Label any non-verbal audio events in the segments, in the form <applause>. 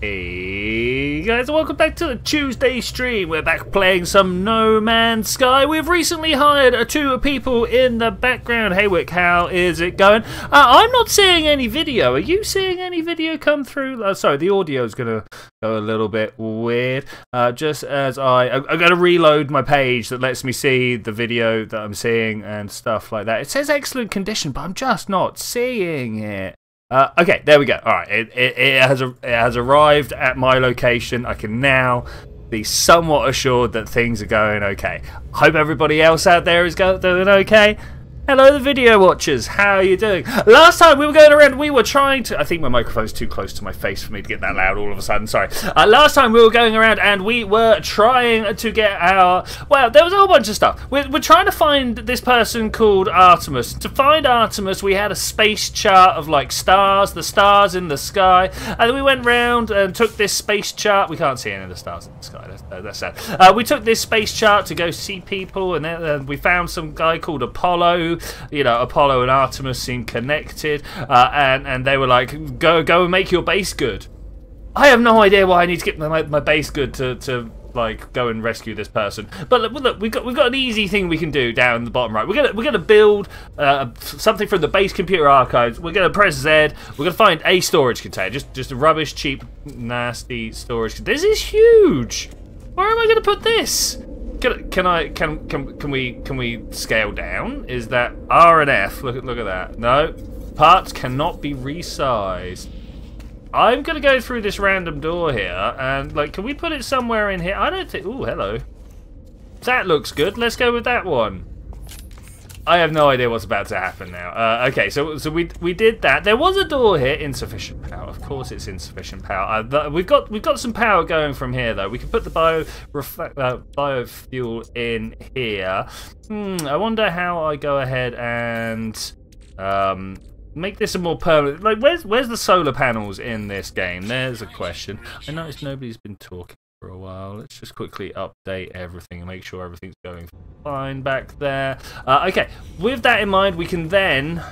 Hey guys, welcome back to the Tuesday stream. We're back playing some No Man's Sky. We've recently hired two people in the background. Hey Wick, how is it going? Uh, I'm not seeing any video. Are you seeing any video come through? Uh, sorry, the audio is going to go a little bit weird. Uh, just as I, I'm going to reload my page that lets me see the video that I'm seeing and stuff like that. It says excellent condition, but I'm just not seeing it. Uh, okay, there we go. All right, it, it, it has it has arrived at my location. I can now be somewhat assured that things are going okay. Hope everybody else out there is going doing okay. Hello, the video watchers. How are you doing? Last time we were going around, we were trying to. I think my microphone's too close to my face for me to get that loud all of a sudden. Sorry. Uh, last time we were going around and we were trying to get our. Well, there was a whole bunch of stuff. We're, we're trying to find this person called Artemis. To find Artemis, we had a space chart of like stars, the stars in the sky, and then we went round and took this space chart. We can't see any of the stars in the sky. That's, that's sad. Uh, we took this space chart to go see people, and then uh, we found some guy called Apollo you know, Apollo and Artemis seem connected, uh, and and they were like, go go and make your base good. I have no idea why I need to get my, my base good to, to like go and rescue this person. But look, look, we've got we've got an easy thing we can do down the bottom right. We're gonna we're gonna build uh, something from the base computer archives. We're gonna press Z. We're gonna find a storage container, just just a rubbish, cheap, nasty storage. This is huge. Where am I gonna put this? Can, can I can can can we can we scale down? Is that R and F? Look at look at that. No, parts cannot be resized. I'm gonna go through this random door here and like, can we put it somewhere in here? I don't think. Oh, hello. That looks good. Let's go with that one. I have no idea what's about to happen now. Uh, okay, so so we we did that. There was a door here. Insufficient power. Of course, it's insufficient power. Uh, we've got we've got some power going from here though. We can put the bio uh, biofuel in here. Hmm. I wonder how I go ahead and um, make this a more permanent. Like, where's where's the solar panels in this game? There's a question. I noticed nobody's been talking for a while. Let's just quickly update everything and make sure everything's going fine back there. Uh, okay, with that in mind, we can then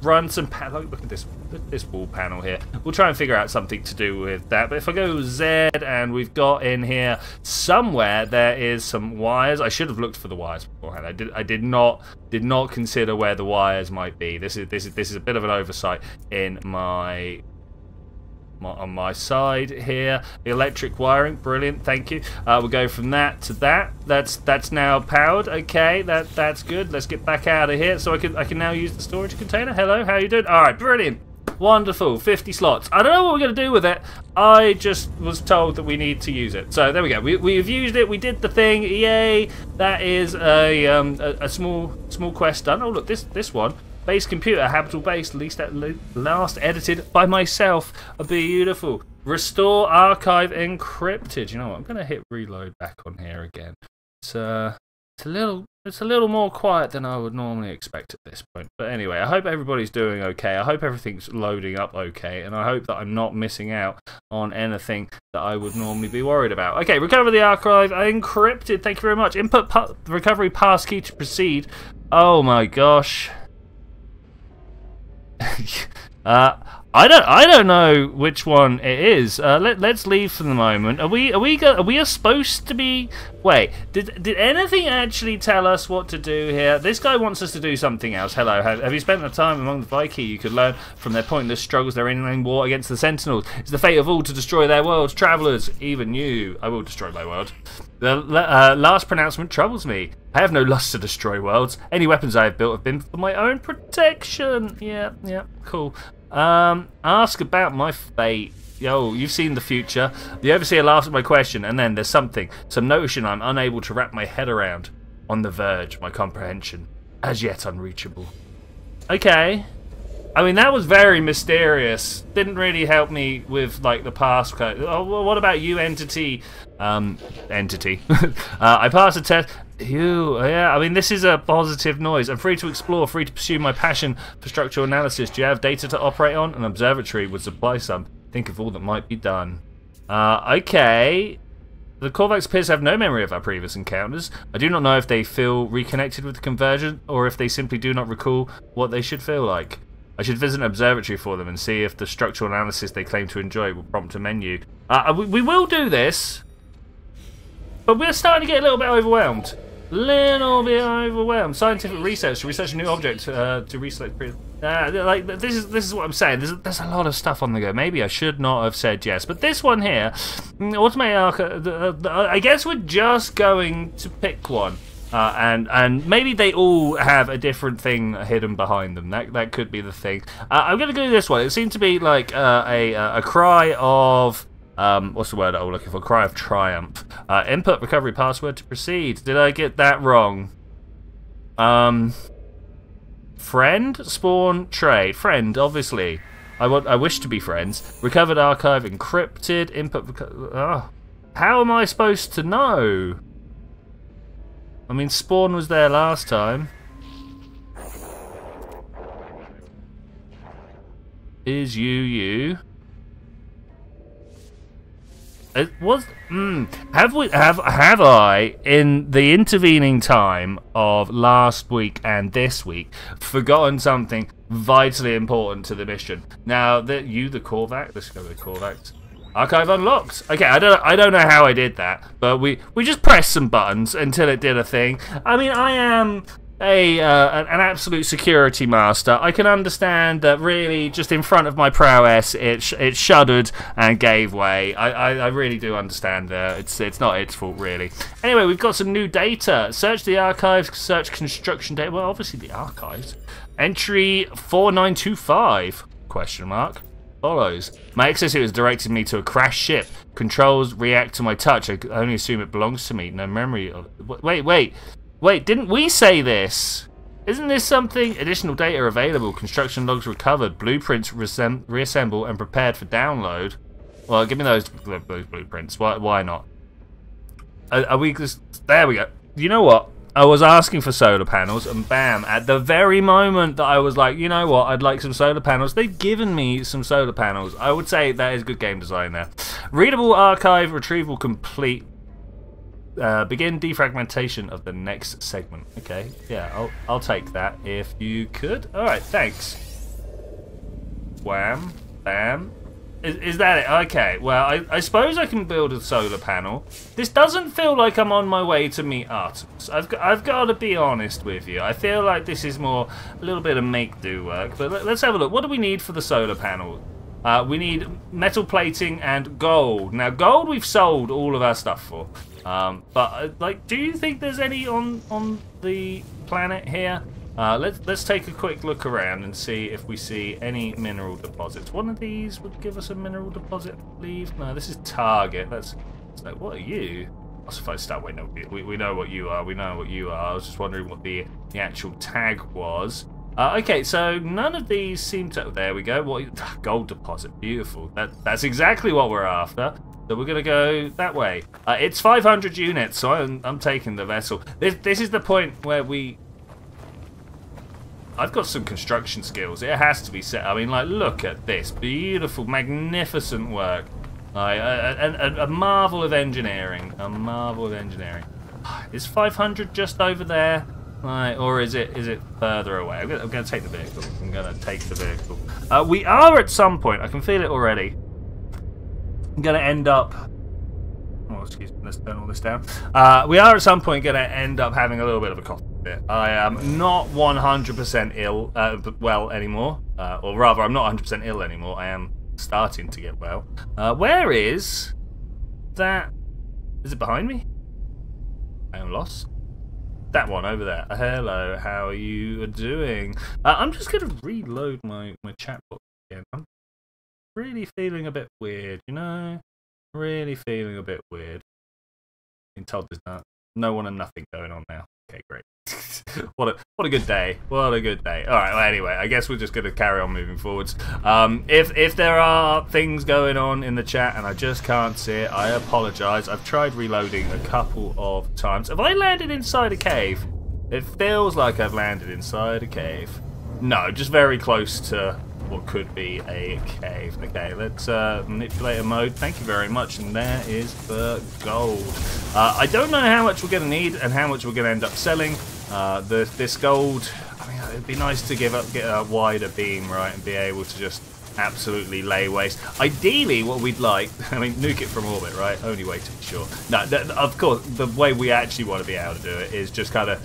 run some look, look at this this wall panel here we'll try and figure out something to do with that but if I go Z and we've got in here somewhere there is some wires I should have looked for the wires beforehand I did I did not did not consider where the wires might be this is this is this is a bit of an oversight in my on my side here. The electric wiring, brilliant, thank you. Uh, we'll go from that to that. That's that's now powered. Okay, that that's good. Let's get back out of here. So I can I can now use the storage container. Hello, how you doing? All right, brilliant. Wonderful, 50 slots. I don't know what we're going to do with it. I just was told that we need to use it. So there we go. We, we've used it. We did the thing. Yay. That is a, um, a, a small small quest done. Oh, look, this, this one Base computer, habitable base, least last edited by myself. A beautiful. Restore archive encrypted. You know what? I'm gonna hit reload back on here again. It's uh, it's a little, it's a little more quiet than I would normally expect at this point. But anyway, I hope everybody's doing okay. I hope everything's loading up okay, and I hope that I'm not missing out on anything that I would normally be worried about. Okay, recover the archive encrypted. Thank you very much. Input pa recovery passkey to proceed. Oh my gosh. <laughs> uh, I don't. I don't know which one it is. Uh, let Let's leave for the moment. Are we? Are we? Go, are we supposed to be? Wait. Did Did anything actually tell us what to do here? This guy wants us to do something else. Hello. Have, have you spent the time among the Vy'keen? You could learn from their pointless struggles they're in war against the Sentinels. It's the fate of all to destroy their worlds. Travelers, even you. I will destroy my world. The uh, last pronouncement troubles me. I have no lust to destroy worlds. Any weapons I have built have been for my own protection. Yeah, yeah, cool. Um, ask about my fate. Yo, you've seen the future. The Overseer laughs at my question, and then there's something, some notion I'm unable to wrap my head around. On the verge, my comprehension, as yet unreachable. Okay. I mean, that was very mysterious. Didn't really help me with, like, the passcode. Oh, what about you, entity? Um, entity. <laughs> uh, I passed a test. You, yeah, I mean, this is a positive noise. I'm free to explore, free to pursue my passion for structural analysis. Do you have data to operate on? An observatory would supply some. Think of all that might be done. Uh, okay. The Korvax Piss have no memory of our previous encounters. I do not know if they feel reconnected with the convergent, or if they simply do not recall what they should feel like. I should visit an observatory for them and see if the structural analysis they claim to enjoy will prompt a menu. Uh, we, we will do this, but we're starting to get a little bit overwhelmed. Little bit overwhelmed. Scientific research to research a new object uh, to research. Uh, like this is this is what I'm saying. There's there's a lot of stuff on the go. Maybe I should not have said yes, but this one here, mm, Automated Arc. Uh, I guess we're just going to pick one. Uh, and and maybe they all have a different thing hidden behind them. That that could be the thing. Uh, I'm gonna go this one. It seemed to be like uh, a a cry of um, what's the word I'm looking for? Cry of triumph. Uh, input recovery password to proceed. Did I get that wrong? Um, friend spawn trade friend obviously. I want. I wish to be friends. Recovered archive encrypted input. Oh. How am I supposed to know? I mean, Spawn was there last time. Is you you? It was. Mm, have we have have I in the intervening time of last week and this week forgotten something vitally important to the mission? Now that you the Korvax, let's go with Korvax. Archive unlocked. Okay, I don't I don't know how I did that, but we we just pressed some buttons until it did a thing. I mean, I am a uh, an absolute security master. I can understand that really just in front of my prowess, it sh it shuddered and gave way. I, I, I really do understand that. It's it's not its fault really. Anyway, we've got some new data. Search the archives. Search construction data. Well, obviously the archives. Entry four nine two five question mark follows. My exosuit has directed me to a crashed ship. Controls react to my touch. I only assume it belongs to me. No memory of... Wait, wait. Wait, didn't we say this? Isn't this something? Additional data available. Construction logs recovered. Blueprints reassemble and prepared for download. Well, give me those, those blueprints. Why, why not? Are, are we just... There we go. You know what? I was asking for solar panels, and bam, at the very moment that I was like, you know what, I'd like some solar panels, they've given me some solar panels. I would say that is good game design there. Readable archive, retrieval complete. Uh, begin defragmentation of the next segment. Okay, yeah, I'll, I'll take that if you could. Alright, thanks. Wham, bam, is, is, that it? Okay, well, I, I, suppose I can build a solar panel. This doesn't feel like I'm on my way to meet Artemis. I've, I've got to be honest with you. I feel like this is more a little bit of make-do work. But let, us have a look. What do we need for the solar panel? Uh, we need metal plating and gold. Now, gold we've sold all of our stuff for. Um, but, uh, like, do you think there's any on, on the planet here? Uh, let's let's take a quick look around and see if we see any mineral deposits. One of these would give us a mineral deposit, I believe. No, this is target. That's like What are you? I suppose that way. No, we we know what you are. We know what you are. I was just wondering what the the actual tag was. Uh, okay, so none of these seem to. There we go. What <laughs> gold deposit? Beautiful. That that's exactly what we're after. So we're gonna go that way. Uh, it's 500 units, so I'm, I'm taking the vessel. This this is the point where we I've got some construction skills. It has to be set. I mean, like, look at this. Beautiful, magnificent work. Like, a, a, a marvel of engineering. A marvel of engineering. <sighs> Is 500 just over there? Right, or is it is it further away? I'm going to take the vehicle. I'm going to take the vehicle. Uh, we are at some point. I can feel it already. I'm going to end up Oh, excuse me. Let's turn all this down. Uh, we are at some point going to end up having a little bit of a cough. I am not 100% ill, uh, well anymore, uh, or rather, I'm not 100% ill anymore. I am starting to get well. Uh, where is that? Is it behind me? I am lost. That one over there. Hello, how are you doing? Uh, I'm just going to reload my my chat box again. I'm really feeling a bit weird, you know. Really feeling a bit weird. Being told there's not, no one and nothing going on now. Okay, great. <laughs> what a what a good day. What a good day. All right. Well, anyway, I guess we're just going to carry on moving forwards. Um, if if there are things going on in the chat and I just can't see it, I apologise. I've tried reloading a couple of times. Have I landed inside a cave? It feels like I've landed inside a cave. No, just very close to what could be a cave. Okay, let's uh, manipulator mode. Thank you very much. And there is the gold. Uh, I don't know how much we're going to need and how much we're going to end up selling. Uh, the, this gold, I mean, it'd be nice to give up, get a wider beam, right, and be able to just absolutely lay waste. Ideally, what we'd like, <laughs> I mean, nuke it from orbit, right? Only way to be sure. No, of course, the way we actually want to be able to do it is just kind of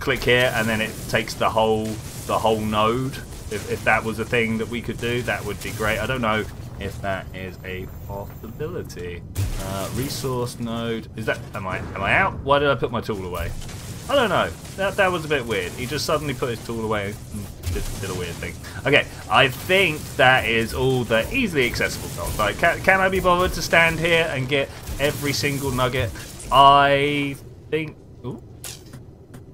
click here, and then it takes the whole the whole node. If, if that was a thing that we could do, that would be great. I don't know if that is a possibility. Uh, resource node. Is that? Am I? Am I out? Why did I put my tool away? I don't know. That that was a bit weird. He just suddenly put his tool away and did, did a weird thing. Okay, I think that is all the easily accessible stuff. Like, can, can I be bothered to stand here and get every single nugget? I think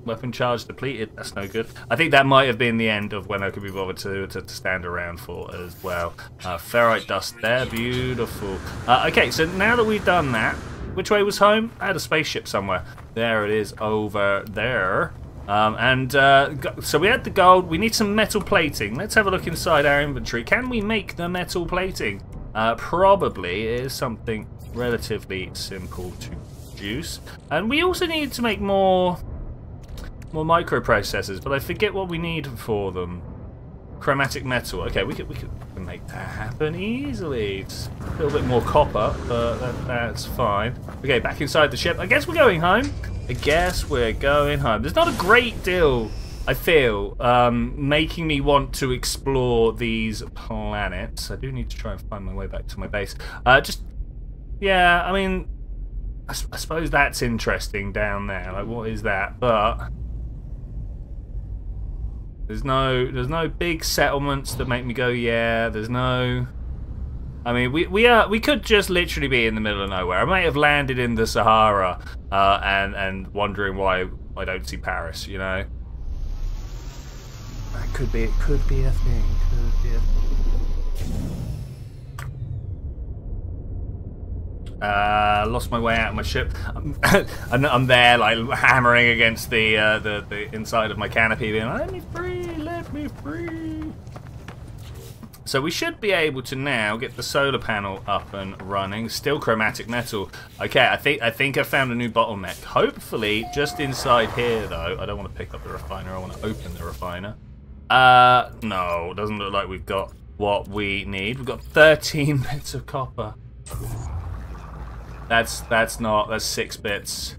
Weapon charge depleted. That's no good. I think that might have been the end of when I could be bothered to, to, to stand around for as well. Uh, ferrite dust there. Beautiful. Uh, okay, so now that we've done that, which way was home? I had a spaceship somewhere. There it is over there. Um, and uh, so we had the gold. We need some metal plating. Let's have a look inside our inventory. Can we make the metal plating? Uh, probably. It is something relatively simple to produce. And we also need to make more more microprocessors, but I forget what we need for them. Chromatic metal. Okay, we could we could make that happen easily. A little bit more copper, but that, that's fine. Okay, back inside the ship. I guess we're going home. I guess we're going home. There's not a great deal, I feel, um, making me want to explore these planets. I do need to try and find my way back to my base. Uh, just, yeah, I mean, I, I suppose that's interesting down there. Like, what is that? But there's no there's no big settlements that make me go yeah. There's no. I mean, we we are we could just literally be in the middle of nowhere. I might have landed in the Sahara uh, and and wondering why I don't see Paris. You know. That could be it. Could be a thing. Could be a thing. Uh, lost my way out of my ship. <laughs> I'm, I'm there, like hammering against the, uh, the the inside of my canopy, being "Let me free! Let me free!" So we should be able to now get the solar panel up and running. Still chromatic metal. Okay, I think I think I found a new bottleneck. Hopefully, just inside here though. I don't want to pick up the refiner. I want to open the refiner. Uh, no, doesn't look like we've got what we need. We've got 13 <laughs> bits of copper. That's that's not that's six bits.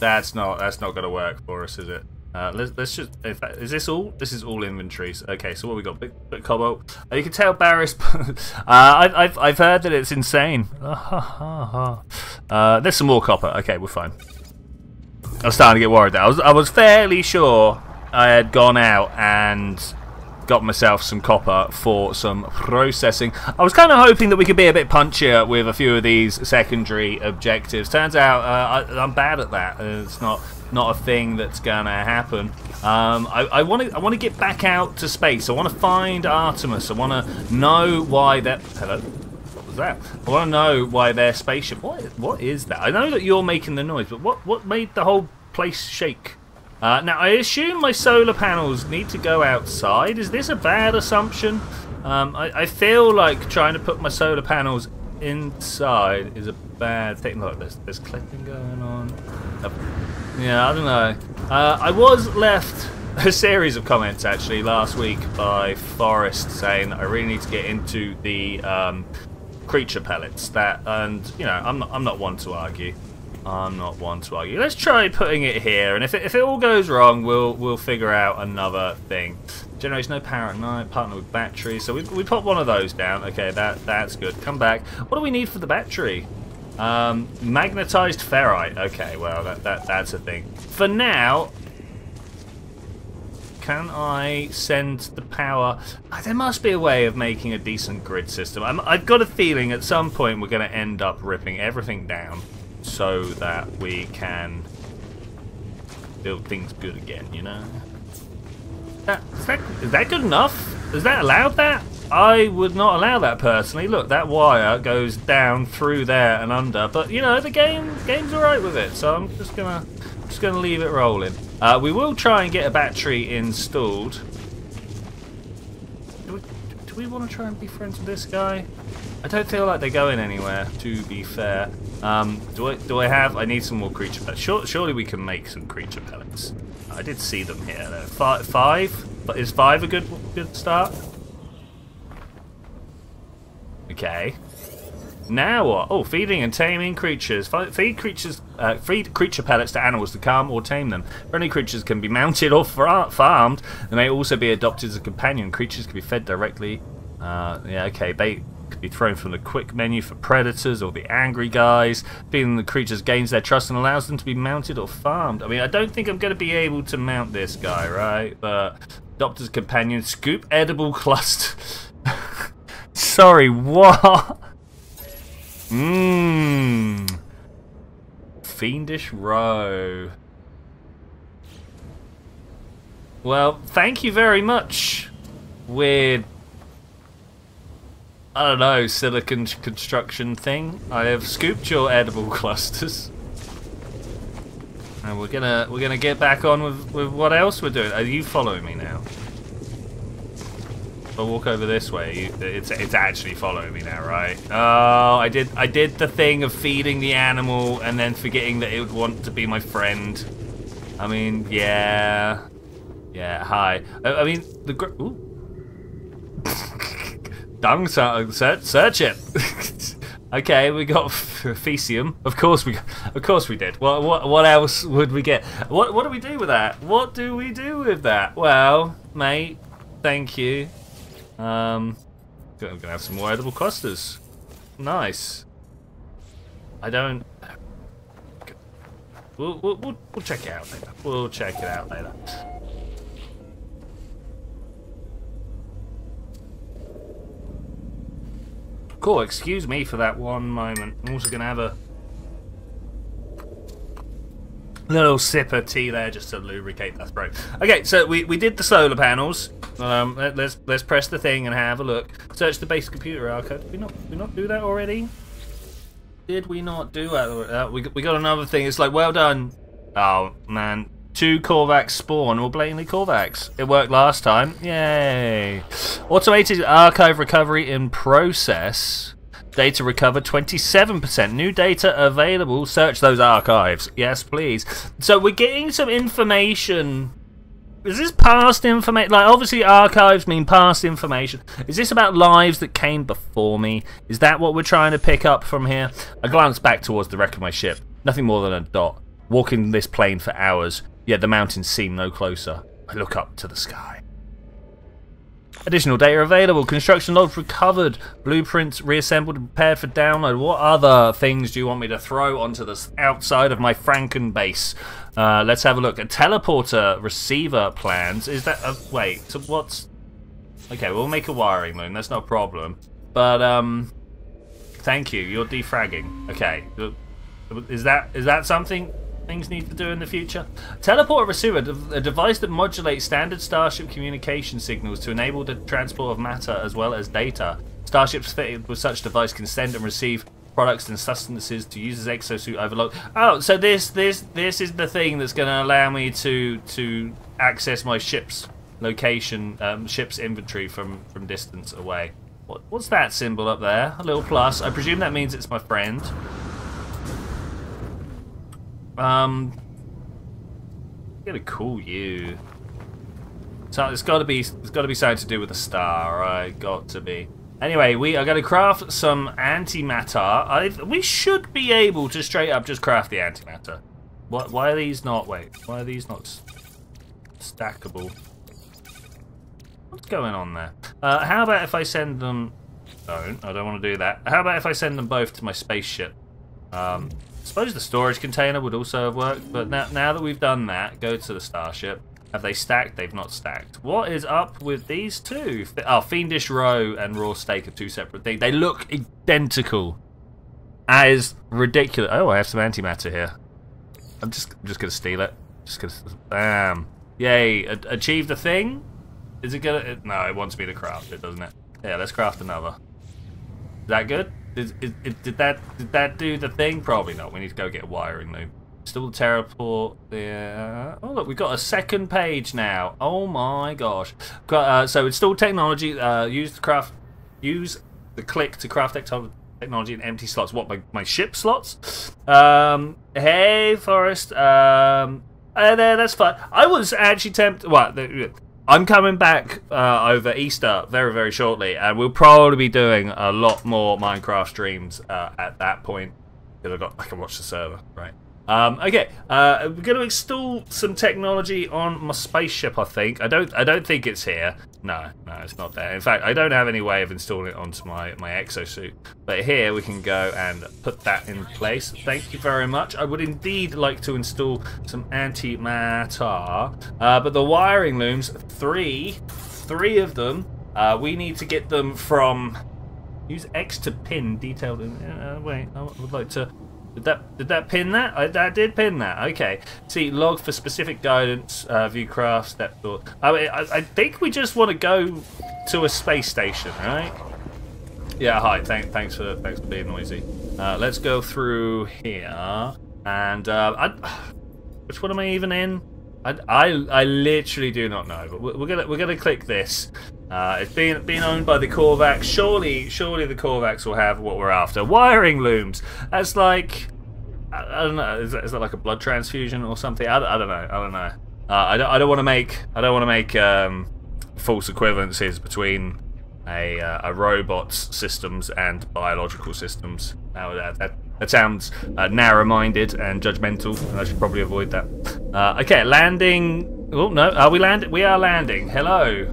That's not that's not gonna work for us, is it? Uh, let's, let's just. Fact, is this all? This is all inventories. Okay, so what we got? Big, big cobalt. Uh, you can tell Barris. <laughs> uh, I've, I've I've heard that it's insane. <laughs> uh, there's some more copper. Okay, we're fine. I was starting to get worried. There. I was I was fairly sure I had gone out and got myself some copper for some processing. I was kind of hoping that we could be a bit punchier with a few of these secondary objectives. Turns out uh, I, am bad at that. It's not not a thing that's gonna happen. Um, I want to I want to get back out to space. I want to find Artemis. I want to know why that. Hello. What was that? I want to know why their spaceship. What what is that? I know that you're making the noise, but what what made the whole place shake? Uh, now, I assume my solar panels need to go outside. Is this a bad assumption? Um, I, I, feel like trying to put my solar panels inside is a bad thing. Look, there's, there's clipping going on. Yeah, I don't know. Uh, I was left <laughs> a series of comments, actually, last week by Forrest saying that I really need to get into the um, creature pellets. That, and, you know, I'm not, I'm not one to argue. I'm not one to argue. Let's try putting it here, and if it, if it all goes wrong, we'll we'll figure out another thing. Generates no power at night, partner with battery. So we, we put one of those down. Okay, that that's good. Come back. What do we need for the battery? Um, magnetized ferrite. Okay, well, that, that that's a thing. For now, can I send the power? Ah, there must be a way of making a decent grid system. i have got a feeling at some point we're going to end up ripping everything down so that we can build things good again, you know? That, is, that, is that good enough? Is that allowed that? I would not allow that personally. Look, that wire goes down through there and under, but you know the game game's alright with it, so I'm just gonna just gonna leave it rolling. Uh, we will try and get a battery installed. Do we, do we want to try and be friends with this guy? I don't feel like they're going anywhere, to be fair. Um, do I do I have? I need some more creature pellets. Sure, surely we can make some creature pellets. I did see them here. Though. Five, five? Is five a good good start? Okay. Now what? Oh, feeding and taming creatures. Feed creatures, uh, feed creature pellets to animals to calm or tame them. Friendly creatures can be mounted or farmed. They may also be adopted as a companion. Creatures can be fed directly. Uh, yeah, okay. Bait be thrown from the quick menu for predators or the angry guys. Feeding the creatures gains their trust and allows them to be mounted or farmed. I mean, I don't think I'm going to be able to mount this guy, right? But Doctor's companion, scoop edible cluster. <laughs> Sorry, what? Mmm. Fiendish Roe. Well, thank you very much. Weird. I don't know, silicon construction thing. I have scooped your edible <laughs> clusters. And we're gonna we're gonna get back on with, with what else we're doing. Are you following me now? If I walk over this way, it's it's actually following me now, right? Oh, I did I did the thing of feeding the animal and then forgetting that it would want to be my friend. I mean, yeah, yeah. Hi. I, I mean, the ooh. <laughs> Dung search, search it. <laughs> okay, we got Faecium. Of course we, of course we did. What, what, what else would we get? What, what do we do with that? What do we do with that? Well, mate, thank you. Um, I'm gonna have some more edible clusters. Nice. I don't. We'll, we'll, we'll, we'll check it out later. We'll check it out later. Cool, excuse me for that one moment. I'm also going to have a little sip of tea there just to lubricate that throat. Okay, so we, we did the solar panels. Um, let, us let's press the thing and have a look. Search the base computer archive. Did we not did we not do that already? Did we not do that? Uh, we we got another thing. It's like well done. Oh man, two Korvax spawn or blatantly Korvax. It worked last time. Yay! Automated archive recovery in process. Data recovered 27%. New data available. Search those archives. Yes, please. So we're getting some information. Is this past information? Like, obviously, archives mean past information. Is this about lives that came before me? Is that what we're trying to pick up from here? I glance back towards the wreck of my ship. Nothing more than a dot. Walking this plane for hours, yet the mountains seem no closer. I look up to the sky. Additional data available. Construction logs recovered. Blueprints reassembled and prepared for download. What other things do you want me to throw onto the outside of my Franken base? Uh, let's have a look. A teleporter receiver plans. Is that... a wait, so what's... Okay, we'll make a wiring loom. That's no problem. But, um... Thank you. You're defragging. Okay. Is that is that something things need to do in the future. Teleport receiver, a device that modulates standard Starship communication signals to enable the transport of matter as well as data. Starships fitted with such device can send and receive products and sustenances to use as exosuit overload. Oh, so this this this is the thing that's going to allow me to to access my ship's location, um, ship's inventory from from distance away. What, what's that symbol up there? A little plus. I presume that means it's my friend. Um, get a cool you. So it's got to be it's got to be something to do with the star, right? Got to be. Anyway, we are going to craft some antimatter. I, we should be able to straight up just craft the antimatter. What? Why are these not? Wait, why are these not stackable? What's going on there? Uh, how about if I send them? Don't. I don't want to do that. How about if I send them both to my spaceship? Um, suppose the storage container would also have worked, but now, now that we've done that, go to the starship. Have they stacked? They've not stacked. What is up with these two? Oh, Fiendish Roe and Raw Steak are two separate things. They look identical. That is ridiculous. Oh, I have some antimatter here. I'm just I'm just gonna steal it. Just gonna bam. Yay! A achieve the thing. Is it gonna? No, it wants me to craft it, doesn't it? Yeah, let's craft another. Is that good? Is, is, is, did that did that do the thing? Probably not. We need to go get wiring though. Still teleport there. Oh look, we've got a second page now. Oh my gosh. Uh, so install technology. Uh, use the craft. Use the click to craft technology in empty slots. What my my ship slots? Um, hey Forest. Um, Uh, there, that's fine. I was actually tempted. Well, I'm coming back uh, over Easter very, very shortly, and we'll probably be doing a lot more Minecraft streams uh, at that point because I got I can watch the server, right? Um, okay, uh, we're going to install some technology on my spaceship. I think I don't. I don't think it's here. No, no, it's not there. In fact, I don't have any way of installing it onto my my exosuit. But here we can go and put that in place. Thank you very much. I would indeed like to install some antimatter, uh, but the wiring looms, three, three of them. Uh, we need to get them from. Use X to pin detailed. In, uh, wait, I would like to did that did that pin that? I, that did pin that. Okay. See, log for specific guidance, uh, view craft, step thought. I, mean, I, I think we just want to go to a space station, right? Yeah. Hi. Thank, thanks for thanks for being noisy. Uh, let's go through here. And uh, I, <sighs> which one am I even in? I, I, literally do not know. But we're, gonna we're gonna click this. Uh, it's being being owned by the Korvax. Surely, surely the Korvax will have what we're after. Wiring looms. That's like, I, I don't know. Is that, is that like a blood transfusion or something? I, I don't know. I don't know. Uh, I don't. I don't want to make. I don't want to make um, false equivalences between a uh, a robot's systems and biological systems. Now that that, that sounds uh, narrow-minded and judgmental, and I should probably avoid that. Uh, okay, landing. Oh no, are we landing? We are landing. Hello.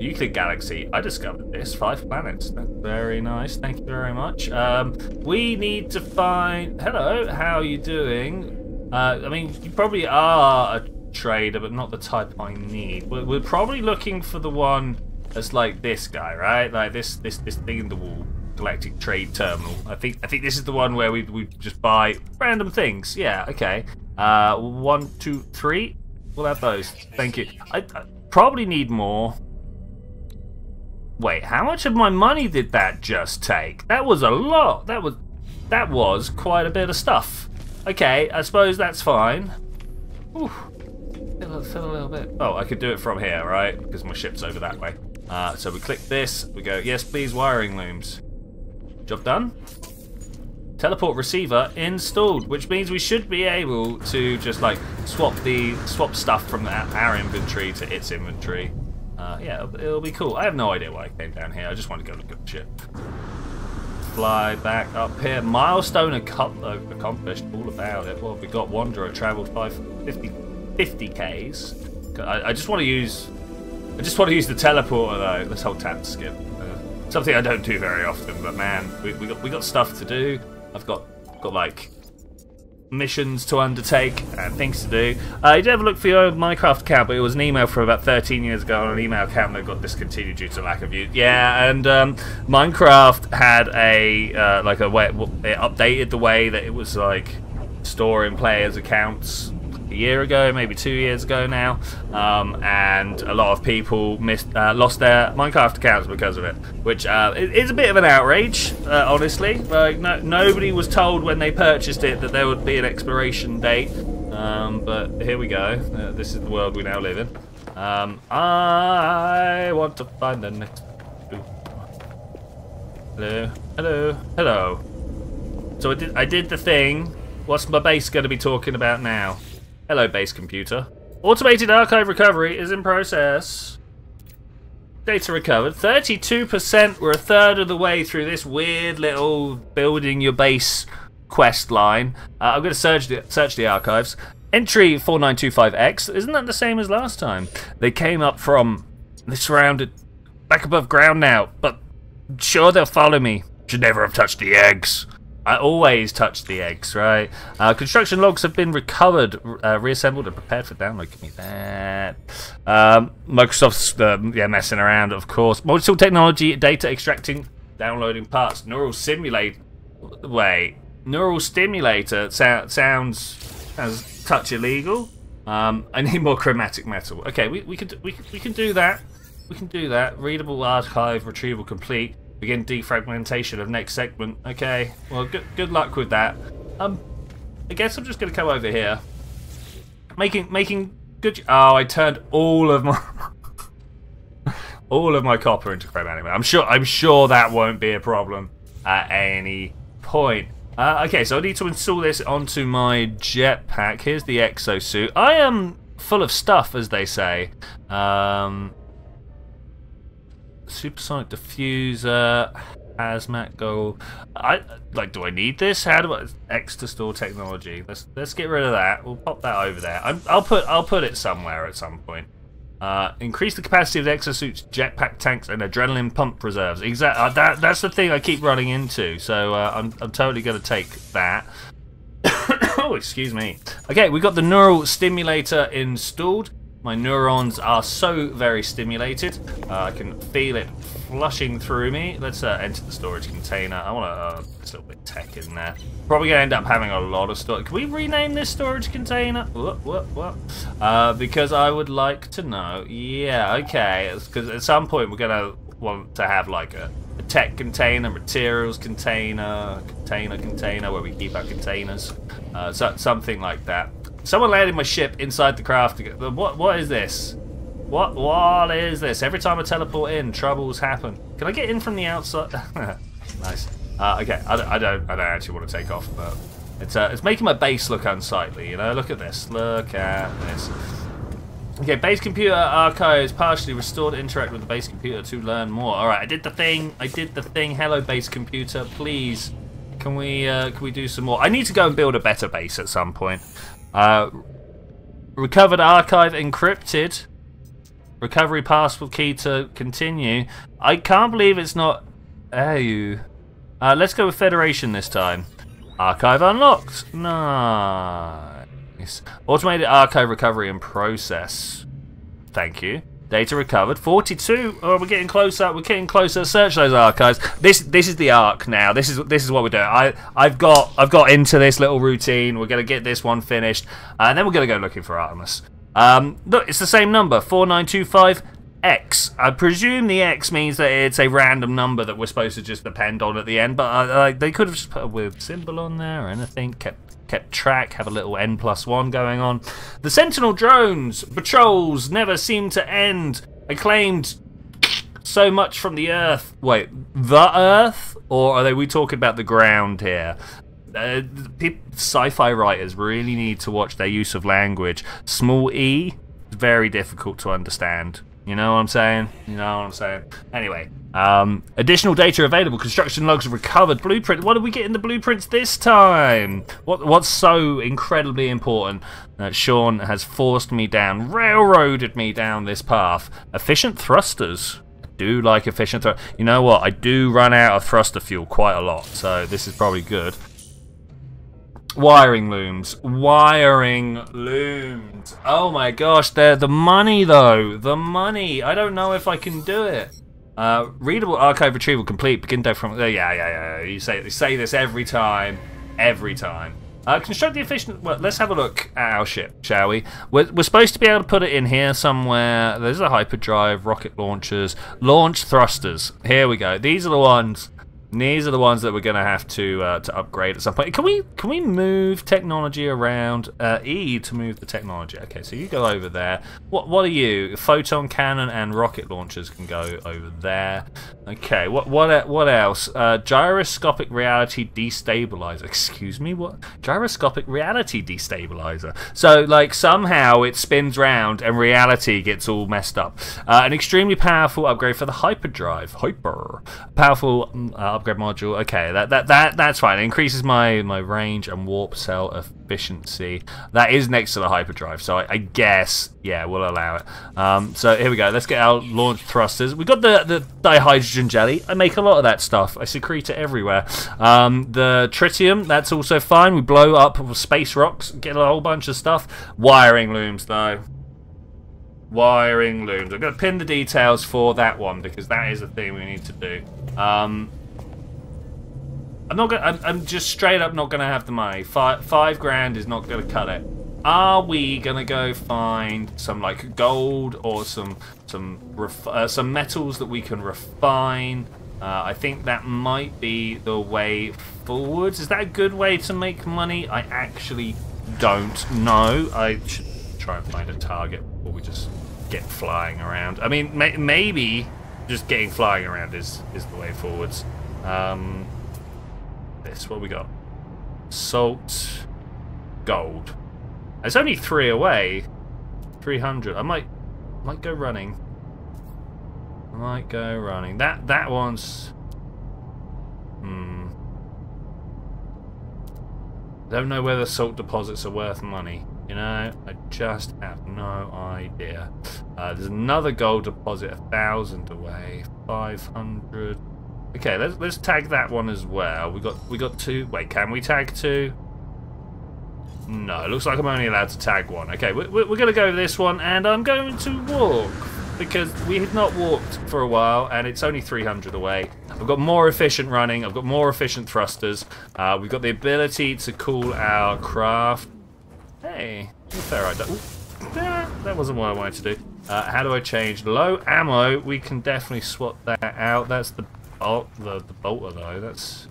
Euclid Galaxy. I discovered this. Five planets. That's very nice. Thank you very much. Um, we need to find... Hello, how are you doing? Uh, I mean, you probably are a trader, but not the type I need. We're, we're, probably looking for the one that's like this guy, right? Like this this this thing in the wall. Galactic Trade Terminal. I think I think this is the one where we we just buy random things. Yeah, okay. Uh, one, two, three. We'll have those. Thank you. I, I probably need more. Wait, how much of my money did that just take? That was a lot. That was that was quite a bit of stuff. Okay, I suppose that's fine. Fill, fill a little bit. Oh, I could do it from here, right? Because my ship's over that way. Uh, so we click this. We go, yes, please, wiring looms. Job done. Teleport receiver installed, which means we should be able to just like swap the swap stuff from our inventory to its inventory. Uh, yeah, it'll, be cool. I have no idea why I came down here. I just wanted to go look at the ship. Fly back up here. Milestone accomplished. All about it. Well, we got Wanderer. Traveled 50, 50 Ks. I, I, just want to use... I just want to use the teleporter, though. Let's hold skip. Something I don't do very often, but man, we, we, got, we got stuff to do. I've got, got like missions to undertake and things to do. Uh, you did have a look for your Minecraft account, but it was an email from about 13 years ago on an email account that got discontinued due to lack of use. Yeah, and um, Minecraft had a uh, like a way it updated the way that it was like storing players' accounts a year ago, maybe two years ago now, um, and a lot of people missed, uh, lost their Minecraft accounts because of it, which uh, is a bit of an outrage, uh, honestly. Like no, nobody was told when they purchased it that there would be an expiration date, um, but here we go. Uh, this is the world we now live in. Um, I want to find the next. Hello, hello, hello. So I did, I did the thing. What's my base going to be talking about now? Hello, base computer. Automated archive recovery is in process. Data recovered. 32%. We're a third of the way through this weird little building your base quest line. Uh, I'm going to search the, search the archives. Entry 4925X. Isn't that the same as last time? They came up from... They're surrounded back above ground now, but sure they'll follow me. Should never have touched the eggs. I always touch the eggs, right? Uh, construction logs have been recovered, uh, reassembled, and prepared for download. Give me that. Um, Microsoft's um, yeah messing around, of course. Multi-tool technology, data extracting, downloading parts. Neural simulate. Wait, neural stimulator so sounds as touch illegal. Um, <laughs> I need more chromatic metal. Okay, we we can we can, we can do that. We can do that. Readable archive retrieval complete. Begin defragmentation of next segment. Okay, well, good, good luck with that. Um, I guess I'm just going to come over here. Making, making good... Oh, I turned all of my... <laughs> all of my copper into chromatic. I'm sure, I'm sure that won't be a problem at any point. Uh, okay, so I need to install this onto my jetpack. Here's the exosuit. I am full of stuff, as they say. Um, supersonic diffuser, hazmat goal. I like. Do I need this? How do I X to store technology? Let's let's get rid of that. We'll pop that over there. i will put I'll put it somewhere at some point. Uh, increase the capacity of the exosuit's jetpack tanks and adrenaline pump reserves. Exactly. Uh, that that's the thing I keep running into. So uh, I'm I'm totally going to take that. <coughs> oh, excuse me. Okay, we got the neural stimulator installed. My neurons are so very stimulated. Uh, I can feel it flushing through me. Let's uh, enter the storage container. I want to uh, a little bit tech in there. Probably gonna end up having a lot of storage. Can we rename this storage container? What? What? What? Because I would like to know. Yeah. Okay. Because at some point we're gonna want to have like a, a tech container, materials container, container container where we keep our containers. Uh, so, something like that. Someone landed my ship inside the craft. What? What is this? What? What is this? Every time I teleport in, troubles happen. Can I get in from the outside? <laughs> nice. Uh, okay, I don't, I don't, I don't actually want to take off, but it's uh, it's making my base look unsightly. You know, look at this. Look at this. Okay, base computer archives partially restored. Interact with the base computer to learn more. All right, I did the thing. I did the thing. Hello, base computer. Please, can we uh, can we do some more? I need to go and build a better base at some point. Uh, recovered archive encrypted. Recovery password key to continue. I can't believe it's not AU. Uh, let's go with Federation this time. Archive unlocked. Nice. Automated archive recovery and process. Thank you. Data recovered. 42. Oh, we're getting closer. We're getting closer. Search those archives. This this is the arc now. This is this is what we're doing. I I've got I've got into this little routine. We're gonna get this one finished, uh, and then we're gonna go looking for Artemis. Um, look, it's the same number. 4925 X. I presume the X means that it's a random number that we're supposed to just depend on at the end, but uh, they could have just put a weird symbol on there or anything. Kept kept track, have a little N plus one going on. The Sentinel drones patrols never seem to end. Acclaimed so much from the Earth. Wait, the Earth? Or are they we talking about the ground here? Uh, sci-fi writers really need to watch their use of language. Small e, very difficult to understand. You know what I'm saying? You know what I'm saying? Anyway, um, additional data available. Construction logs recovered. Blueprint. What did we get in the blueprints this time? What What's so incredibly important that Sean has forced me down, railroaded me down this path? Efficient thrusters. I do like efficient thrusters. You know what? I do run out of thruster fuel quite a lot, so this is probably good. Wiring looms. Wiring looms. Oh my gosh, they're the money though. The money. I don't know if I can do it. Uh, readable archive retrieval complete. Begin data from. Uh, yeah, yeah, yeah. You say you say this every time, every time. Uh, construct the efficient. Well, let's have a look at our ship, shall we? We're, we're supposed to be able to put it in here somewhere. There's a hyperdrive, rocket launchers, launch thrusters. Here we go. These are the ones these are the ones that we're going to have to uh, to upgrade at some point. Can we can we move technology around? Uh, e to move the technology. Okay, so you go over there. What what are you? Photon cannon and rocket launchers can go over there. Okay, what what what else? Uh, gyroscopic reality destabilizer. Excuse me, what? Gyroscopic reality destabilizer. So like somehow it spins round and reality gets all messed up. Uh, an extremely powerful upgrade for the hyperdrive. Hyper powerful. Upgrade module. Okay, that that that that's fine. It increases my my range and warp cell efficiency. That is next to the hyperdrive, so I, I guess yeah, we'll allow it. Um, so here we go. Let's get our launch thrusters. We got the the dihydrogen jelly. I make a lot of that stuff. I secrete it everywhere. Um, the tritium, that's also fine. We blow up space rocks, get a whole bunch of stuff. Wiring looms though wiring looms. I'm going to pin the details for that one because that is a thing we need to do. Um, I'm not gonna. I'm, I'm just straight up not gonna have the money. Five five grand is not gonna cut it. Are we gonna go find some like gold or some some uh, some metals that we can refine? Uh, I think that might be the way forwards. Is that a good way to make money? I actually don't know. I should try and find a target before we just get flying around. I mean, may maybe just getting flying around is is the way forwards. Um, this. What we got? Salt. Gold. It's only three away. 300. I might, might go running. I might go running. That that one's. Hmm. Don't know whether salt deposits are worth money. You know, I just have no idea. Uh, there's another gold deposit, a thousand away, five hundred. Okay, let's let's tag that one as well. We got we got two. Wait, can we tag two? No, looks like I'm only allowed to tag one. Okay, we're, we're going to go this one, and I'm going to walk because we have not walked for a while, and it's only 300 away. I've got more efficient running. I've got more efficient thrusters. Uh, we've got the ability to cool our craft Hey, fair idea. that wasn't what I wanted to do. Uh, how do I change? Low ammo, we can definitely swap that out. That's the bolt, the, the bolter though. That's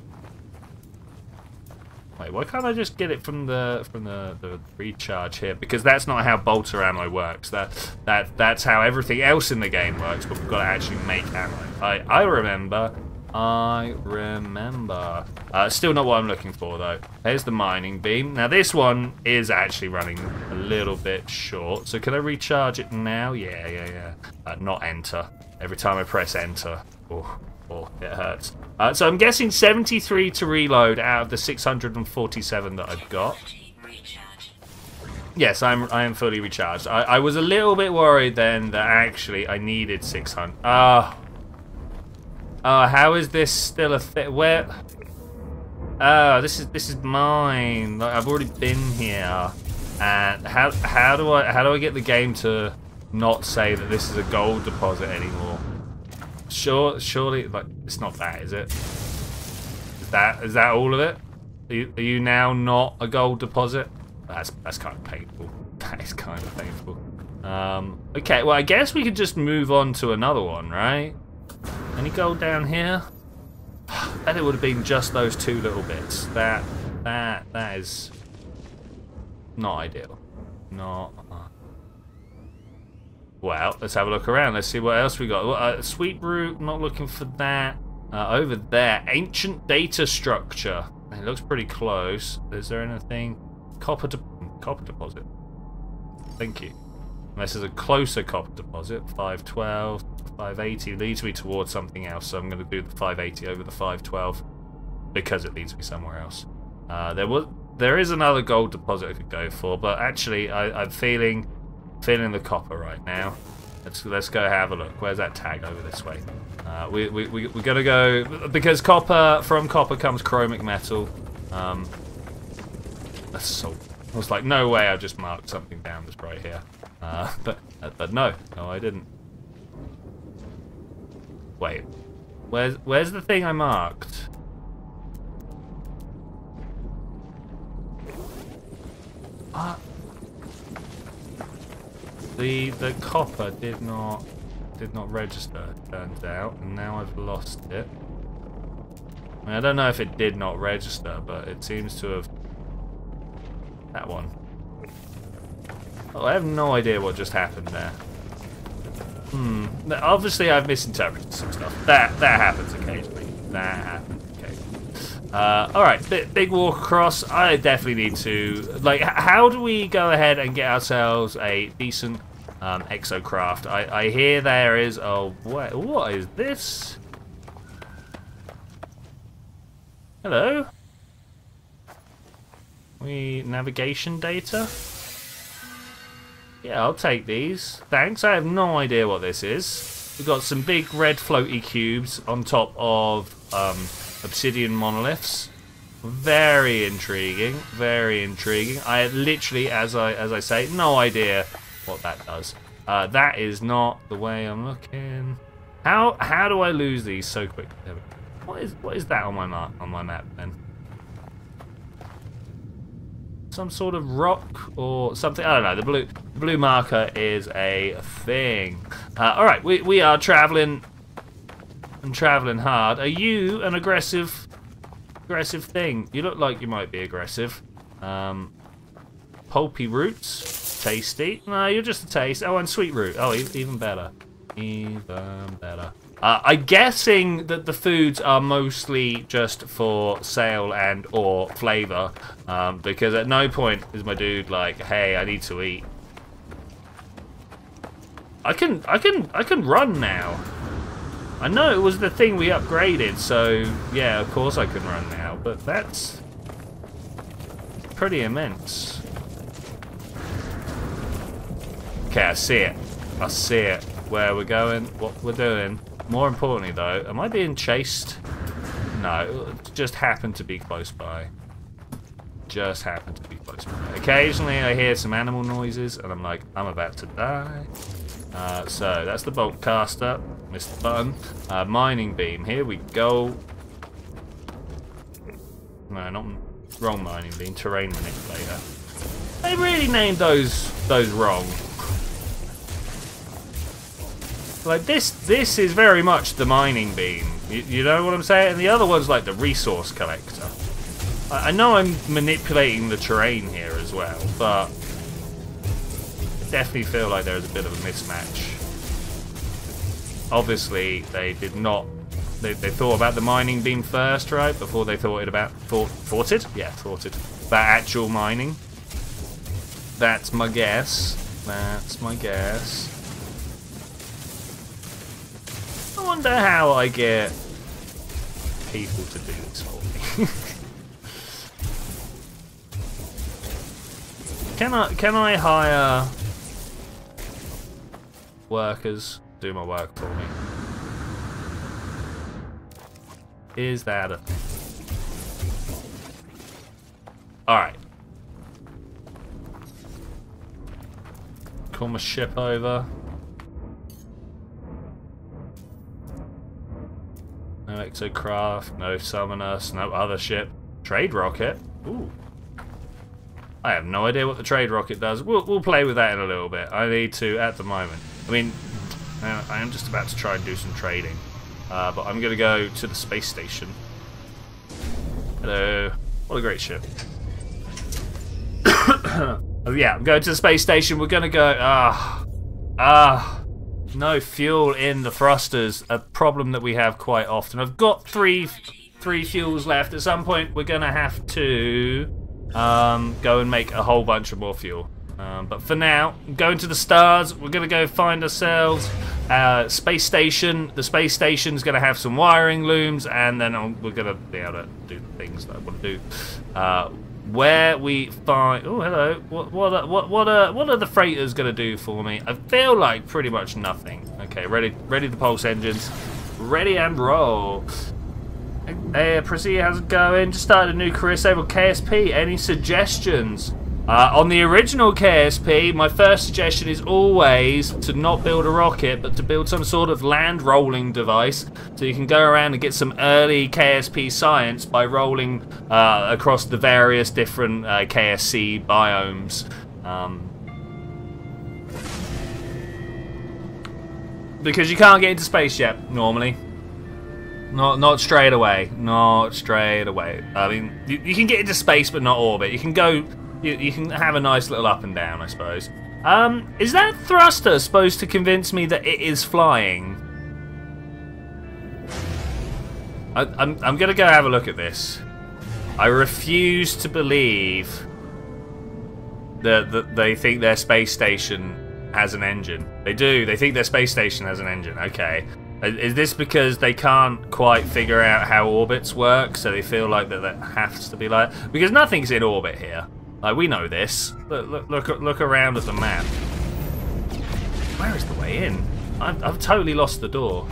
Wait, why can't I just get it from the from the, the recharge here? Because that's not how bolter ammo works. That that that's how everything else in the game works. But we've got to actually make ammo. I I remember I remember. Uh, still not what I'm looking for, though. Here's the mining beam. Now, this one is actually running a little bit short. So can I recharge it now? Yeah, yeah, yeah. Uh, not enter. Every time I press enter, oh, oh it hurts. Uh, so I'm guessing 73 to reload out of the 647 that I've got. Yes, I'm I am fully recharged. I, I was a little bit worried then that actually I needed 600. Ah, Oh, how is this still a fit? Where? Oh, this is this is mine. Like, I've already been here. And how how do I how do I get the game to not say that this is a gold deposit anymore? Sure, surely, like it's not that, is it? Is that is that all of it? Are you, are you now not a gold deposit? That's that's kind of painful. <laughs> That is kind of painful. Um, okay, well I guess we could just move on to another one, right? Any gold down here? <sighs> Bet it would have been just those two little bits. That, that, that is not ideal. Not. Well, let's have a look around. Let's see what else we got. Uh, sweet root, not looking for that. Uh, over there, ancient data structure. It looks pretty close. Is there anything? Copper, de copper deposit. Thank you. This is a closer copper deposit. 512. 580 leads me towards something else, so I'm going to do the 580 over the 512 because it leads me somewhere else. Uh, there was there is another gold deposit I could go for, but actually I, am feeling feeling the copper right now. Let's let's go have a look. Where's that tag over this way? Uh, we we we we're gonna go because copper from copper comes chromic metal. Um, that's so. I was like, no way! I just marked something down that's right here. Uh, <laughs> but but no, no, I didn't. Wait. Where's where's the thing I marked? Ah. The the copper did not did not register, turns out, and now I've lost it. I, mean, I don't know if it did not register, but it seems to have that one. Oh, I have no idea what just happened there. Hmm. Obviously, I've misinterpreted some stuff. That that happens occasionally. That happens occasionally. Uh, all right, big, big walk across. I definitely need to like. How do we go ahead and get ourselves a decent um, exocraft? I, I hear there is. Oh, what? What is this? Hello. We navigation data. Yeah, I'll take these. Thanks. I have no idea what this is. We've got some big red floaty cubes on top of um, obsidian monoliths. Very intriguing. Very intriguing. I literally, as I as I say, no idea what that does. Uh, that is not the way I'm looking. How how do I lose these so quick? What is what is that on my map on my map then? some sort of rock or something. I don't know. The blue the blue marker is a thing. Uh, all right, we we are traveling and traveling hard. Are you an aggressive aggressive thing? You look like you might be aggressive. Um, pulpy roots, tasty. No, you're just a taste. Oh, and sweet root. Oh, even better. Even better. Uh, I'm guessing that the foods are mostly just for sale and or flavour, um, because at no point is my dude like, "Hey, I need to eat." I can, I can, I can run now. I know it was the thing we upgraded, so yeah, of course I can run now. But that's pretty immense. Okay, I see it. I see it. Where we're going, what we're doing. More importantly, though, am I being chased? No, it just happened to be close by. Just happened to be close by. Occasionally, I hear some animal noises, and I'm like, I'm about to die. Uh, so, that's the bolt caster. Missed the button. Uh, mining beam. Here we go. No, not wrong mining beam. Terrain manipulator. They really named those those wrong. Like this, this is very much the mining beam. You, you know what I'm saying? And the other one's like the resource collector. I, I know I'm manipulating the terrain here as well, but I definitely feel like there's a bit of a mismatch. Obviously, they did not. They, they thought about the mining beam first, right? Before they thought it about thought thoughted, yeah, thoughted about actual mining. That's my guess. That's my guess. Wonder how I get people to do this for me. <laughs> can I can I hire workers do my work for me? Is that a Alright. Call my ship over. No exocraft, no summoners, no other ship. Trade rocket? Ooh. I have no idea what the trade rocket does. We'll, we'll play with that in a little bit. I need to, at the moment. I mean, I am just about to try and do some trading. Uh, but I'm going to go to the space station. Hello. What a great ship. <coughs> oh yeah, I'm going to the space station. We're going to go... Ah. Ah. No fuel in the thrusters, a problem that we have quite often. I've got three three fuels left. At some point, we're going to have to um, go and make a whole bunch of more fuel. Um, but for now, going to the stars. We're going to go find ourselves a space station. The space station's going to have some wiring looms, and then we're going to be able to do the things that I want to do. Uh, where we find oh hello. What what are, what what are what are the freighters gonna do for me? I feel like pretty much nothing. Okay ready ready the pulse engines. Ready and roll. Hey Prissy how's it going? Just started a new career save on KSP any suggestions uh, on the original KSP, my first suggestion is always to not build a rocket, but to build some sort of land rolling device so you can go around and get some early KSP science by rolling uh, across the various different uh, KSC biomes. Um, because you can't get into space yet, normally. Not not straight away. Not straight away. I mean, you, you can get into space, but not orbit. You can go you, you can have a nice little up and down, I suppose. Um, is that thruster supposed to convince me that it is flying? I, I'm, I'm going to go have a look at this. I refuse to believe that, that they think their space station has an engine. They do. They think their space station has an engine. Okay. Is this because they can't quite figure out how orbits work, so they feel like that that has to be like... Because nothing's in orbit here. Like, we know this. Look, look, look, look around at the map. Where is the way in? I've, I've totally lost the door.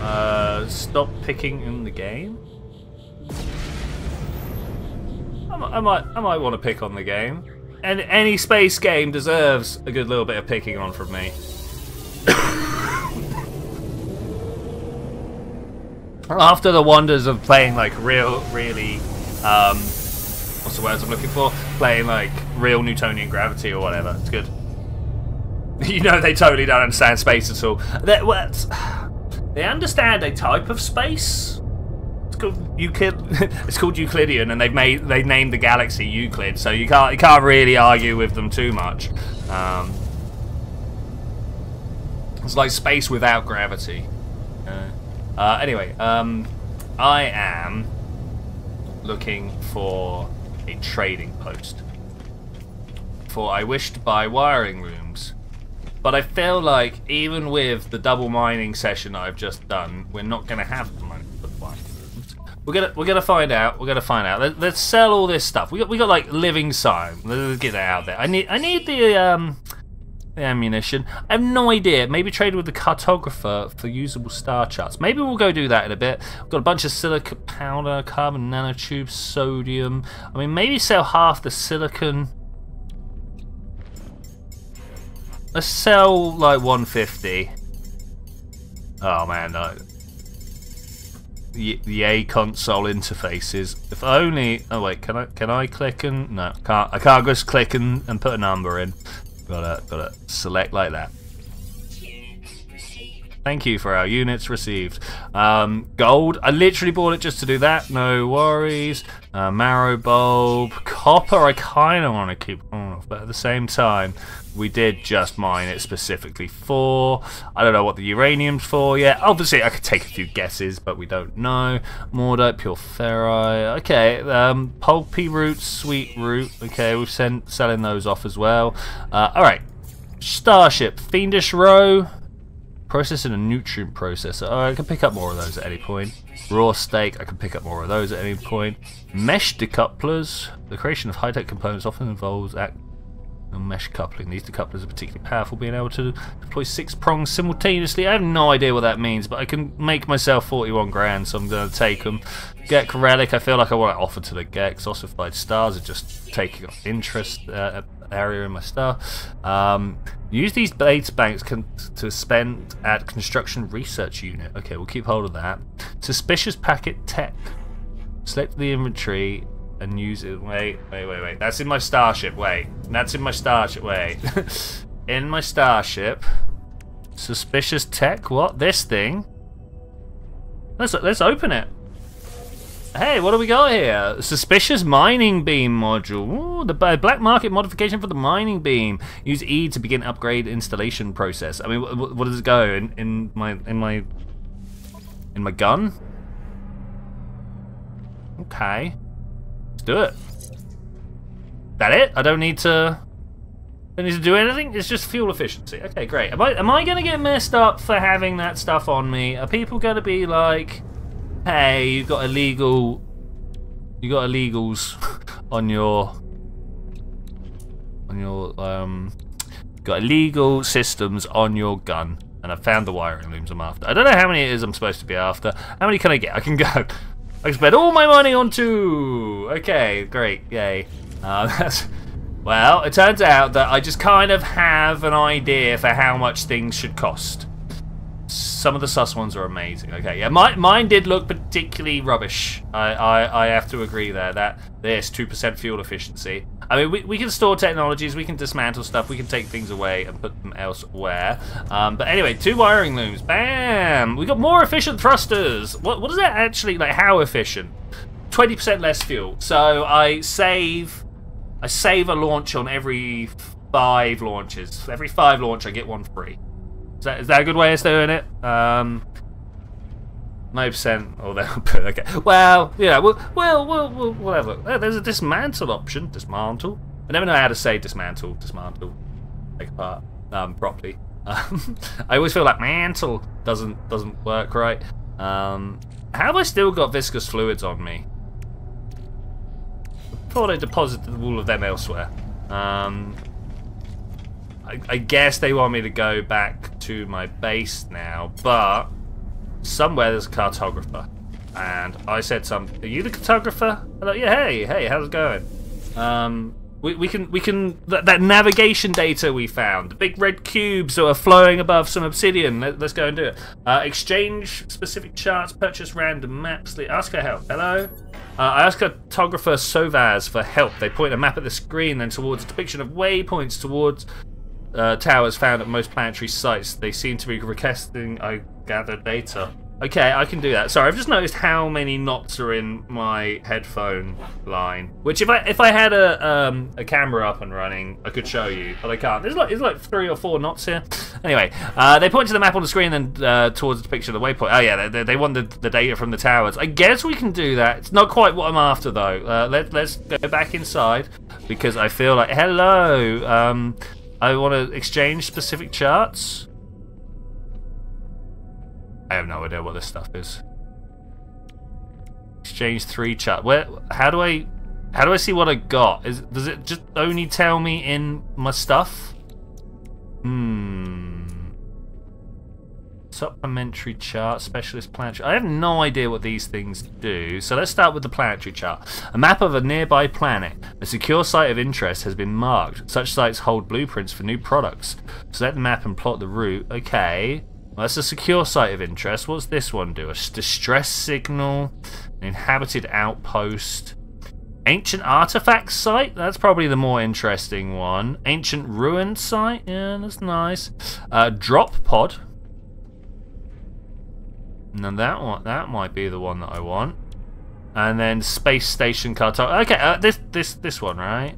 Uh, stop picking in the game? I I might, I might want to pick on the game. And any space game deserves a good little bit of picking on from me. After the wonders of playing like real, really, um, what's the words I'm looking for? Playing like real Newtonian gravity or whatever. It's good. <laughs> you know they totally don't understand space at all. They, well, <sighs> they understand a type of space. It's called Euclid. <laughs> it's called Euclidean, and they've made they named the galaxy Euclid. So you can't you can't really argue with them too much. Um, It's like space without gravity. Uh, uh, anyway, um, I am looking for a trading post. For I wish to buy wiring looms. But I feel like even with the double mining session I've just done, we're not going to have the money for the wiring looms. We're gonna we're gonna find out. We're gonna find out. Let, us sell all this stuff. We got we got like living sign. Let's get that out there. I need I need the um the ammunition. I have no idea. Maybe trade with the cartographer for usable star charts. Maybe we'll go do that in a bit. We've got a bunch of silica powder, carbon nanotubes, sodium. I mean, maybe sell half the silicon. Let's sell like 150. Oh man, no. The, the A console interfaces. If only. Oh wait, can I can I click and no? Can't. I can't just click and, and put a number in. Gotta, gotta select like that. Thank you for our units received. Um, gold, I literally bought it just to do that. No worries. Uh, marrow bulb. Copper, I kind of want to keep on, but at the same time, we did just mine it specifically for. I don't know what the uranium's for yet. Obviously, I could take a few guesses, but we don't know. Mordite, pure ferrite. Okay, um, pulpy root, sweet root. Okay, we've sent selling those off as well. Uh, all right, Starship, Fiendish Roe. Processing a nutrient processor. Oh, I can pick up more of those at any point. Raw steak, I can pick up more of those at any point. Mesh decouplers. The creation of high-tech components often involves act mesh coupling. These decouplers are particularly powerful, being able to deploy six prongs simultaneously. I have no idea what that means, but I can make myself 41 grand, so I'm going to take them. Gek Relic, I feel like I want to offer to the Geks. Ossified Stars are just taking interest uh, area in my star. Um, use these base banks to spend at construction research unit. Okay, we'll keep hold of that. Suspicious packet tech. Select the inventory and use it. Wait, wait, wait, wait. That's in my starship. Wait, that's in my starship. Wait, <laughs> in my starship. Suspicious tech. What? This thing? Let's let's open it. Hey, what do we got here? Suspicious mining beam module. Ooh, the black market modification for the mining beam. Use E to begin upgrade installation process. I mean, what, what does it go in, in my in my in my gun? Okay. Let's do it. That it? I don't need to. Don't need to do anything. It's just fuel efficiency. Okay, great. Am I am I gonna get messed up for having that stuff on me? Are people gonna be like, "Hey, you got illegal, you got illegals <laughs> on your on your um, got illegal systems on your gun?" And I found the wiring looms I'm after. I don't know how many it is I'm supposed to be after. How many can I get? I can go. I can spend all my money on two. Okay, great, yay. Uh, <laughs> that's, well, it turns out that I just kind of have an idea for how much things should cost. Some of the sus ones are amazing. Okay, yeah, my, mine did look particularly rubbish. I, I, I have to agree there. That this 2% fuel efficiency. I mean, we, we can store technologies, we can dismantle stuff, we can take things away and put them elsewhere. Um, but anyway, two wiring looms. Bam! We got more efficient thrusters. What, what is that actually, like, how efficient? 20% less fuel. So I save, I save a launch on every five launches. Every five launch, I get one free. Is that, is that a good way of doing it? Um, 9%. Oh, they'll okay. Well, yeah, we'll, we'll, we'll, whatever. There's a dismantle option. Dismantle. I never know how to say dismantle, dismantle, take apart um, properly. Um, <laughs> I always feel like mantle doesn't doesn't work right. Um, how have I still got viscous fluids on me? Thought I deposited all of them elsewhere. Um, I, I guess they want me to go back to my base now, but somewhere there's a cartographer. And I said some, are you the cartographer? I Like, yeah, hey, hey, how's it going? Um, we, we can, we can, that, that, navigation data we found, the big red cubes that are flowing above some obsidian, Let, us go and do it. Uh, exchange specific charts, purchase random maps, ask her help. Hello? Uh, I ask cartographer Sovaz for help. They point a map at the screen, then towards a depiction of waypoints towards uh, towers found at most planetary sites. They seem to be requesting I gather data. Okay, I can do that. Sorry, I've just noticed how many knots are in my headphone line. Which, if I if I had a um, a camera up and running, I could show you, but I can't. There's like there's like three or four knots here. <laughs> Anyway, uh, they point to the map on the screen and uh, towards the picture of the waypoint. Oh yeah, they, they want the, the data from the towers. I guess we can do that. It's not quite what I'm after though. Uh, let let's go back inside because I feel like hello. Um, I want to exchange specific charts. I have no idea what this stuff is. Exchange three chat. Where? How do I? How do I see what I got? Is does it just only tell me in my stuff? Hmm. Supplementary chart, specialist planetary. I have no idea what these things do. So let's start with the planetary chart. A map of a nearby planet. A secure site of interest has been marked. Such sites hold blueprints for new products. Select the map and plot the route. Okay. Well, that's a secure site of interest. What's this one do? A distress signal, an inhabited outpost, ancient artifact site. That's probably the more interesting one. Ancient ruin site. Yeah, that's nice. Uh, drop pod. Now that one, that might be the one that I want. And then space station cartography. Okay, uh, this this this one, right?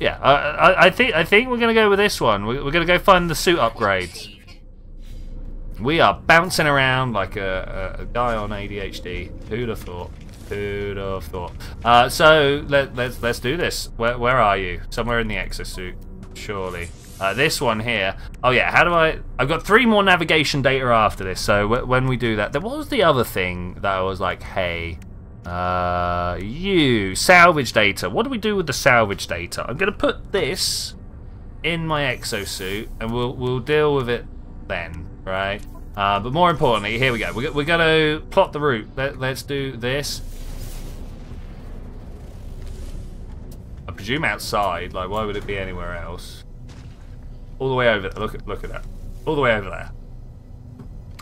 Yeah, I, I think I think we're gonna go with this one. We're, we're gonna go find the suit upgrades. We are bouncing around like a, a, a guy on ADHD. Who'd have thought? Who'd have thought? Uh, so let, let's let's do this. Where where are you? Somewhere in the exosuit, surely. Uh, this one here. Oh yeah, how do I... I've got three more navigation data after this, so when we do that... There was the other thing that I was like, hey, uh, you, salvage data. What do we do with the salvage data? I'm going to put this in my exosuit, and we'll we'll deal with it then, right? Uh, but more importantly, here we go. We're, we're going to plot the route. Let, let's do this. I presume outside. Like, why would it be anywhere else? All the way over. Look at look at that. All the way over there.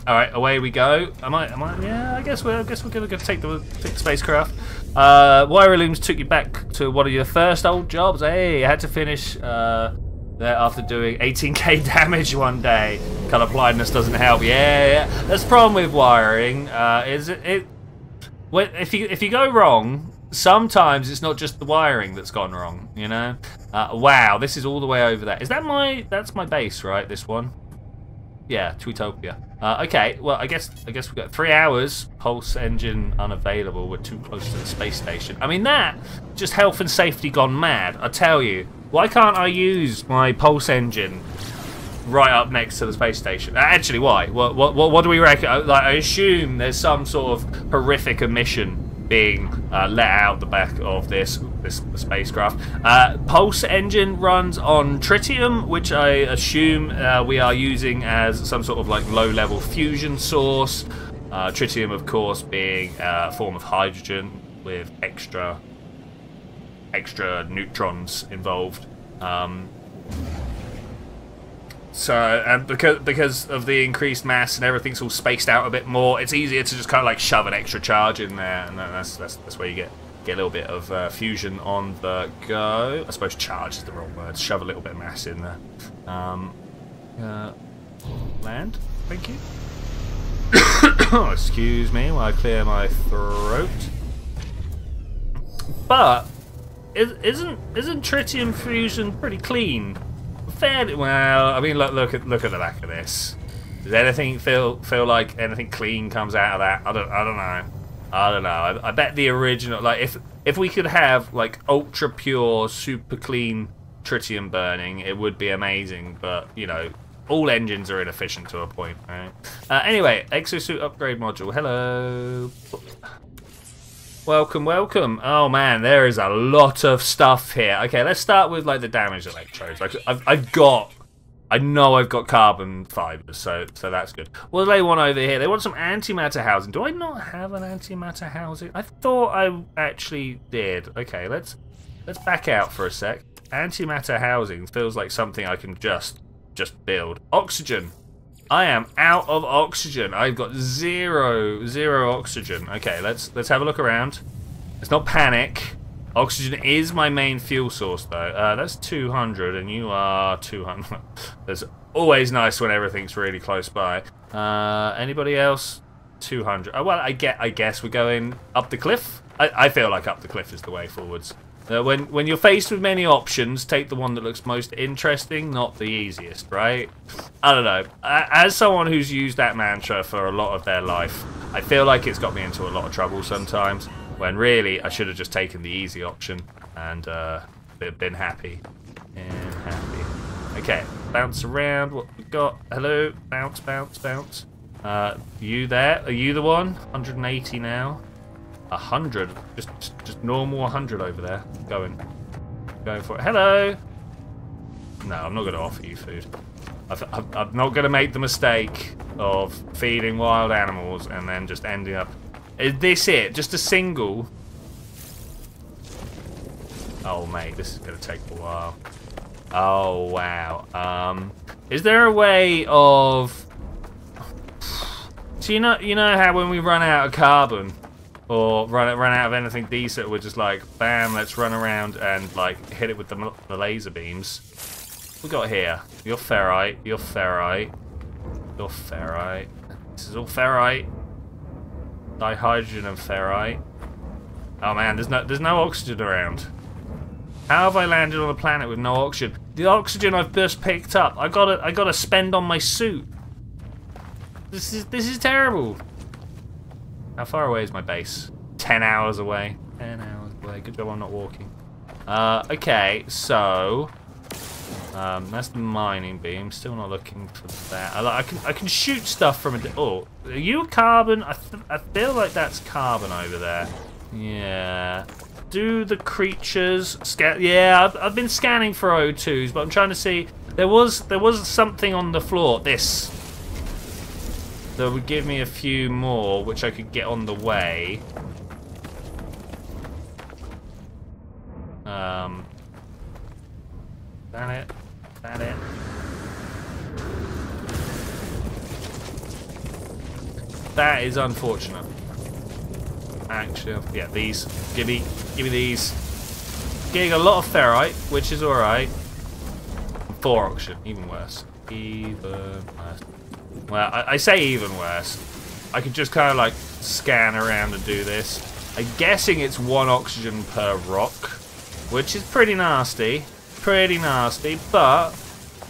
All right, away we go. Am I? Am I? Yeah, I guess we're. I guess we're gonna go take the, take the spacecraft. Uh, Wirelooms took you back to one of your first old jobs. Hey, I had to finish uh, there after doing 18k <laughs> damage one day. Color blindness doesn't help. Yeah, yeah. That's the problem with wiring. Uh, is it? it if you if you go wrong, sometimes it's not just the wiring that's gone wrong. You know. Uh, wow, this is all the way over there. Is that my? That's my base, right? This one. Yeah, Tweetopia. Uh, okay, well, I guess I guess we've got three hours. Pulse engine unavailable. We're too close to the space station. I mean, that just health and safety gone mad. I tell you, why can't I use my pulse engine right up next to the space station? Uh, actually, why? What what what, do we reckon? Uh, like, I assume there's some sort of horrific emission being uh, let out the back of this this spacecraft. Uh, Pulse engine runs on tritium, which I assume uh, we are using as some sort of like low-level fusion source. Uh, tritium, of course, being a form of hydrogen with extra extra neutrons involved. Um, so, and because because of the increased mass and everything's all spaced out a bit more, it's easier to just kind of like shove an extra charge in there, and that's that's that's where you get get a little bit of uh, fusion on the go. I suppose charge is the wrong word. Shove a little bit of mass in there. Um, uh, land. Thank you. <coughs> Excuse me while I clear my throat. But isn't isn't tritium fusion pretty clean? fairly well. I mean, look, look at look at the back of this. Does anything feel feel like anything clean comes out of that? I don't I don't know. I don't know. I, I bet the original like if if we could have like ultra pure, super clean tritium burning, it would be amazing. But you know, all engines are inefficient to a point, right? Uh, anyway, exosuit upgrade module. Hello. Welcome, welcome. Oh man, there is a lot of stuff here. Okay, let's start with like the damage electrodes. Like, I've, I've got, I know I've got carbon fibers, so so that's good. Do they want over here? They want some antimatter housing. Do I not have an antimatter housing? I thought I actually did. Okay, let's let's back out for a sec. Antimatter housing feels like something I can just just build. Oxygen. I am out of oxygen. I've got zero, zero oxygen. Okay, let's let's have a look around. Let's not panic. Oxygen is my main fuel source, though. Uh, that's 200, and you are 200. <laughs> There's always nice when everything's really close by. Uh, anybody else? 200. Oh, well, I get. I guess we're going up the cliff. I, I feel like up the cliff is the way forwards. Uh, when when you're faced with many options, take the one that looks most interesting, not the easiest, right? I don't know. As someone who's used that mantra for a lot of their life, I feel like it's got me into a lot of trouble sometimes. When really, I should have just taken the easy option and uh, been happy and happy. Okay, bounce around. What we got? Hello, bounce, bounce, bounce. Uh, you there? Are you the one? 180 now. 100. Just, just, normal 100 over there. Going. Going for it. Hello! No, I'm not going to offer you food. I've, I'm not going to make the mistake of feeding wild animals and then just ending up... Is this it? Just a single? Oh, mate, this is going to take a while. Oh, wow. Um, is there a way of... <sighs> So you know, you know how when we run out of carbon, or run run out of anything decent, we're just like, bam, let's run around and like hit it with the, the laser beams. We got here. You're ferrite. You're ferrite. You're ferrite. This is all ferrite. Dihydrogen and ferrite. Oh man, there's no there's no oxygen around. How have I landed on a planet with no oxygen? The oxygen I've just picked up, I gotta I gotta spend on my suit. This is this is terrible. How far away is my base? Ten hours away. Ten hours away. Good job I'm not walking. Uh, okay, so um, that's the mining beam. Still not looking for that. I, I can I can shoot stuff from a. Oh, are you carbon? I I feel like that's carbon over there. Yeah do the creatures scan? Yeah, I've, I've been scanning for O2s, but I'm trying to see. There was there was something on the floor. This that would give me a few more, which I could get on the way. Um, that it, that it. That is unfortunate. Actually, yeah, these. Give me, give me these. Getting a lot of ferrite, which is alright. Four oxygen, even worse. Even worse. Well, I, I say even worse. I could just kind of like scan around and do this. I'm guessing it's one oxygen per rock, which is pretty nasty. Pretty nasty, but,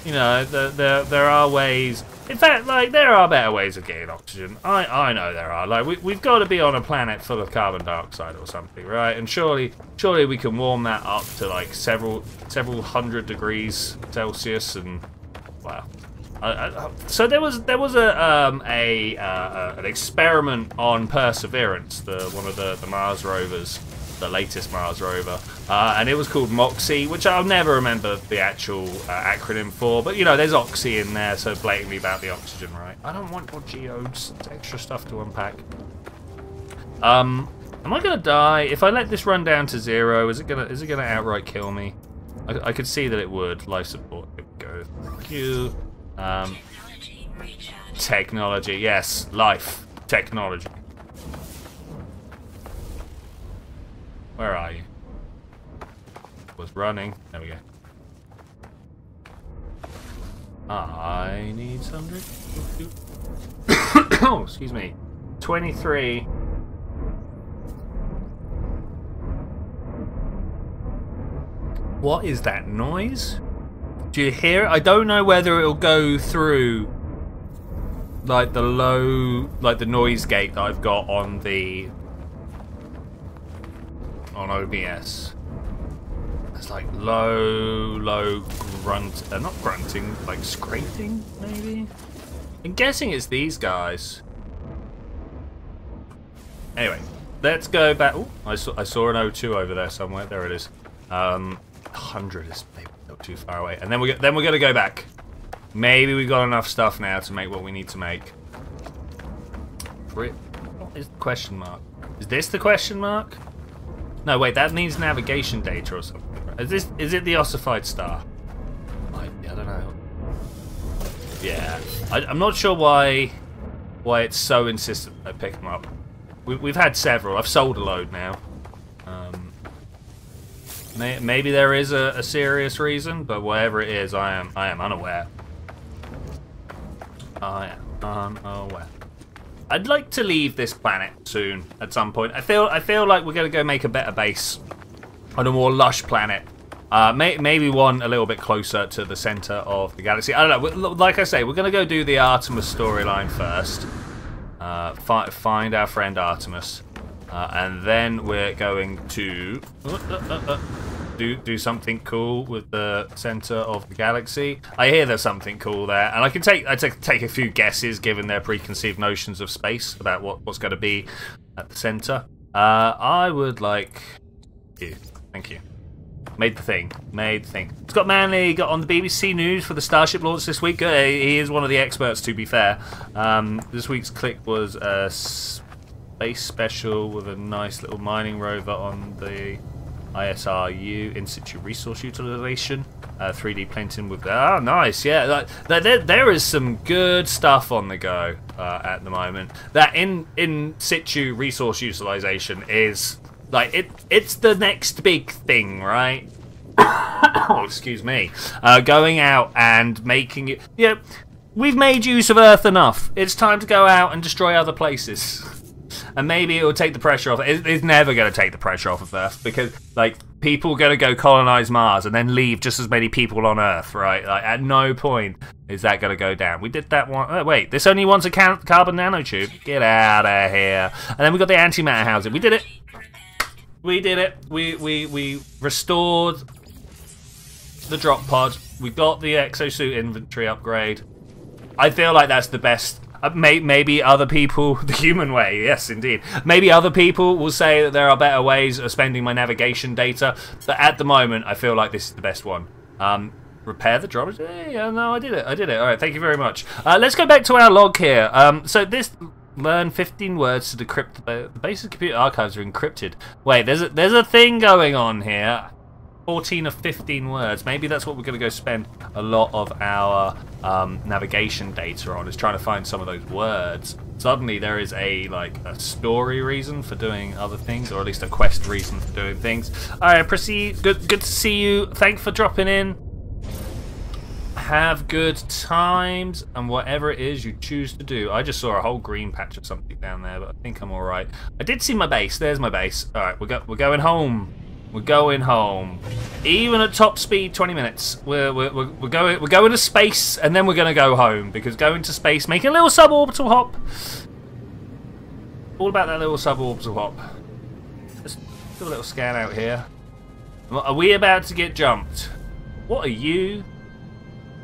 you know, there, there, there are ways in fact, like, there are better ways of getting oxygen. I, I know there are. Like, we, we've got to be on a planet full of carbon dioxide or something, right? And surely, surely we can warm that up to, like, several, several hundred degrees Celsius and, wow. so there was there was a um, a uh, an experiment on Perseverance, the one of the, the Mars rovers, the latest Mars rover, uh, and it was called MOXIE, which I'll never remember the actual uh, acronym for, but you know, there's Oxy in there, so blatantly about the oxygen, right? I don't want more geodes, it's extra stuff to unpack. Um, am I gonna die? If I let this run down to zero, is it gonna is it gonna outright kill me? I, I could see that it would. Life support, here we go. Thank you. Um, technology, yes, life, technology. Where are you? Was running. There we go. I need some drink. <coughs> oh, excuse me. 23. What is that noise? Do you hear it? I don't know whether it'll go through like the low, like the noise gate that I've got on the on OBS. It's like low, low grunt, uh, not grunting, like scraping, maybe? I'm guessing it's these guys. Anyway, let's go back. Oh, I saw, I saw an O2 over there somewhere. There it is. Um, 100 is maybe not too far away. And then we're, then we're gonna go back. Maybe we've got enough stuff now to make what we need to make. What is the question mark? Is this the question mark? No, wait, that needs navigation data or something. Is this is it the ossified star? I, I don't know. Yeah, I, am not sure why why it's so insistent I pick them up. We, we've had several. I've sold a load now. Um, may, maybe there is a, a serious reason, but whatever it is, I am I am unaware. I am unaware. I'd like to leave this planet soon at some point. I feel I feel like we're gonna go make a better base on a more lush planet. Uh, may, maybe one a little bit closer to the center of the galaxy. I don't know. Like I say, we're gonna go do the Artemis storyline first. Uh, fi find our friend Artemis, uh, and then we're going to. Do do something cool with the center of the galaxy. I hear there's something cool there, and I can take I take take a few guesses given their preconceived notions of space about what what's going to be at the center. Uh, I would like you. Thank you. Made the thing. Made the thing. Scott Manley got on the BBC News for the Starship launch this week. Uh, he is one of the experts, to be fair. Um, this week's click was a space special with a nice little mining rover on the ISRU in situ resource utilization, uh, 3D printing with ah oh, nice yeah that, there, there is some good stuff on the go uh, at the moment. That in in situ resource utilization is like it it's the next big thing, right? <coughs> oh, excuse me. Uh, going out and making it yeah. We've made use of Earth enough. It's time to go out and destroy other places. And maybe it will take the pressure off. It's never going to take the pressure off of Earth because, like, people are going to go colonize Mars and then leave just as many people on Earth, right? Like, at no point is that going to go down. We did that one. Oh, wait, this only wants a carbon nanotube. Get out of here. And then we got the antimatter housing. We did it. We did it. We we we restored the drop pod. We got the exosuit inventory upgrade. I feel like that's the best uh, may, maybe other people, <laughs> the human way, yes, indeed. Maybe other people will say that there are better ways of spending my navigation data, but at the moment, I feel like this is the best one. Um, repair the drop. Yeah, no, I did it. I did it. All right, thank you very much. Uh, let's go back to our log here. Um, so this learn 15 words to decrypt the, the basic computer archives are encrypted. Wait, there's a, there's a thing going on here. 14 or 15 words. Maybe that's what we're going to go spend a lot of our um, navigation data on, is trying to find some of those words. Suddenly there is a like a story reason for doing other things, or at least a quest reason for doing things. Alright, proceed. Good, good to see you. Thanks for dropping in. Have good times, and whatever it is you choose to do. I just saw a whole green patch of something down there, but I think I'm alright. I did see my base. There's my base. Alright, we're, go we're going home. We're going home. Even at top speed, 20 minutes. We're, we're, we're, going we're going to space, and then we're going to go home. Because going to space, making a little suborbital hop. All about that little suborbital hop. Let's do a little scan out here. Are we about to get jumped? What are you?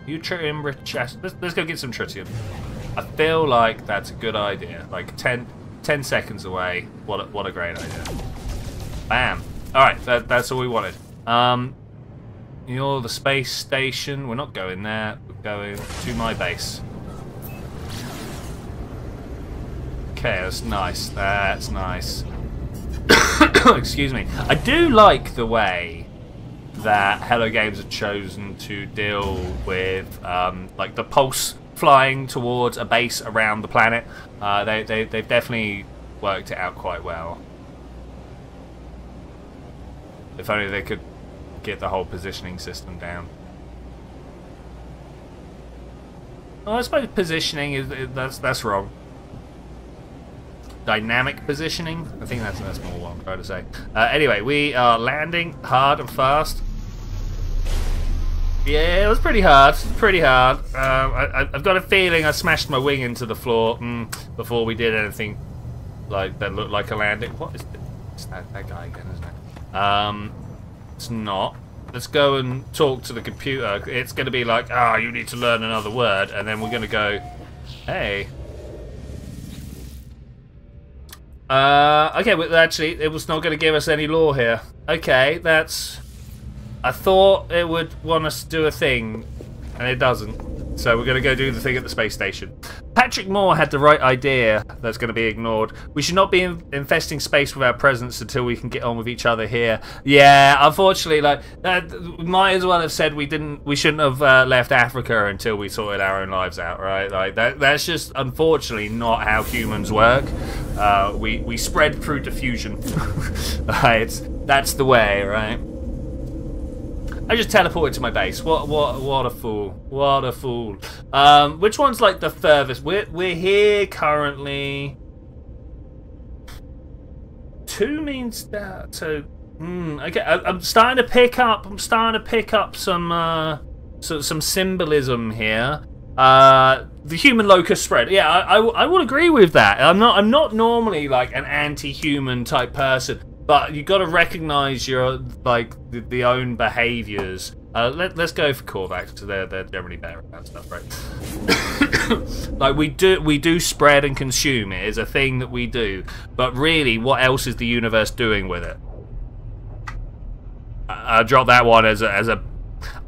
You tritium rich let's, let's go get some tritium. I feel like that's a good idea. Like 10, 10 seconds away. What a, what a great idea. Bam. Alright, that, that's all we wanted. Um, you're the space station. We're not going there. We're going to my base. Okay, that's nice. That's nice. <coughs> Excuse me. I do like the way that Hello Games have chosen to deal with um, like the pulse flying towards a base around the planet. Uh, they, they, they've definitely worked it out quite well. If only they could get the whole positioning system down. Well, I suppose positioning is that's that's wrong. Dynamic positioning. I think that's that's more what I'm trying to say. Uh, anyway, we are landing hard and fast. Yeah, it was pretty hard. Pretty hard. Um, I, have got a feeling I smashed my wing into the floor mm, before we did anything like that looked like a landing. What is It's that, that guy again? Um, it's not. Let's go and talk to the computer. It's going to be like, ah, oh, you need to learn another word, and then we're going to go, hey. Uh, okay, well, actually, it was not going to give us any law here. Okay, that's I thought it would want us to do a thing, and it doesn't. So we're going to go do the thing at the space station. Patrick Moore had the right idea that's going to be ignored. We should not be in infesting space with our presence until we can get on with each other here. Yeah, unfortunately, like uh, might as well have said we didn't, we shouldn't have uh, left Africa until we sorted our own lives out, right? Like that, that's just unfortunately not how humans work. Uh, we we spread through diffusion. <laughs> right, that's the way, right? I just teleported to my base. What what what a fool. What a fool. Um, which one's like the furthest? We're we're here currently. Two means that so hmm, okay, I, am starting to pick up I'm starting to pick up some uh so, some symbolism here. Uh, the human locus spread. Yeah, I, I, I would agree with that. I'm not I'm not normally like an anti-human type person, but you got to recognize your like the, the own behaviors. Uh, let, us go for Korvax because they're they're generally better at that stuff, right? <coughs> like we do we do spread and consume. It is a thing that we do, but really, what else is the universe doing with it? I, I drop that one as a, as a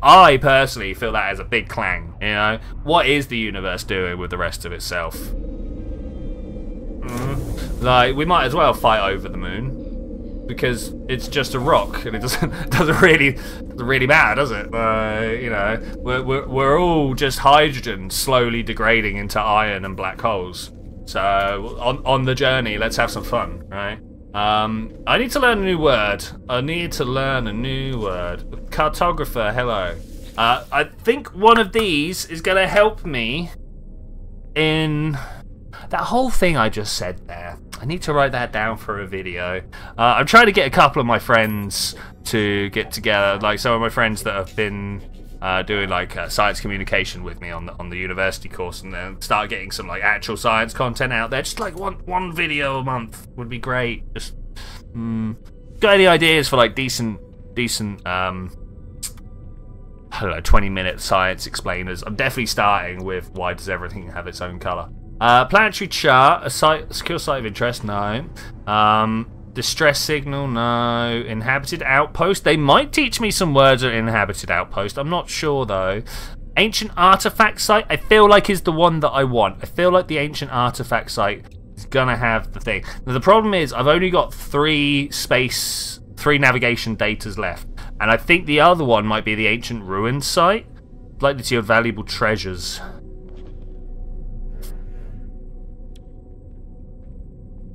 I personally feel that as a big clang. You know, what is the universe doing with the rest of itself? Mm. Like, we might as well fight over the moon because it's just a rock and it doesn't <laughs> doesn't really doesn't really matter, does it? Uh, you know, we're, we're we're all just hydrogen slowly degrading into iron and black holes. So on on the journey, let's have some fun, right? Um, I need to learn a new word. I need to learn a new word. Cartographer, hello. Uh, I think one of these is going to help me in that whole thing I just said there. I need to write that down for a video. Uh, I'm trying to get a couple of my friends to get together, like some of my friends that have been uh, doing like uh, science communication with me on the on the university course, and then start getting some like actual science content out there. Just like one one video a month would be great. Just mm, got any ideas for like decent decent um, I don't know, 20 minute science explainers. I'm definitely starting with why does everything have its own color. Uh, planetary chart, a site, secure site of interest, no. Um, Distress signal, no. Inhabited outpost. They might teach me some words at inhabited outpost. I'm not sure though. Ancient artifact site, I feel like is the one that I want. I feel like the ancient artifact site is gonna have the thing. Now the problem is I've only got three space, three navigation datas left, and I think the other one might be the ancient ruin site, likely to yield valuable treasures.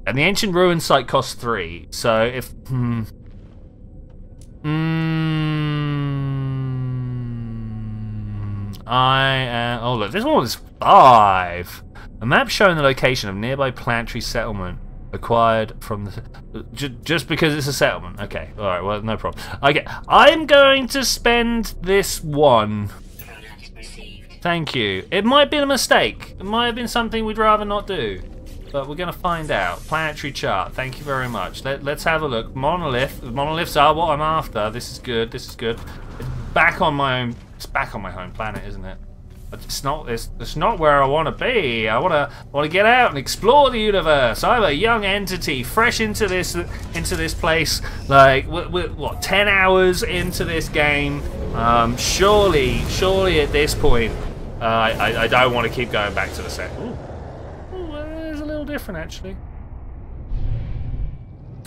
And the ancient ruin site costs three, so if... Hmm, mm, I... Uh, oh look, this one is five! A map showing the location of nearby planetary settlement acquired from the... Just because it's a settlement. Okay, alright, well, no problem. Okay, I'm going to spend this one... Thank you. It might be a mistake. It might have been something we'd rather not do but we're going to find out. Planetary chart, thank you very much. Let, us have a look. Monolith, monoliths are what I'm after. This is good, this is good. It's back on my own, it's back on my home planet, isn't it? It's not. It's, it's not where I want to be. I want to. Want to get out and explore the universe. I'm a young entity, fresh into this into this place. Like what? Ten hours into this game. Um, surely, surely at this point, uh, I, I don't want to keep going back to the set. Ooh different, actually.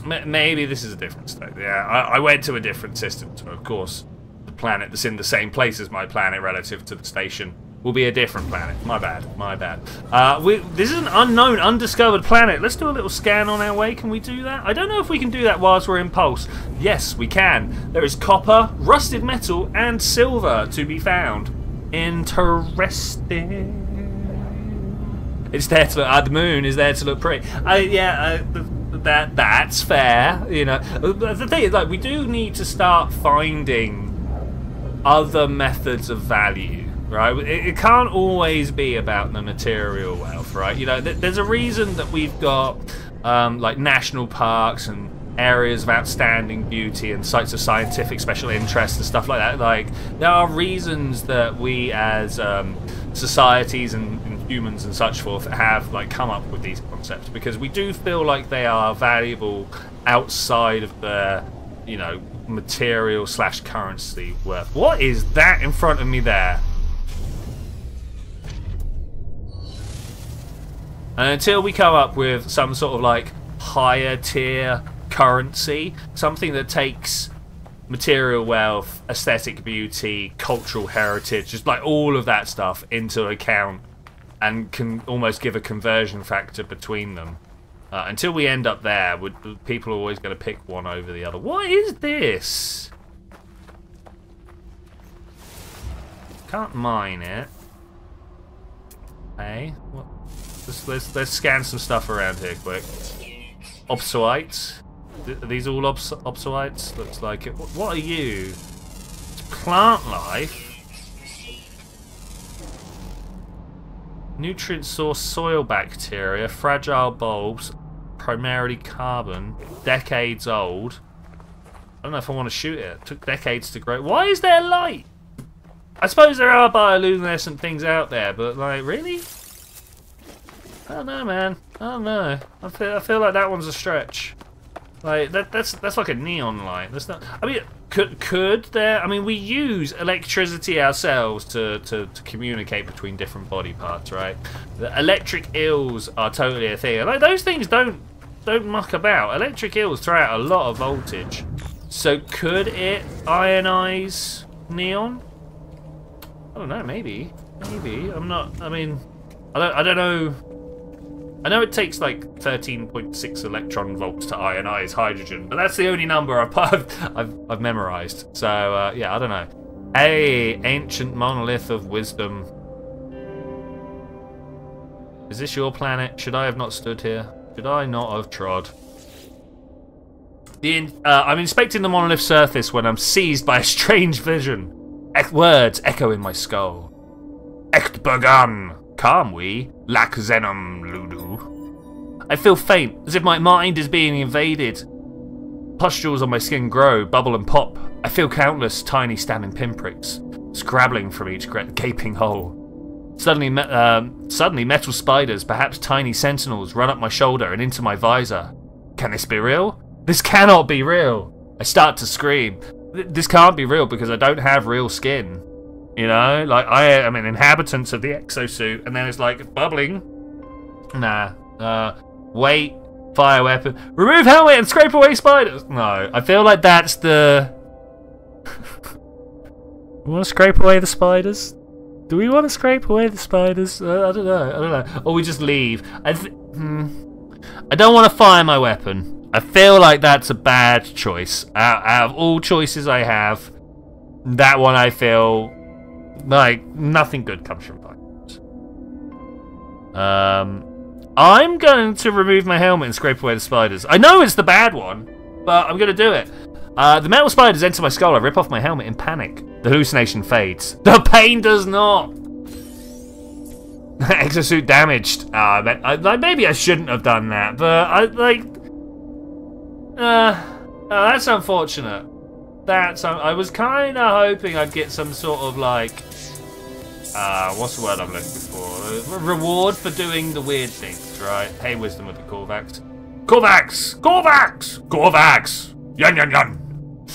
Maybe this is a different state. Yeah, I, I went to a different system, so of course the planet that's in the same place as my planet relative to the station will be a different planet. My bad, my bad. Uh, we, this is an unknown, undiscovered planet. Let's do a little scan on our way. Can we do that? I don't know if we can do that whilst we're in Pulse. Yes, we can. There is copper, rusted metal, and silver to be found. Interesting. It's there to look. Uh, the moon is there to look pretty. I, yeah, uh, that that's fair. You know, the thing is, like, we do need to start finding other methods of value, right? It, it can't always be about the material wealth, right? You know, th there's a reason that we've got um, like national parks and areas of outstanding beauty and sites of scientific special interest and stuff like that. Like, there are reasons that we as um, societies and, and, humans and such forth have like come up with these concepts because we do feel like they are valuable outside of their, you know, material slash currency worth. What is that in front of me there? And until we come up with some sort of like higher tier currency, something that takes material wealth, aesthetic beauty, cultural heritage, just like all of that stuff into account and can almost give a conversion factor between them. Uh, until we end up there, would, people are always going to pick one over the other. What is this? Can't mine it. Hey, what? Let's, let's, let's scan some stuff around here quick. Obsoites. Are these all obs obsoites? Looks like it. What are you? It's plant life. Nutrient source soil bacteria, fragile bulbs, primarily carbon, decades old. I don't know if I want to shoot it. it took decades to grow. Why is there light? I suppose there are bioluminescent things out there, but like, really? I don't know, man. I don't know. I feel, I feel like that one's a stretch. Like that, that's that's like a neon light. That's not. I mean, could could there? I mean, we use electricity ourselves to, to, to communicate between different body parts, right? The electric eels are totally a thing. Like those things don't don't muck about. Electric eels throw out a lot of voltage. So could it ionize neon? I don't know. Maybe. Maybe. I'm not. I mean, I don't. I don't know I know it takes like 13.6 electron volts to ionize hydrogen, but that's the only number I've <laughs> I've, I've memorized. So uh, yeah, I don't know. Hey, ancient monolith of wisdom. Is this your planet? Should I have not stood here? Should I not have trod? The uh, I'm inspecting the monolith surface when I'm seized by a strange vision. E words echo in my skull. Echt begun. Calm we, lack xenom ludu. I feel faint, as if my mind is being invaded. Pustules on my skin grow, bubble and pop. I feel countless tiny stabbing pinpricks, scrabbling from each gaping hole. Suddenly, me um, suddenly, metal spiders, perhaps tiny sentinels, run up my shoulder and into my visor. Can this be real? This cannot be real! I start to scream. This can't be real because I don't have real skin. You know, like I am an inhabitant of the exosuit, and then it's like bubbling. Nah. Uh, wait. Fire weapon. Remove helmet and scrape away spiders. No, I feel like that's the. we want to scrape away the spiders. Do we want to scrape away the spiders? Uh, I don't know. I don't know. Or we just leave. I. Hmm. I don't want to fire my weapon. I feel like that's a bad choice. Out, out of all choices I have, that one I feel like, nothing good comes from violence. Um, I'm going to remove my helmet and scrape away the spiders. I know it's the bad one, but I'm going to do it. Uh, the metal spiders enter my skull. I rip off my helmet in panic. The hallucination fades. <laughs> The pain does not. <laughs> Exosuit damaged. Uh, I, maybe I shouldn't have done that, but I like. Uh, uh that's unfortunate. That's. I was kind of hoping I'd get some sort of like uh, what's the word I'm looking for? reward for doing the weird things, right? Hey, wisdom with the Korvax. Korvax! Korvax! Korvax! Yun yun yun!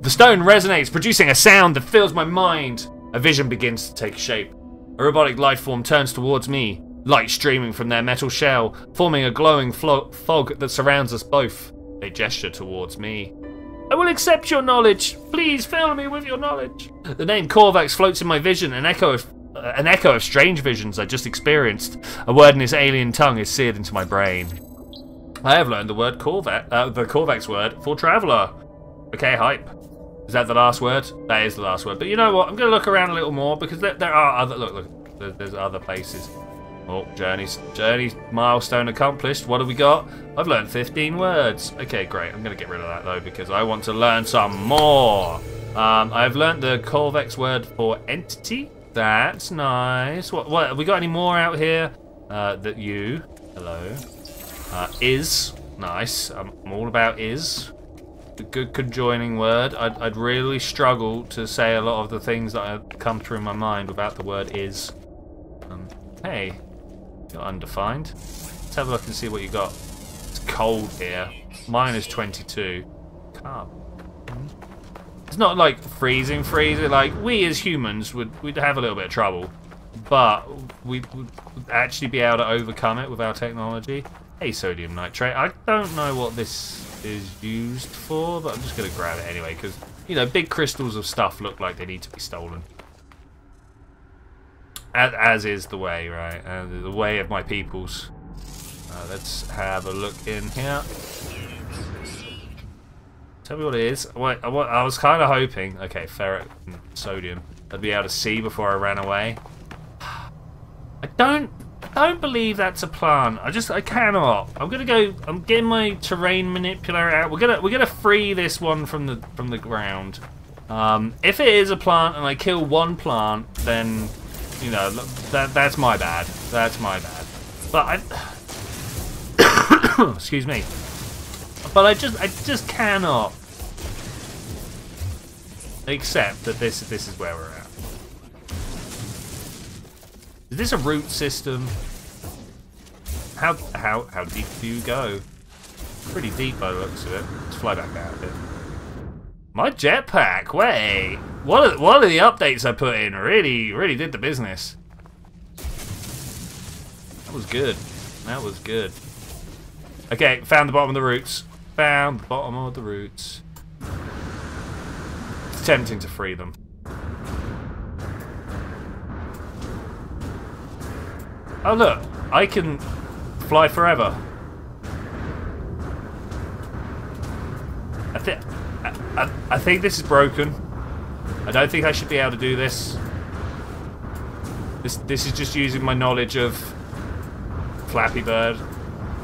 The stone resonates, producing a sound that fills my mind. A vision begins to take shape. A robotic life form turns towards me, light streaming from their metal shell, forming a glowing fog that surrounds us both. They gesture towards me. I will accept your knowledge. Please fill me with your knowledge. The name Korvax floats in my vision, an echo of an echo of strange visions I just experienced. A word in his alien tongue is seared into my brain. I have learned the word Corvette, uh, the Korvax word for traveller. Okay, hype. Is that the last word? That is the last word. But you know what? I'm going to look around a little more because there, there are other. Look, look. There, there's other places. Oh, journeys, journey milestone accomplished. What have we got? I've learned 15 words. Okay, great. I'm going to get rid of that though because I want to learn some more. Um, I've learned the Korvax word for entity. That's nice. What? What? have We got any more out here? Uh, that you. Hello. Uh, is nice. I'm, I'm all about is. A good conjoining word. I'd, I'd really struggle to say a lot of the things that have come through my mind without the word is. Um, hey, you're undefined. Let's have a look and see what you got. It's cold here. Minus 22. Calm. It's not like freezing, freezing. Like we as humans would we'd have a little bit of trouble, but we would actually be able to overcome it with our technology. Hey, sodium nitrate. I don't know what this is used for, but I'm just gonna grab it anyway because you know big crystals of stuff look like they need to be stolen. As, as is the way, right? Uh, the way of my peoples. Uh, let's have a look in here. Tell me what it is. Wait, I, I was kind of hoping. Okay, ferret sodium. I'd be able to see before I ran away. I don't don't believe that's a plant. I just I cannot. I'm gonna go. I'm getting my terrain manipulator out. We're gonna we're gonna free this one from the from the ground. Um, if it is a plant and I kill one plant, then you know that that's my bad. That's my bad. But I <coughs> excuse me. But I just I just cannot accept that this this is where we're at. Is this a root system? How how how deep do you go? Pretty deep by the looks of it. Let's fly back out a bit. My jetpack, wait. One of, the, one of the updates I put in really, really did the business. That was good. That was good. Okay, found the bottom of the roots. Found the bottom of the roots. It's tempting to free them. Oh look, I can fly forever. I think I, I think this is broken. I don't think I should be able to do this. This this is just using my knowledge of Flappy Bird.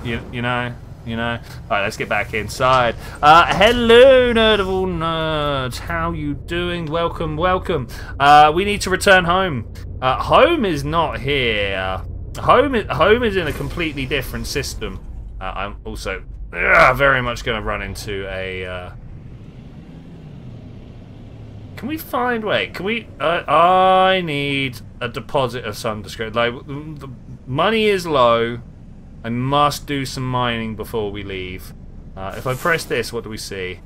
You you know. You know? Alright, let's get back inside. Uh, hello, nerd of all nerds. How you doing? Welcome, welcome. Uh, we need to return home. Uh, home is not here. Home is, home is in a completely different system. Uh, I'm also uh, very much going to run into a... Can we find... Wait, can we... Uh, I need a deposit of some description. Like, the money is low. I must do some mining before we leave. Uh, if I press this, what do we see?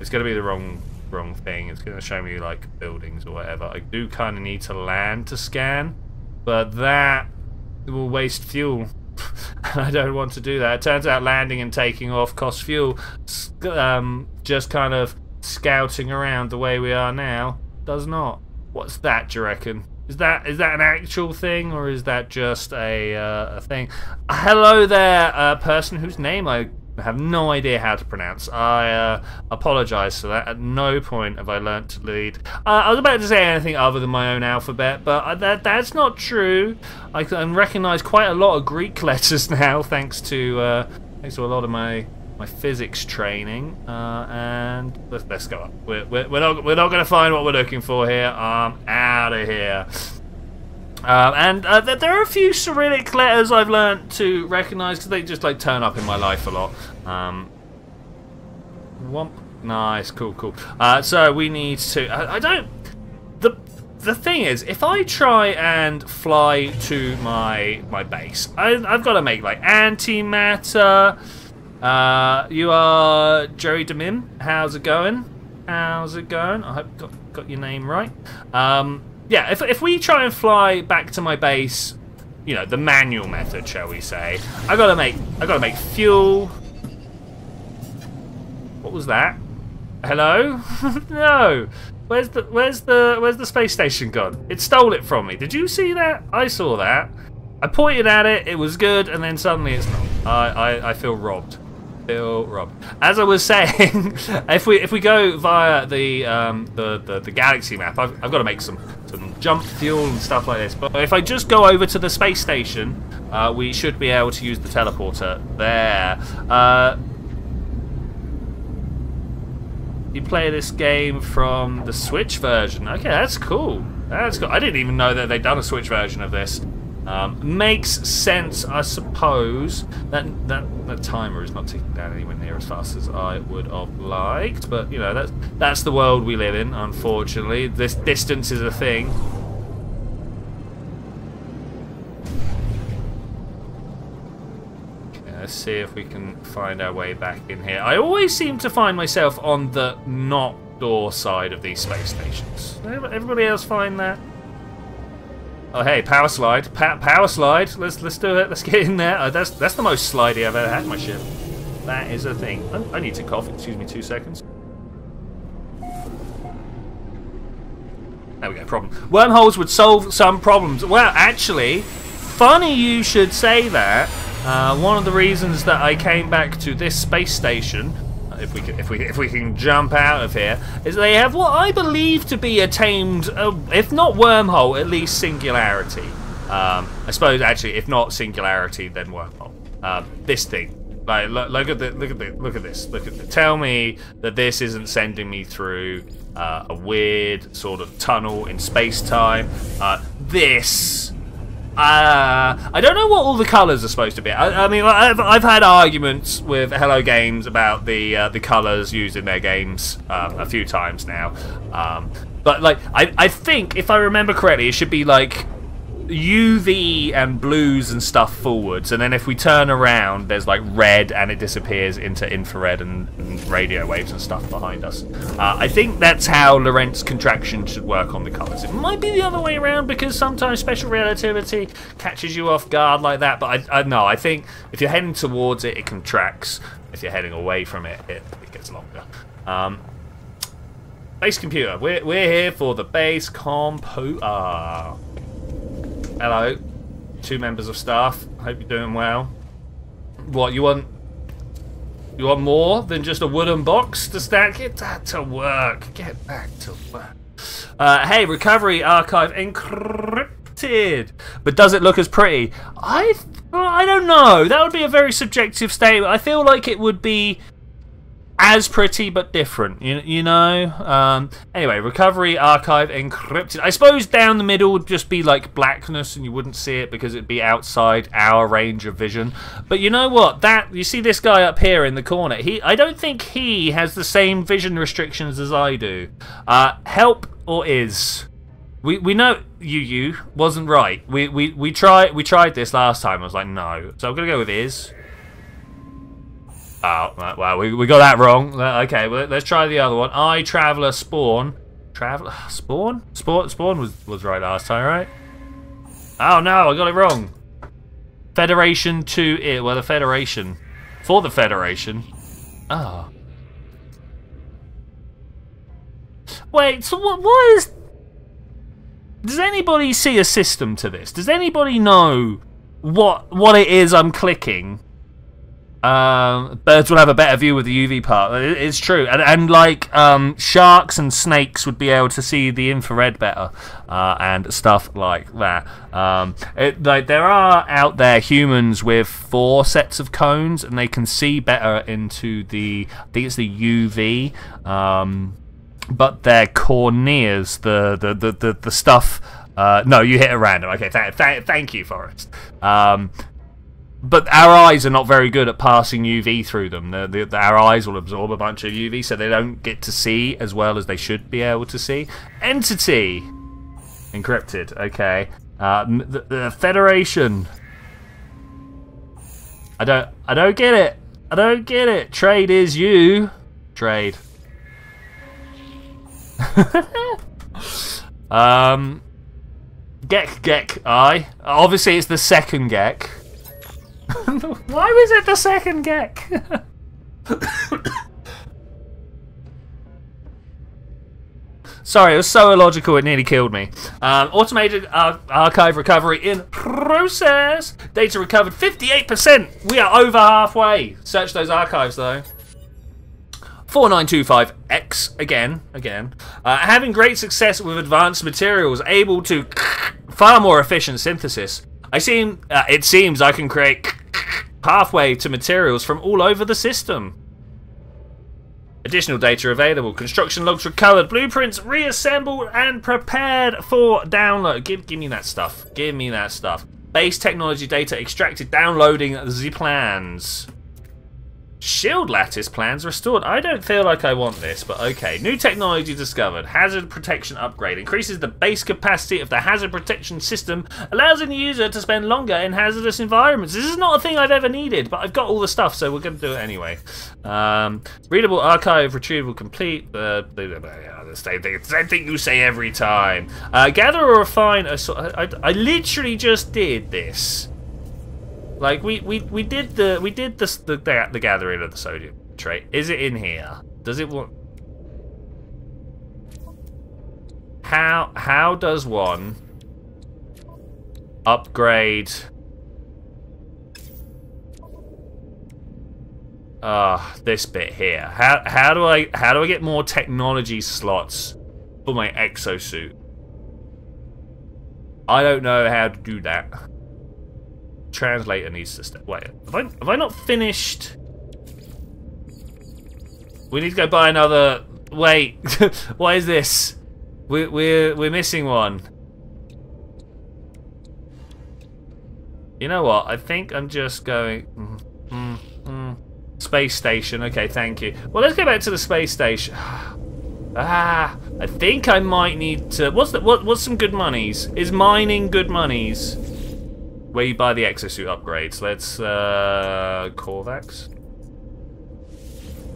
It's going to be the wrong wrong thing. It's going to show me, like, buildings or whatever. I do kind of need to land to scan. But that will waste fuel. <laughs> I don't want to do that. It turns out landing and taking off costs fuel. Um, just kind of scouting around the way we are now does not. What's that, do you reckon? Is that is that an actual thing or is that just a uh, a thing? Hello there, uh, person whose name I have no idea how to pronounce. I uh, apologise for that. At no point have I learnt to read. Uh, I was about to say anything other than my own alphabet, but uh, that that's not true. I can recognise quite a lot of Greek <laughs> letters now, thanks to uh, thanks to a lot of my my physics training. Uh, and let's, let's go up. We're, we're, we're not we're not going to find what we're looking for here. I'm out of here. Um, and uh, there are a few Cyrillic letters I've learned to recognise because they just like turn up in my life a lot. Um, womp. Nice, cool, cool. Uh, so we need to. I, I, don't. The the thing is, if I try and fly to my my base, I, have got to make like antimatter. Uh, you are Jerry Demim. How's it going? How's it going? I hope got got your name right. Um, yeah, if, if we try and fly back to my base, you know, the manual method, shall we say, I gotta make I gotta make fuel. What was that? Hello? <laughs> no. Where's the where's the where's the space station gone? It stole it from me. Did you see that? I saw that. I pointed at it, it was good, and then suddenly it's not. I, I, I feel robbed. Bill Rob. As I was saying, <laughs> if we if we go via the um, the, the, the galaxy map, I've, I've got to make some some jump fuel and stuff like this. But if I just go over to the space station, uh, we should be able to use the teleporter there. Uh, you play this game from the Switch version. Okay, that's cool. That's cool. I didn't even know that they'd done a Switch version of this. Um, makes sense, I suppose. That, that that timer is not ticking down anywhere near as fast as I would have liked, but you know that's that's the world we live in. Unfortunately, this distance is a thing. Okay, let's see if we can find our way back in here. I always seem to find myself on the not door side of these space stations. Everybody else find that? Oh hey, power slide, pa power slide. Let's let's do it. Let's get in there. Oh, that's that's the most slidey I've ever had in my ship. That is a thing. I, I need to cough. Excuse me, two seconds. There we go. Problem. Wormholes would solve some problems. Well, actually, funny you should say that. Uh, one of the reasons that I came back to this space station if we can, if we if we can jump out of here, is they have what I believe to be a tamed, uh, if not wormhole, at least singularity. Um, I suppose actually, if not singularity, then wormhole. Um, this thing. Like, look, look at the, look at the, look at this, look at the. Tell me that this isn't sending me through uh, a weird sort of tunnel in space time. Uh, this uh, I don't know what all the colours are supposed to be. I, I, mean, I've, I've had arguments with Hello Games about the uh, the colours used in their games um, a few times now. Um, but like, I, I think if I remember correctly, it should be like UV and blues and stuff forwards, and then if we turn around, there's like red, and it disappears into infrared and, and radio waves and stuff behind us. Uh, I think that's how Lorentz contraction should work on the colours. It might be the other way around because sometimes special relativity catches you off guard like that. But I, I no, I think if you're heading towards it, it contracts. If you're heading away from it, it, it gets longer. Um, base computer. We're, we're here for the base computer. Hello, two members of staff. Hope you're doing well. What you want? You want more than just a wooden box to stack? Get that to work. Get back to work. Uh, hey, recovery archive encrypted, but does it look as pretty? I I don't know. That would be a very subjective statement. I feel like it would be as pretty but different, you, you know? Um, anyway, recovery archive encrypted. I suppose down the middle would just be like blackness and you wouldn't see it because it'd be outside our range of vision. But you know what? That You see this guy up here in the corner? He, I don't think he has the same vision restrictions as I do. Uh, help or is? We, we know you you wasn't right. We we we tried we tried this last time. I was like no, so I'm gonna go with is. Oh, well, we, we got that wrong. Okay, well, let's try the other one. I Traveler Spawn. Traveler <sighs> Spawn? Spawn Spawn was, was right last time, right? Oh no, I got it wrong. Federation to it. Eh, well, the Federation. For the Federation. Oh. Wait, so what, what is... Does anybody see a system to this? Does anybody know what what it is I'm clicking um, birds will have a better view with the UV part. It's true, and, and like um, sharks and snakes would be able to see the infrared better, uh, and stuff like that. Um, it, like there are out there humans with four sets of cones, and they can see better into the. I think it's the UV, um, but their corneas, the the the the, the stuff. Uh, no, you hit a random. Okay, th th thank you, Forrest. Um, but our eyes are not very good at passing UV through them. The, the, the, our eyes will absorb a bunch of UV, so they don't get to see as well as they should be able to see. Entity encrypted. Okay. Uh, the, the Federation. I don't. I don't get it. I don't get it. Trade is you. Trade. <laughs> um. Gek Gek I. Obviously, it's the second Gek. <laughs> Why was it the second Gek? <laughs> Sorry, it was so illogical it nearly killed me. Um, automated ar archive recovery in process. Data recovered 58%. We are over halfway. Search those archives though. 4925X again, again. Uh, having great success with advanced materials, able to <laughs> far more efficient synthesis. I seem, uh, it seems I can create pathway to materials from all over the system. Additional data available. Construction logs recovered. Blueprints reassembled and prepared for download. Give, give me that stuff. Give me that stuff. Base technology data extracted. Downloading the plans. Shield lattice plans restored. I don't feel like I want this, but okay. New technology discovered. Hazard protection upgrade. Increases the base capacity of the hazard protection system. Allows the user to spend longer in hazardous environments. This is not a thing I've ever needed, but I've got all the stuff, so we're going to do it anyway. Um, readable archive retrieval complete. Uh, the same thing, same thing you say every time. Uh, gather or refine. I literally just did this. Like we we we did the we did the the, the gathering of the sodium nitrate. Is it in here? Does it want? How how does one upgrade? Ah, this bit here. How how do I how do I get more technology slots for my exosuit? I don't know how to do that. Translator needs to step. Wait, have I have I not finished? We need to go buy another. Wait, <laughs> why is this? We're we're we're missing one. You know what? I think I'm just going. Mm, mm, mm. Space station. Okay, thank you. Well, let's go back to the space station. <sighs> ah, I think I might need to. What's the, what? What's some good monies? Is mining good monies? Where you buy the exosuit upgrades. Let's uh, Korvax.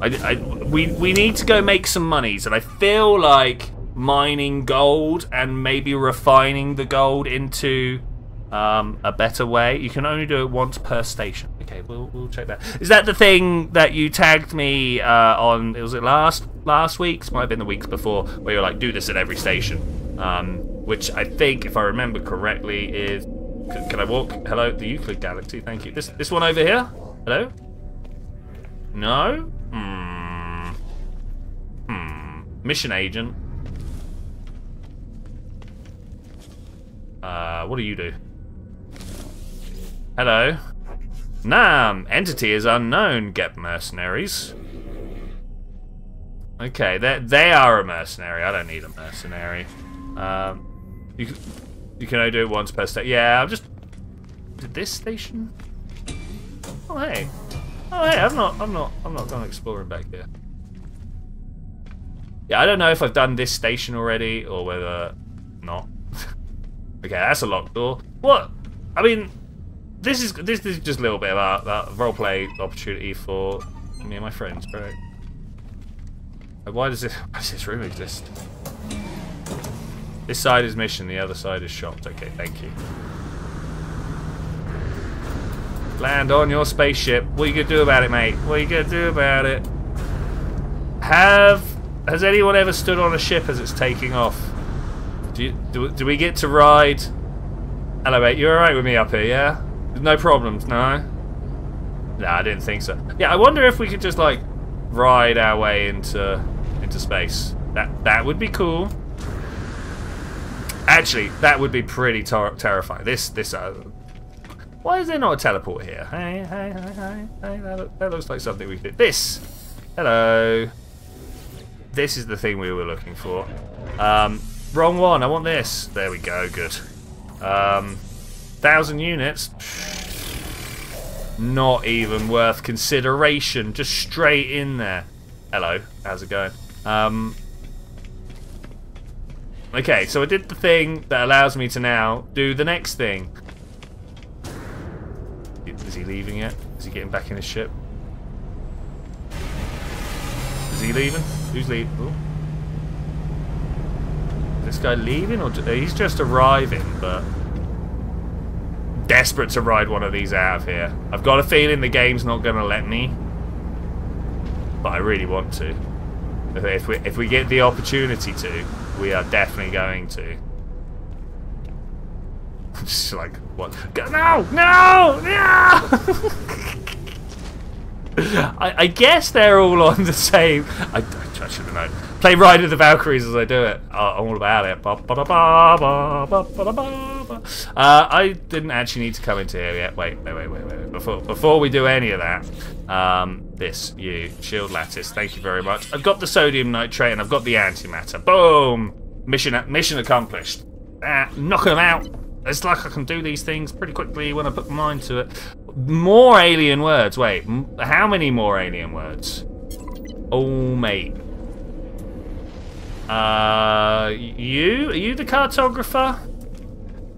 I, I, we we need to go make some monies, and I feel like mining gold and maybe refining the gold into um, a better way. You can only do it once per station. Okay, we'll, we'll check that. Is that the thing that you tagged me uh, on? Was it last last week's? Might have been the weeks before, where you're like, do this at every station. Um, which I think, if I remember correctly, is. Can, I walk? Hello, the Euclid Galaxy. Thank you. This this one over here. Hello. No. Hmm. Hmm. Mission agent. Uh, what do you do? Hello. Nam, entity is unknown, get mercenaries. Okay, they they are a mercenary. I don't need a mercenary. Um, you you can only do it once per station. Yeah, I'm just. Did this station? Oh hey, oh hey, I'm not I'm not I'm not going exploring back here. Yeah, I don't know if I've done this station already or whether not. <laughs> okay, that's a locked door. What? I mean, this is this is just a little bit about that roleplay opportunity for me and my friends, right? Why does this <laughs> why does this room exist? This side is mission, the other side is shopped. Okay, thank you. Land on your spaceship. What are you gonna do about it, mate? What are you gonna do about it? Have has anyone ever stood on a ship as it's taking off? Do you, do, do we get to ride? Hello, mate. You alright with me up here? Yeah. No problems, no? Nah, I didn't think so. Yeah, I wonder if we could just, like, ride our way into into space. That that would be cool. Actually, that would be pretty ter terrifying. This, this, uh... Why is there not a teleport here? Hey, hey, hey, hey, hey, that, that looks like something we could... This! Hello! This is the thing we were looking for. Um, wrong one, I want this. There we go, good. Um, thousand units not even worth consideration. Just straight in there. Hello, how's it going? Um, okay, so I did the thing that allows me to now do the next thing. Is he leaving yet? Is he getting back in his ship? Is he leaving? Who's leaving? Ooh. Is this guy leaving or he's just arriving? But desperate to ride one of these out of here. I've got a feeling the game's not going to let me. But I really want to. If we, if we get the opportunity to, we are definitely going to. <laughs> Just like, what? No! No! No! <laughs> I, I, guess they're all on the same. I, I, should have known. Play Ride of the Valkyries as I do it. Uh, I'm all about it. Uh, I didn't actually need to come into here yet. Wait, wait, wait, wait, wait. Before before we do any of that, um, this you shield lattice. Thank you very much. I've got the sodium nitrate and I've got the antimatter. Boom! Mission mission accomplished. Ah, knock them out. It's like I can do these things pretty quickly when I put my mind to it. More alien words. Wait, how many more alien words? Oh, mate. Uh, you? Are you the cartographer?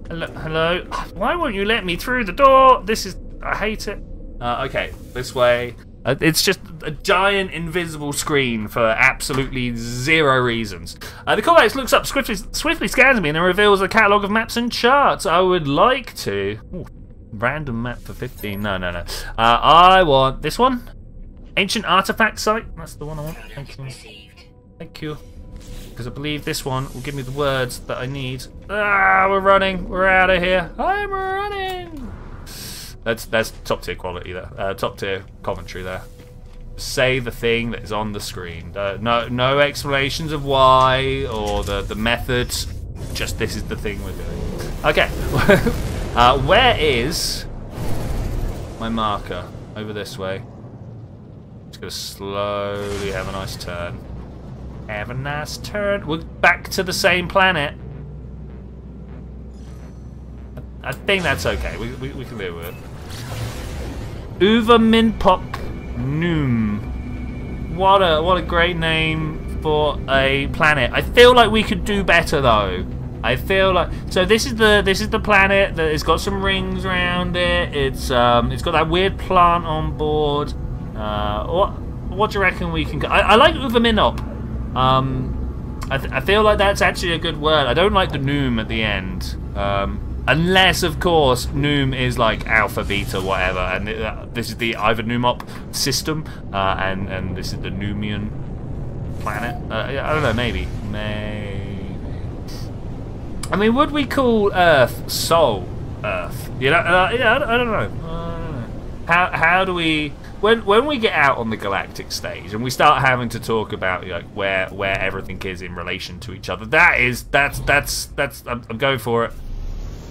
Hello? Hello? Why won't you let me through the door? This is... I hate it. Uh, okay, this way. Uh, it's just a giant invisible screen for absolutely zero reasons. Uh, the Korvax looks up, swiftly, swiftly scans me, and then reveals a catalogue of maps and charts. I would like to... Ooh, random map for 15. No, no, no. Uh, I want this one. Ancient artifact site. That's the one I want. Thank you. Thank you because I believe this one will give me the words that I need. Ah, we're running. We're out of here. I'm running. That's that's top tier quality there. Uh, top tier commentary there. say the thing that is on the screen. Uh, no, no explanations of why or the the methods. Just this is the thing we're doing. Okay, <laughs> uh, where is my marker? Over this way. Just gonna slowly have a nice turn. Have a nice turn. We're back to the same planet. I think that's okay. We, we, we can live with it. Uvaminpok Noom. What a what a great name for a planet. I feel like we could do better though. I feel like so. This is the this is the planet that it's got some rings around it. It's um it's got that weird plant on board. Uh, what what do you reckon we can? I, I like Uvaminop. Um, I, I feel like that's actually a good word. I don't like the noom at the end. Um, Unless, of course, Noom is like alpha, beta, whatever, and uh, this is the Ivan Numop system, uh, and and this is the Noomian planet. Uh, I don't know, maybe, maybe. I mean, would we call Earth Sol Earth? You know, uh, yeah, I don't, I don't know. Know. How how do we? When, when we get out on the galactic stage and we start having to talk about like where where everything is in relation to each other, that is that's that's that's I'm, I'm going for it.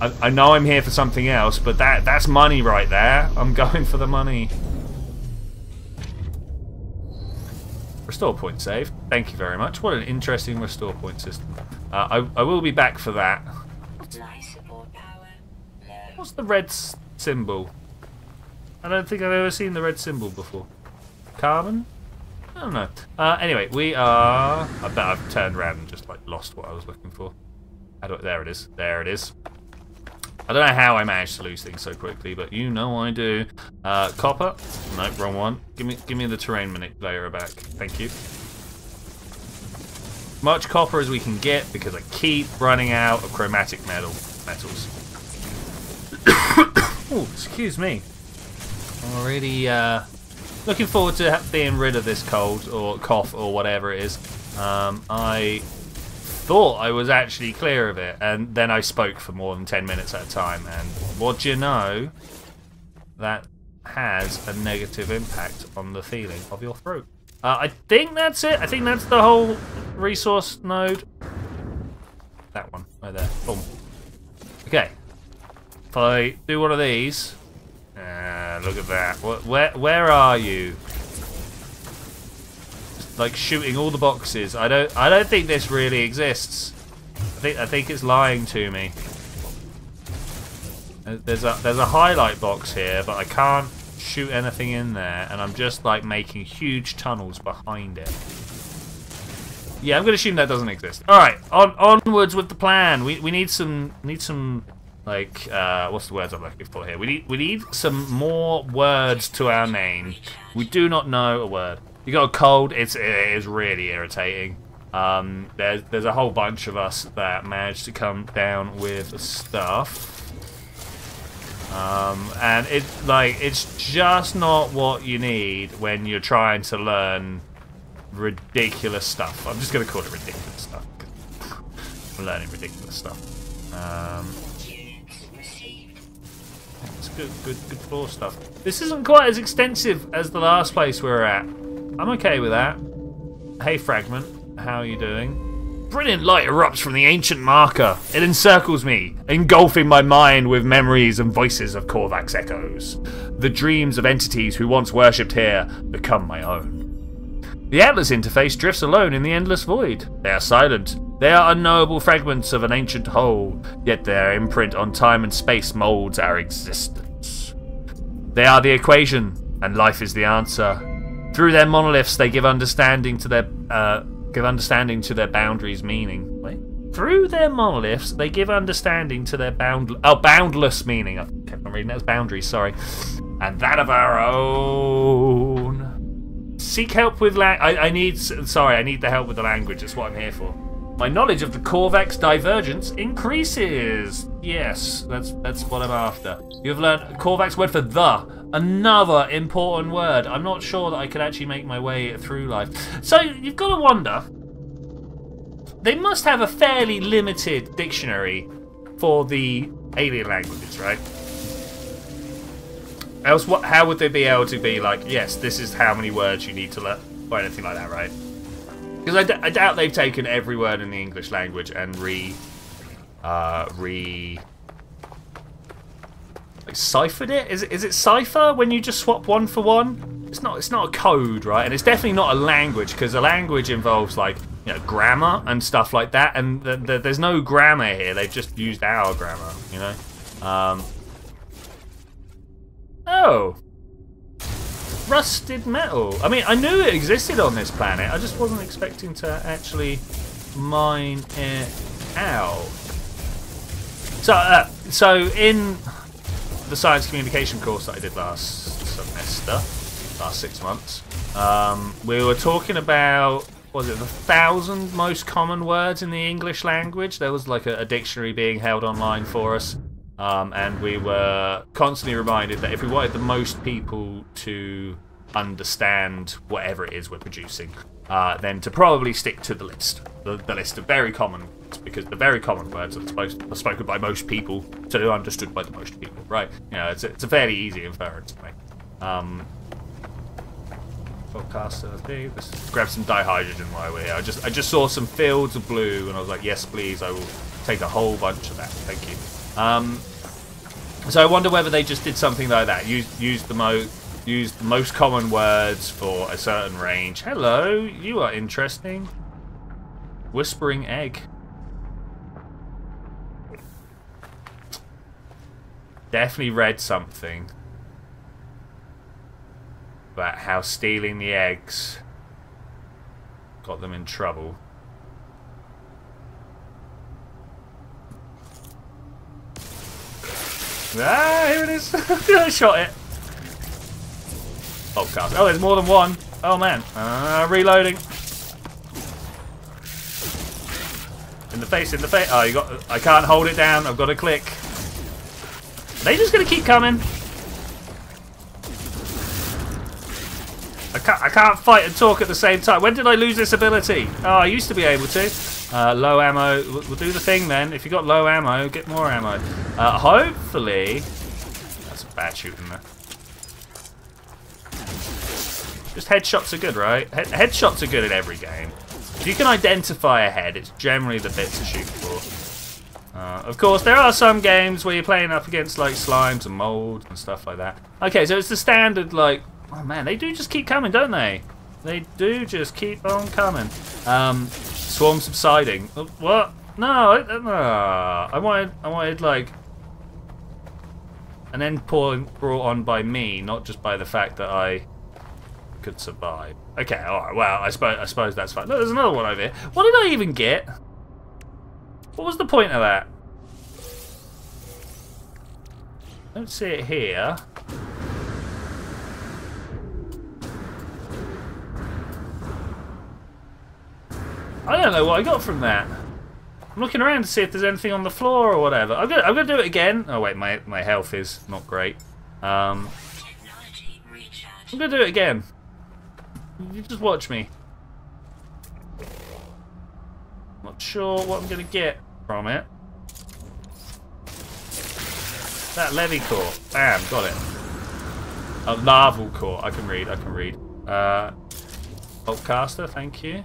I, know I'm here for something else, but that that's money right there. I'm going for the money. Restore point save. Thank you very much. What an interesting restore point system. Uh, I, I will be back for that. What's the red symbol? I don't think I've ever seen the red symbol before. Carbon? I don't know. Uh, anyway, we are... I bet I've turned around and just like lost what I was looking for. Do. There it is. There it is. I don't know how I managed to lose things so quickly, but you know I do. Uh, copper? Nope, wrong one. Give me, give me the terrain manipulator back. Thank you. Much copper as we can get because I keep running out of chromatic metal metals. <coughs> oh, excuse me. I'm already uh, looking forward to being rid of this cold or cough or whatever it is. Um, I thought I was actually clear of it, and then I spoke for more than 10 minutes at a time, and what do you know? That has a negative impact on the feeling of your throat. Uh, I think that's it. I think that's the whole resource node. That one, right there. Boom. Okay. If I do one of these... Uh, look at that. Where, where are you? Like shooting all the boxes. I don't I don't think this really exists. I think I think it's lying to me. Uh, there's a there's a highlight box here, but I can't shoot anything in there, and I'm just like making huge tunnels behind it. Yeah, I'm gonna assume that doesn't exist. All right, on onwards with the plan. We we need some need some like uh, what's the words I'm looking for here? We need we need some more words to our name. We do not know a word. You got a cold. It's it is really irritating. Um, there's there's a whole bunch of us that managed to come down with stuff. Um, and it's like it's just not what you need when you're trying to learn ridiculous stuff. I'm just gonna call it ridiculous stuff. I'm learning ridiculous stuff. Um, it's good, good, good floor stuff. This isn't quite as extensive as the last place we were at. I'm okay with that. Hey, Fragment. How are you doing? Brilliant light erupts from the ancient marker. It encircles me, engulfing my mind with memories and voices of Korvax echoes. The dreams of entities who once worshipped here become my own. The Atlas interface drifts alone in the endless void. They are silent. They are unknowable fragments of an ancient whole, yet their imprint on time and space molds our existence. They are the equation, and life is the answer. Through their monoliths, they give understanding to their uh, give understanding to their boundaries meaning. Wait. Through their monoliths, they give understanding to their bound oh boundless meaning. I kept on reading that as boundaries. Sorry, and that of our own. Seek help with lang. I, I need. Sorry, I need the help with the language. That's what I'm here for. My knowledge of the Korvax divergence increases. Yes, that's that's what I'm after. You've learned Korvax word for the Another important word. I'm not sure that I could actually make my way through life. So you've got to wonder. They must have a fairly limited dictionary for the alien languages, right? else, what? How would they be able to be like, yes, this is how many words you need to learn, or anything like that, right? Because I, d- I doubt they've taken every word in the English language and re, uh, re, like ciphered it. Is it is it cipher when you just swap one for one? It's not. It's not a code, right? And it's definitely not a language because a language involves like you know grammar and stuff like that. And the, the, there's no grammar here. They've just used our grammar, you know. Um, oh, rusted metal. I mean, I knew it existed on this planet. I just wasn't expecting to actually mine it out. So, uh, so in the science communication course that I did last semester, last six months, um, we were talking about was it the thousand most common words in the English language? There was like a, a dictionary being held online for us. Um, and we were constantly reminded that if we wanted the most people to understand whatever it is we're producing, uh, then to probably stick to the list, the, the list of very common words, because the very common words are, supposed, are spoken by most people, so they're understood by the most people, right? You know, it's a, it's a fairly easy inference to make. Um, podcaster thing. Let's grab some dihydrogen while we're here. I just I just saw some fields of blue, and I was like, yes, please, I will take a whole bunch of that. Thank you. Um, so I wonder whether they just did something like that. Use use the mo use the most common words for a certain range. Hello, you are interesting. Whispering egg. Definitely read something about how stealing the eggs got them in trouble. Ah, here it is. <laughs> I shot it. Oh, God. Oh, there's more than one. Oh, man. Uh, reloading. In the face, in the face. Oh, you got. I can't hold it down. I've got to click. Are they just going to keep coming? I can't, I can't fight and talk at the same time. When did I lose this ability? Oh, I used to be able to. Uh, low ammo. We'll, we'll, do the thing then. If you got low ammo, get more ammo. Uh, hopefully... That's bad shooting there. Just headshots are good, right? He headshots are good in every game. If you can identify a head, it's generally the bit to shoot for. Uh, of course, there are some games where you're playing up against like slimes and mold and stuff like that. Okay, so it's the standard like Oh man, they do just keep coming, don't they? They do just keep on coming. Um, swarm subsiding. Uh, what? No, I, no. I wanted, I wanted like an end point brought on by me, not just by the fact that I could survive. Okay, alright, well, I suppose, I suppose that's fine. Look, there's another one over here. What did I even get? What was the point of that? Don't see it here. I don't know what I got from that. I'm looking around to see if there's anything on the floor or whatever. I'm gonna, I'm gonna do it again. Oh wait, my my health is not great. Um, I'm gonna do it again. You just watch me. Not sure what I'm gonna get from it. That levy core. Bam, got it. A larval core. I can read, I can read. Uh, thank you.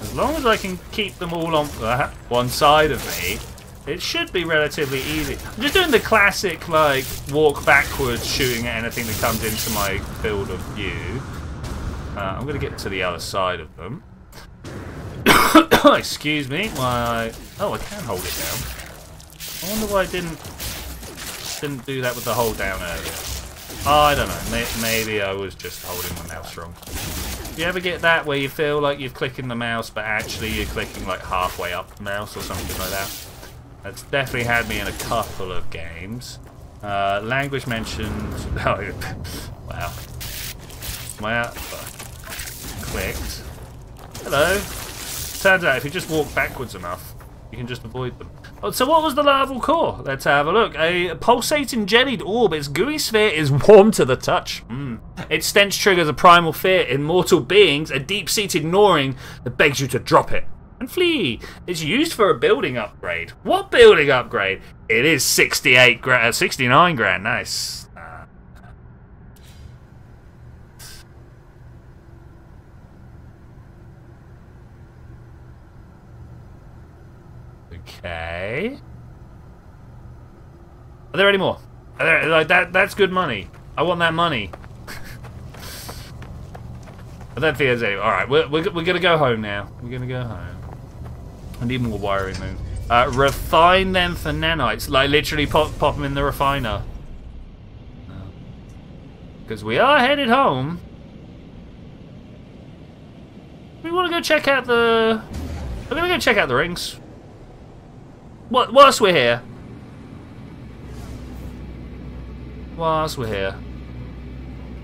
As long as I can keep them all on uh, one side of me, it should be relatively easy. I'm just doing the classic, like, walk backwards, shooting at anything that comes into my field of view. Uh, I'm going to get to the other side of them. <coughs> Excuse me, my... Oh, I can hold it down. I wonder why I didn't, didn't do that with the hold down earlier. Oh, I don't know. Maybe I was just holding my mouse wrong. Do you ever get that where you feel like you're clicking the mouse, but actually you're clicking like halfway up the mouse or something like that? That's definitely had me in a couple of games. Uh, language mentioned. <laughs> Oh, wow. My uh, clicked. Hello. Turns out if you just walk backwards enough, you can just avoid them. Oh, so what was the larval core? Let's have a look. A pulsating jellied orb. Its gooey sphere is warm to the touch. Mm. Its stench triggers a primal fear in mortal beings, a deep-seated gnawing that begs you to drop it. and flee. It's used for a building upgrade. What building upgrade? It is 68 grand, uh, 69 grand. Nice. Uh, okay. Are there any more? There, like that? That's good money. I want that money. <laughs> I don't think there's any. All right, we're, we're, we're gonna go home now. We're gonna go home. I need more wiring then. Uh, refine them for nanites. Like literally pop pop them in the refiner. Because we are headed home. We want to go check out the. We're gonna go check out the rings. What? Whilst we're here. Whilst we're here.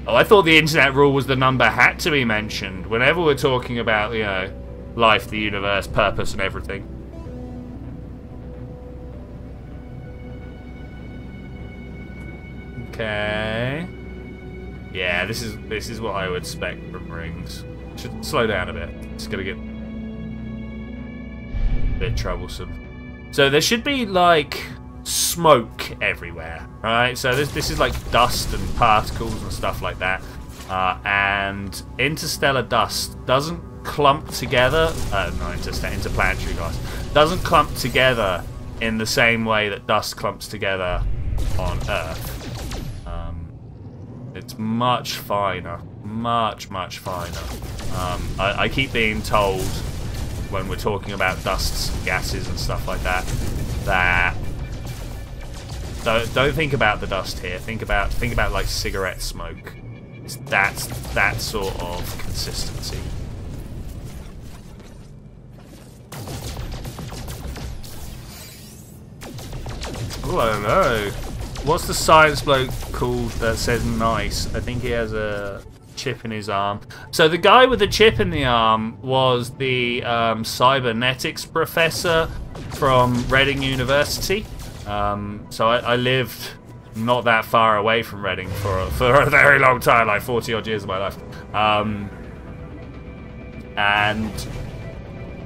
Oh, I thought the internet rule was the number had to be mentioned whenever we're talking about, you know, life, the universe, purpose, and everything. Okay. Yeah, this is this is what I would expect from rings. Should slow down a bit. It's gonna get a bit troublesome. So there should be like smoke everywhere, right? So this this is like dust and particles and stuff like that. Uh, and interstellar dust doesn't clump together. Uh, no, interstellar, interplanetary dust doesn't clump together in the same way that dust clumps together on Earth. Um, it's much finer, much much finer. Um, I, I keep being told when we're talking about dusts, gases, and stuff like that, that don't don't think about the dust here. Think about think about like cigarette smoke. It's that's that sort of consistency. Oh, I don't know. What's the science bloke called that says nice? I think he has a chip in his arm. So the guy with the chip in the arm was the um, cybernetics professor from Reading University. Um, so I, I, lived not that far away from Reading for for a very long time, like 40 odd years of my life. Um, and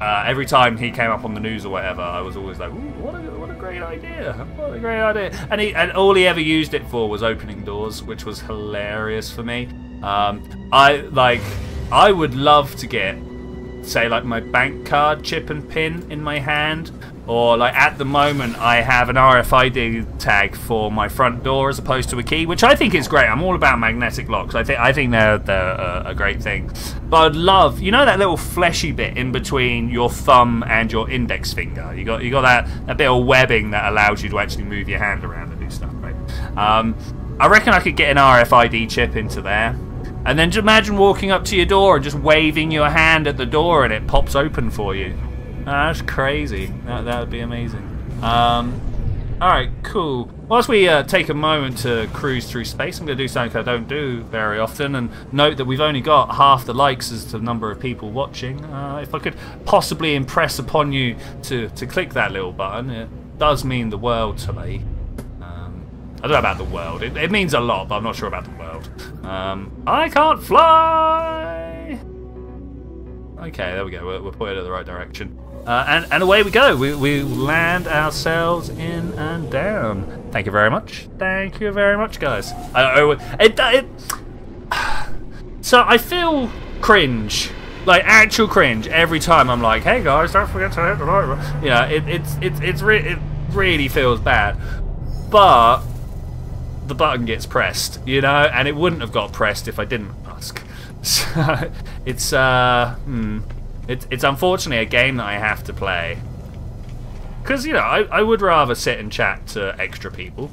uh, every time he came up on the news or whatever, I was always like, what a, what a great idea! What a great idea! And he and all he ever used it for was opening doors, which was hilarious for me. Um, I like, I would love to get, say, like my bank card chip and pin in my hand or like at the moment I have an RFID tag for my front door as opposed to a key, which I think is great. I'm all about magnetic locks. I think I think they're they're a, a great thing. But I'd love, you know, that little fleshy bit in between your thumb and your index finger. You got you got that that bit of webbing that allows you to actually move your hand around and do stuff, right? Um, I reckon I could get an RFID chip into there. And then just imagine walking up to your door and just waving your hand at the door and it pops open for you. That's crazy. That, that would be amazing. Um, Alright, cool. Whilst we uh, take a moment to cruise through space, I'm going to do something I don't do very often and note that we've only got half the likes as the number of people watching. Uh, if I could possibly impress upon you to, to click that little button, it does mean the world to me. I don't know about the world. It, it, means a lot, but I'm not sure about the world. Um, I can't fly! Okay, there we go. We're, we're pointed in the right direction. Uh, and, and away we go. We, we land ourselves in and down. Thank you very much. Thank you very much, guys. I, I, it, it, <sighs> so I feel cringe, like actual cringe, every time I'm like, "Hey guys, don't forget to hit the like." Know, it, it's it's it's re it really feels bad, but the button gets pressed, you know, and it wouldn't have got pressed if I didn't ask. <laughs> So it's uh, hmm. It's, it's unfortunately a game that I have to play. Because, you know, I, I would rather sit and chat to extra people.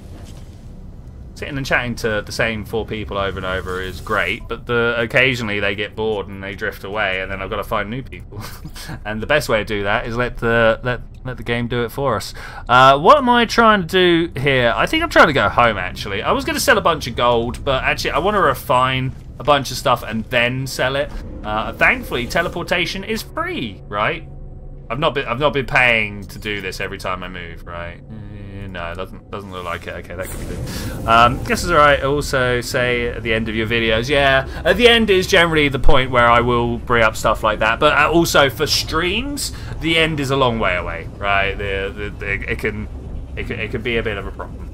Sitting and chatting to the same four people over and over is great, but the, occasionally they get bored and they drift away, and then I've got to find new people. <laughs> and the best way to do that is let the let let the game do it for us. Uh, what am I trying to do here? I think I'm trying to go home. Actually, I was going to sell a bunch of gold, but actually I want to refine a bunch of stuff and then sell it. Uh, thankfully, teleportation is free, right? I've not been I've not been paying to do this every time I move, right? No, it doesn't doesn't look like it. Okay, that could be good. Um, guess it's alright. Also, say at the end of your videos, yeah. At the end is generally the point where I will bring up stuff like that. But uh, also for streams, the end is a long way away, right? The, the, the, it can it can it can be a bit of a problem.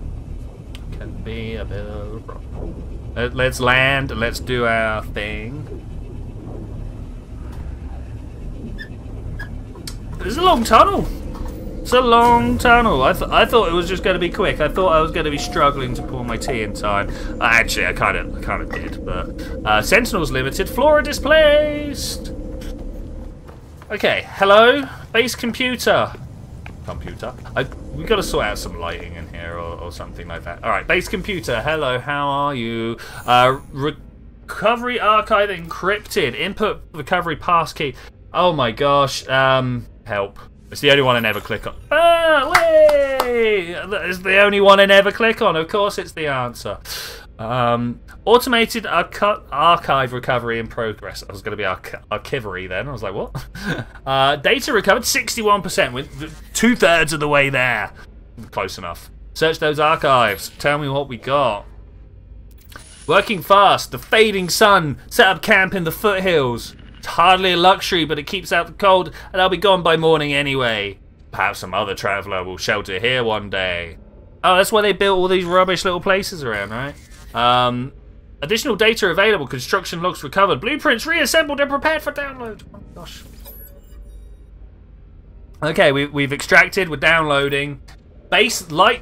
Can be a bit of a problem. Let, let's land let's do our thing. There's a long tunnel. It's a long tunnel. I, th I thought it was just going to be quick. I thought I was going to be struggling to pour my tea in time. Uh, actually, I kind of, I kind of did. But uh, Sentinels limited. Flora displaced. Okay. Hello, base computer. Computer. I, we got to sort out some lighting in here or, or something like that. All right, base computer. Hello, how are you? Uh, recovery archive encrypted. Input recovery passkey. Oh my gosh. Um, help. It's the only one I never click on. Ah, way! It's the only one I never click on. Of course, it's the answer. Um, automated archive recovery in progress. I was going to be arch archivery then. I was like, what? <laughs> uh, data recovered 61%, with two thirds of the way there. Close enough. Search those archives. Tell me what we got. Working fast. The fading sun. Set up camp in the foothills. It's hardly a luxury, but it keeps out the cold, and I'll be gone by morning anyway. Perhaps some other traveller will shelter here one day. Oh, that's why they built all these rubbish little places around, right? Um, additional data available. Construction logs recovered. Blueprints reassembled and prepared for download. Oh, gosh. Okay, we, we've extracted. We're downloading. Base light.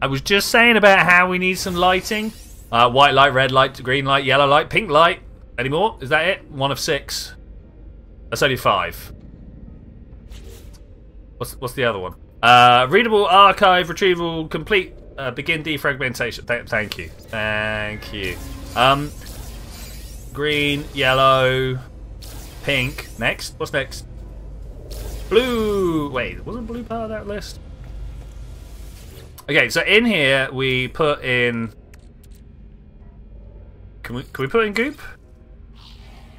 I was just saying about how we need some lighting. Uh, white light, red light, green light, yellow light, pink light. Any more? Is that it? One of six. That's only five. What's what's the other one? Uh, readable archive retrieval complete. Uh, begin defragmentation. Th thank you. Thank you. Um, green, yellow, pink. Next. What's next? Blue. Wait, wasn't blue part of that list? Okay, so in here we put in. Can we can we put in goop?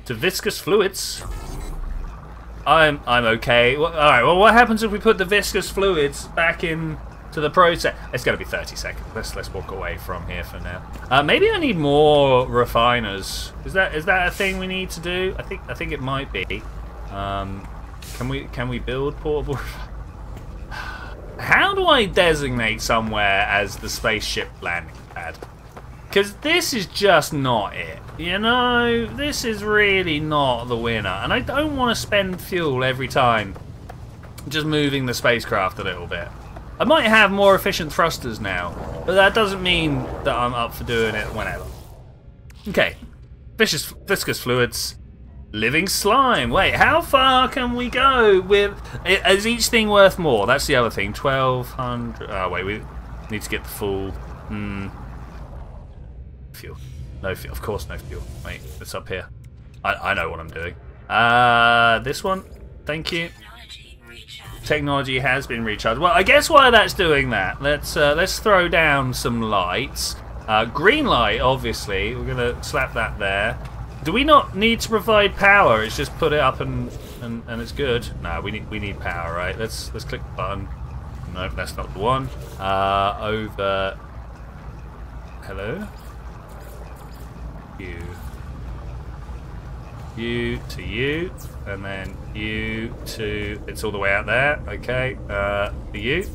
To viscous fluids. I'm I'm okay. Well, all right. Well, what happens if we put the viscous fluids back in to the process? It's going to be 30 seconds. Let's let's walk away from here for now. Uh, maybe I need more refiners. Is that is that a thing we need to do? I think I think it might be. Um, can we can we build portable? <sighs> How do I designate somewhere as the spaceship landing pad? Because this is just not it. You know, this is really not the winner. And I don't want to spend fuel every time just moving the spacecraft a little bit. I might have more efficient thrusters now, but that doesn't mean that I'm up for doing it whenever. Okay, Vicious, viscous fluids, living slime. Wait, how far can we go with... Is each thing worth more? That's the other thing. 1200... Oh, wait, we need to get the full... Hmm... No fuel. Of course no fuel. Wait, it's up here. I, I know what I'm doing. Uh, this one. Thank you. Technology has been recharged. Well, I guess why that's doing that, let's uh, let's throw down some lights. Uh, green light, obviously. We're gonna slap that there. Do we not need to provide power? It's just put it up and and, and it's good. No, we need we need power, right? Let's let's click the button. No, that's not the one. Uh, over. Hello you. You to you, and then you to... It's all the way out there. Okay, uh, you.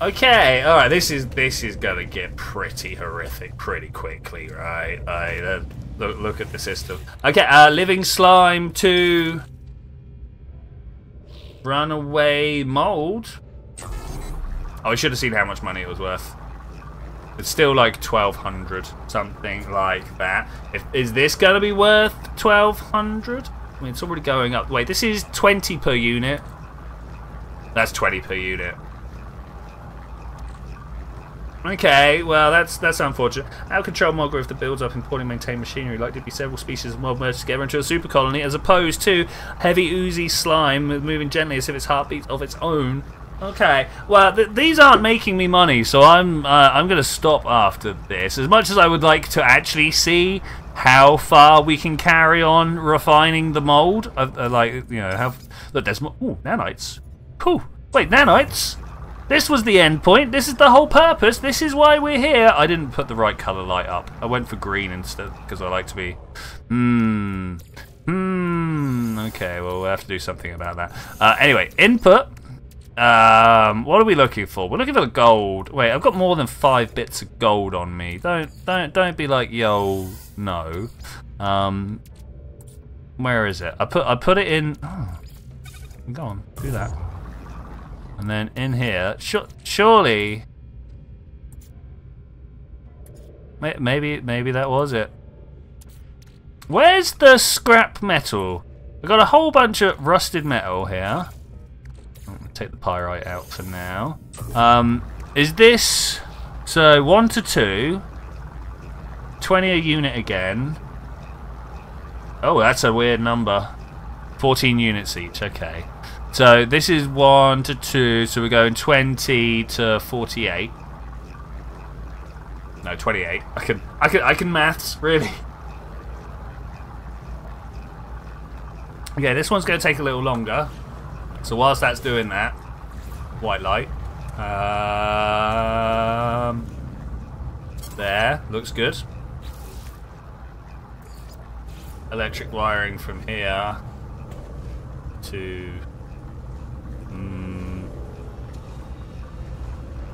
Okay, all right. This is this is gonna get pretty horrific pretty quickly, right? I uh, look look at the system. Okay, uh, living slime to runaway mold. Oh, I should have seen how much money it was worth. It's still like 1200 something like that. If, is this going to be worth 1200 I mean, it's already going up. Wait, this is 20 per unit. That's 20 per unit. Okay, well that's that's unfortunate. Out control mod growth that builds up in poorly maintained machinery likely to be several species of mob merged together into a super colony, as opposed to heavy oozy slime moving gently as if its heart beats of its own. Okay, well, th these aren't making me money, so I'm uh, I'm going to stop after this. As much as I would like to actually see how far we can carry on refining the mold, uh, uh, like you know, how look, there's more. Ooh, nanites. Cool. Wait, nanites. This was the end point. This is the whole purpose. This is why we're here. I didn't put the right colour light up. I went for green instead because I like to be... Hmm. Hmm. Okay, well, we'll have to do something about that. Uh, anyway, input. Um, what are we looking for? We're looking for the gold. Wait, I've got more than five bits of gold on me. Don't, don't, don't be like, yo, no. Um, where is it? I put, I put it in. Oh, go on, do that. And then in here, surely... Maybe, maybe that was it. Where's the scrap metal? I've got a whole bunch of rusted metal here. Take the pyrite out for now. Um, is this... So, 1 to 2. 20 a unit again. Oh, that's a weird number. 14 units each, okay. So this is 1 to 2, so we're going 20 to 48. No, 28. I can I can I can maths, really. Okay, this one's going to take a little longer. So whilst that's doing that, white light. Um, there, looks good. Electric wiring from here to Mm.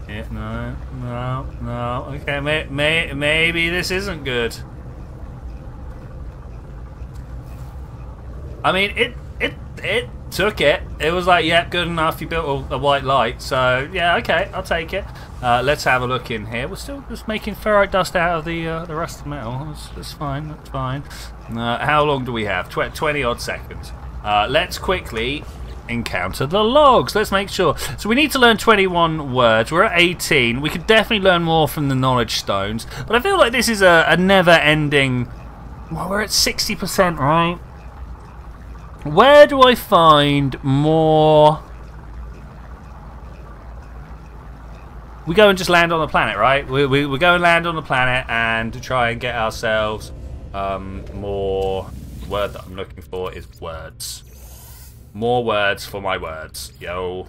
Yeah, no, no, no. Okay, may, may, maybe this isn't good. I mean, it, it, it took it. It was like, yeah, good enough. You built a, a white light, so yeah, okay, I'll take it. Uh, let's have a look in here. We're still just making ferrite dust out of the uh, the rusted metal. That's, that's fine. That's fine. Uh, how long do we have? Tw 20 odd seconds. Uh, let's quickly encounter the logs. Let's make sure. So we need to learn 21 words. We're at 18. We could definitely learn more from the knowledge stones. But I feel like this is a, a never-ending... Well, we're at 60%, right? Where do I find more... We go and just land on the planet, right? We, we, we go and land on the planet and try and get ourselves um, more... The word that I'm looking for is words. More words for my words. Yo.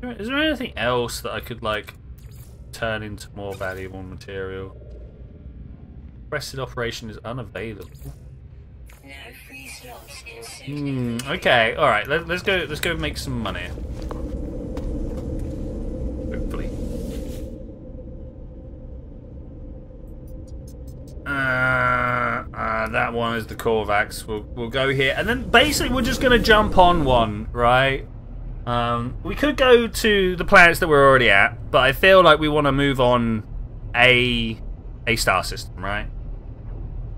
Is there anything else that I could, like, turn into more valuable material? Rested operation is unavailable. Hmm, okay, alright, let, us go let's go make some money. Hopefully. Uh, uh, that one is the Korvax. We'll, we'll go here. And then basically we're just going to jump on one, right? Um, we could go to the planets that we're already at, but I feel like we want to move on a a star system, right?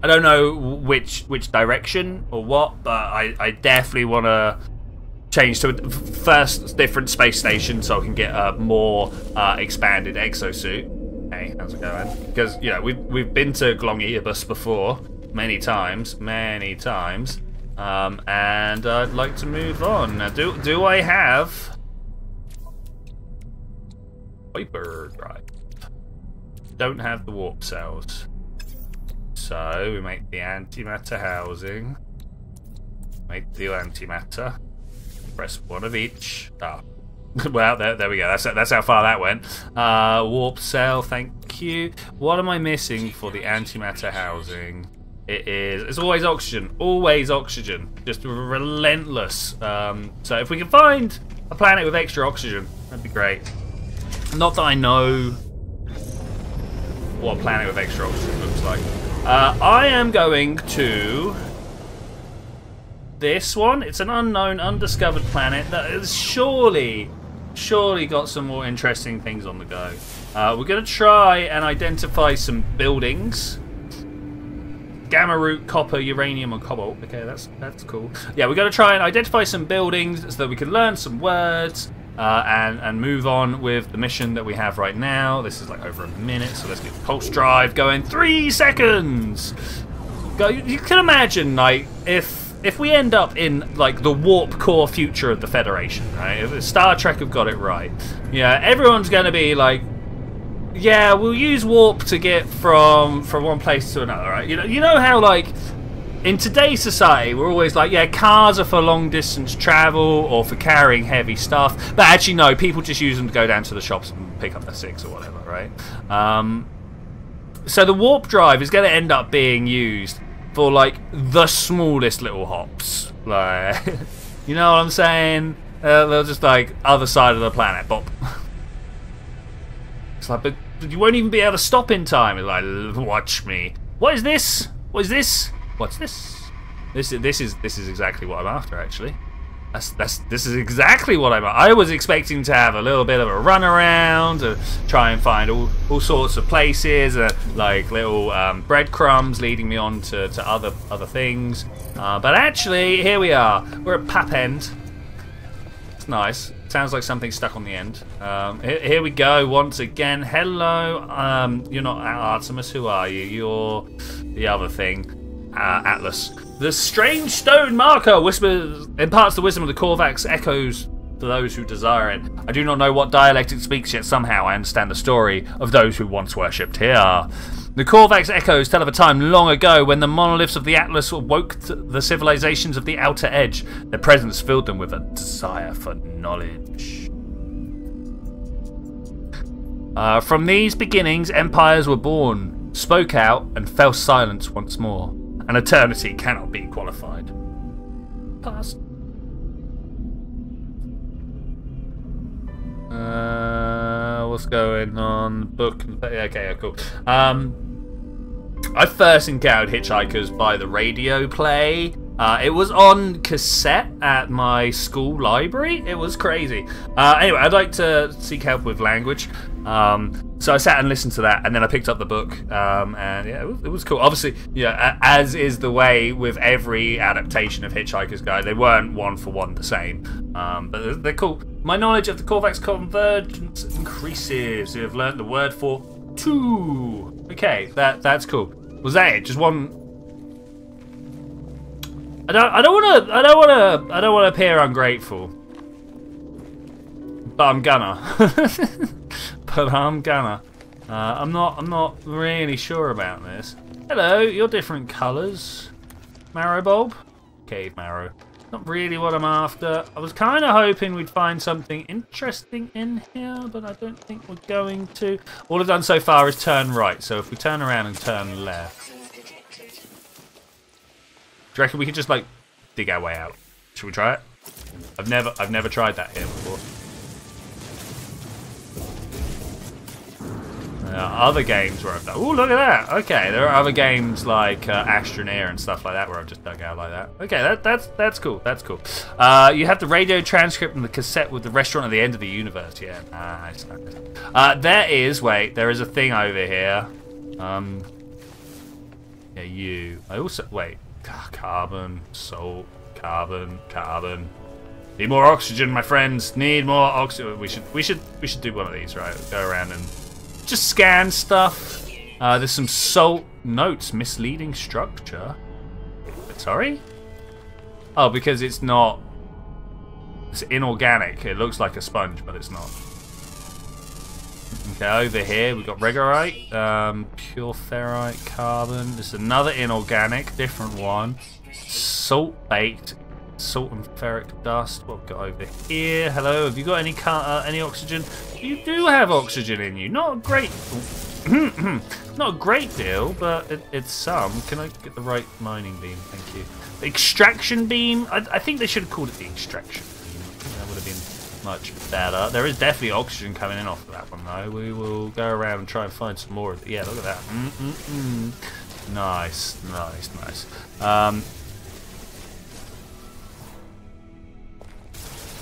I don't know which which direction or what, but I, I definitely want to change to a first different space station so I can get a more uh, expanded exosuit. Hey, how's it going? Because, you know, we've, we've been to Glongiebus before, many times, many times, um, and I'd like to move on. Now, do, do I have... Hyperdrive. Don't have the warp cells. So, we make the antimatter housing. Make the antimatter. Press one of each. Ah, <laughs> well, there, there we go. That's that's how far that went. Uh, warp cell, thank you. What am I missing for the antimatter housing? It is. It's always oxygen. Always oxygen. Just relentless. Um, so if we can find a planet with extra oxygen, that'd be great. Not that I know what a planet with extra oxygen looks like. Uh, I am going to this one. It's an unknown, undiscovered planet that is surely surely got some more interesting things on the go. Uh, we're going to try and identify some buildings. Gamma root, copper, uranium, and cobalt. Okay, that's that's cool. Yeah, we're going to try and identify some buildings so that we can learn some words uh, and and move on with the mission that we have right now. This is like over a minute, so let's get the pulse drive going. Three seconds. Go. You can imagine like if if we end up in like the warp core future of the Federation, right? If Star Trek have got it right, yeah, everyone's going to be like, yeah, we'll use warp to get from from one place to another, right? You know, you know how like in today's society, we're always like, yeah, cars are for long distance travel or for carrying heavy stuff. But actually, no, people just use them to go down to the shops and pick up their six or whatever, right? Um, so the warp drive is going to end up being used for like the smallest little hops. Like, <laughs> you know what I'm saying? Uh, they're just like other side of the planet, bop. It's like, but you won't even be able to stop in time. It's like, watch me. What is this? What is this? What's this? This is this is this is exactly what I'm after, actually. That's that's this is exactly what I'm. I was expecting to have a little bit of a run around, to try and find all, all sorts of places, uh, like little um, breadcrumbs leading me on to, to other other things. Uh, but actually, here we are. We're at Pap End. It's nice. Sounds like something stuck on the end. Um, here, here, we go once again. Hello. Um, you're not Artemis. Who are you? You're the other thing. Uh, Atlas. The strange stone marker whispers imparts the wisdom of the Korvax echoes to those who desire it. I do not know what dialect it speaks, yet somehow I understand the story of those who once worshipped here. The Korvax echoes tell of a time long ago when the monoliths of the Atlas woke the civilizations of the outer edge. Their presence filled them with a desire for knowledge. Uh, from these beginnings, empires were born, spoke out, and fell silent once more. An eternity cannot be qualified. Past. Uh, what's going on? Book. Okay, cool. Um, I first encountered Hitchhikers by the radio play. Uh, it was on cassette at my school library. It was crazy. Uh, anyway, I'd like to seek help with language. Um, so I sat and listened to that, and then I picked up the book, um, and yeah, it was, it was, cool. Obviously, yeah, as is the way with every adaptation of Hitchhiker's Guide, they weren't one for one the same, um, but they're cool. My knowledge of the Korvax convergence increases. You have learned the word for two. Okay, that that's cool. Was that it? Just one. I don't. I don't want to. I don't want to. I don't want to appear ungrateful, but I'm gonna. <laughs> but I'm gonna. Uh, I'm not. I'm not really sure about this. Hello, you're different colours. Marrow bulb, cave marrow. Not really what I'm after. I was kind of hoping we'd find something interesting in here, but I don't think we're going to. All I've done so far is turn right, so if we turn around and turn left... Do you reckon we could just, like, dig our way out? Should we try it? I've never, I've never tried that here before. Other games where I've done. Oh, look at that. Okay, there are other games like uh, Astroneer and stuff like that where I've just dug out like that. Okay, that, that's that's cool. That's cool. Uh, you have the radio transcript and the cassette with the restaurant at the end of the universe. Yeah, nice. nice. Uh, there is. Wait, there is a thing over here. Um. Yeah, you. I also wait. Carbon, salt, carbon, carbon. Need more oxygen, my friends. Need more oxygen. We should, we should, we should do one of these, right? Go around and just scan stuff. Uh, there's some salt notes, misleading structure. Sorry? Oh, because it's not... It's inorganic. It looks like a sponge, but it's not. Okay, over here we've got regorite, um, pure ferrite, carbon. There's another inorganic, different one. Salt baked salt and ferric dust. What we've got over here? Hello, have you got any uh, any oxygen? You do have oxygen in you. Not a great, <clears throat> not a great deal, but it, it's some. Can I get the right mining beam? Thank you. The extraction beam. I, I think they should have called it the extraction beam. that would have been much better. There is definitely oxygen coming in off of that one though. We will go around and try and find some more. Yeah, look at that. Mm -mm -mm. Nice, nice, nice. Um,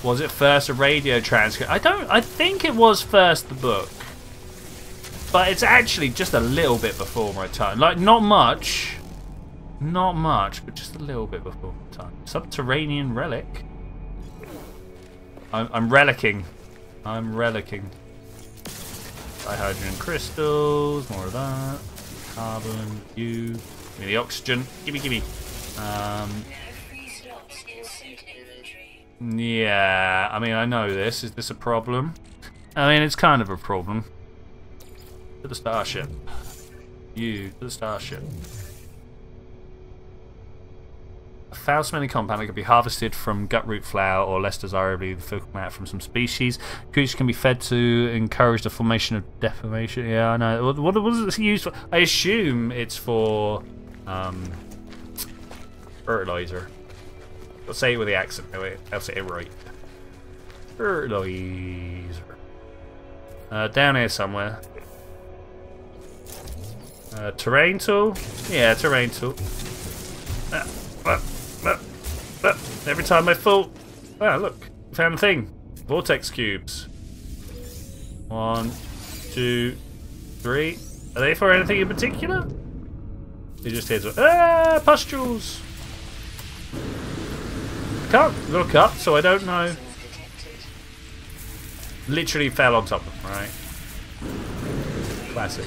Was it first a radio transcript? I don't. I think it was first the book, but it's actually just a little bit before my time. Like not much, not much, but just a little bit before my time. Subterranean relic. I'm, I'm relicking. I'm relicking. Dihydrogen crystals. More of that. Carbon. You. Give me the oxygen. Gimme, gimme. Um, yeah, I mean, I know this. Is this a problem? I mean, it's kind of a problem. To the starship. You, to the starship. a foul-smelling compound that can be harvested from gut root flower or less desirably the fecal matter from some species. Creatures can be fed to encourage the formation of deformation. Yeah, I know. What, is it used for? I assume it's for um, fertilizer. I'll say it with the accent. Wait, I'll say it right. Uh, down here somewhere. Uh, terrain tool? Yeah, terrain tool. Uh, uh, uh, uh, every time I fall... Ah, look. Found thing. Vortex cubes. One, two, three. Are they for anything in particular? They just here. Ah, pustules! Can't look up, so I don't know. Literally fell on top of right? Classic.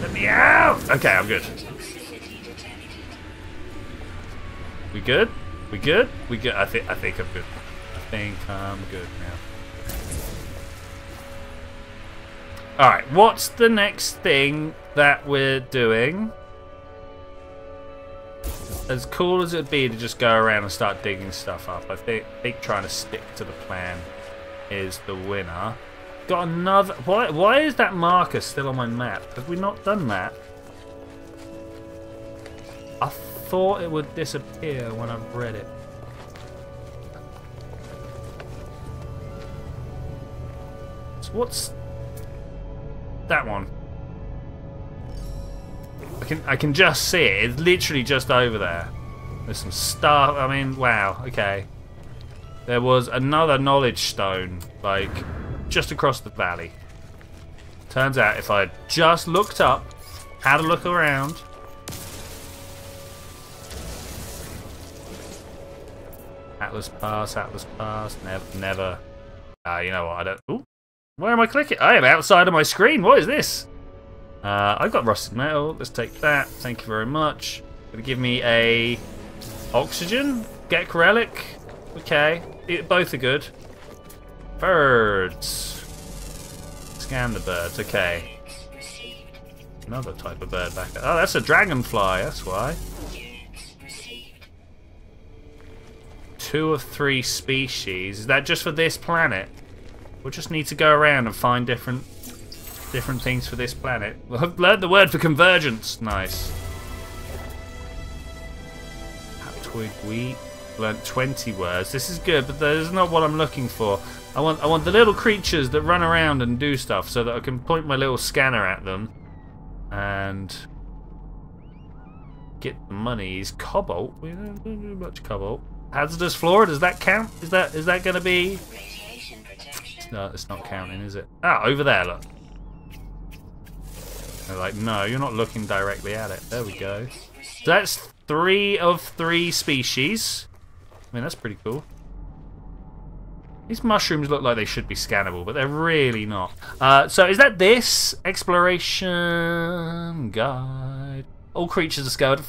Let me out! Okay, I'm good. We good? We good? We good? I think I think I'm good. I think I'm good now. Alright, what's the next thing that we're doing? As cool as it'd be to just go around and start digging stuff up, I think, I think trying to stick to the plan is the winner. Got another... Why, why is that marker still on my map? Have we not done that? I thought it would disappear when I've read it. So what's... That one? I can I can just see it. It's literally just over there. There's some stuff. I mean, wow. Okay. There was another knowledge stone, like, just across the valley. Turns out if I just looked up, had a look around, Atlas Pass, Atlas Pass, never, never. Ah, uh, you know what, I don't, ooh, where am I clicking? I am outside of my screen, what is this? Uh, I've got rusted metal, let's take that, thank you very much. Gonna give me a oxygen, Gek relic, okay, it, both are good. Birds. Scan the birds, okay. Another type of bird back. Oh, that's a dragonfly, that's why. Two of three species. Is that just for this planet? We'll just need to go around and find different different things for this planet. I've learned the word for convergence. Nice. Twig wheat. Learned 20 words. This is good, but that is not what I'm looking for. I want I want the little creatures that run around and do stuff so that I can point my little scanner at them and get the monies. Cobalt. We don't do much cobalt. Hazardous flora, does that count? Is that is that gonna be No, it's not counting, is it? Ah, over there, look. They're like, no, you're not looking directly at it. There we go. So that's three of three species. I mean, that's pretty cool. These mushrooms look like they should be scannable, but they're really not. Uh, so is that this? Exploration guide. All creatures discovered.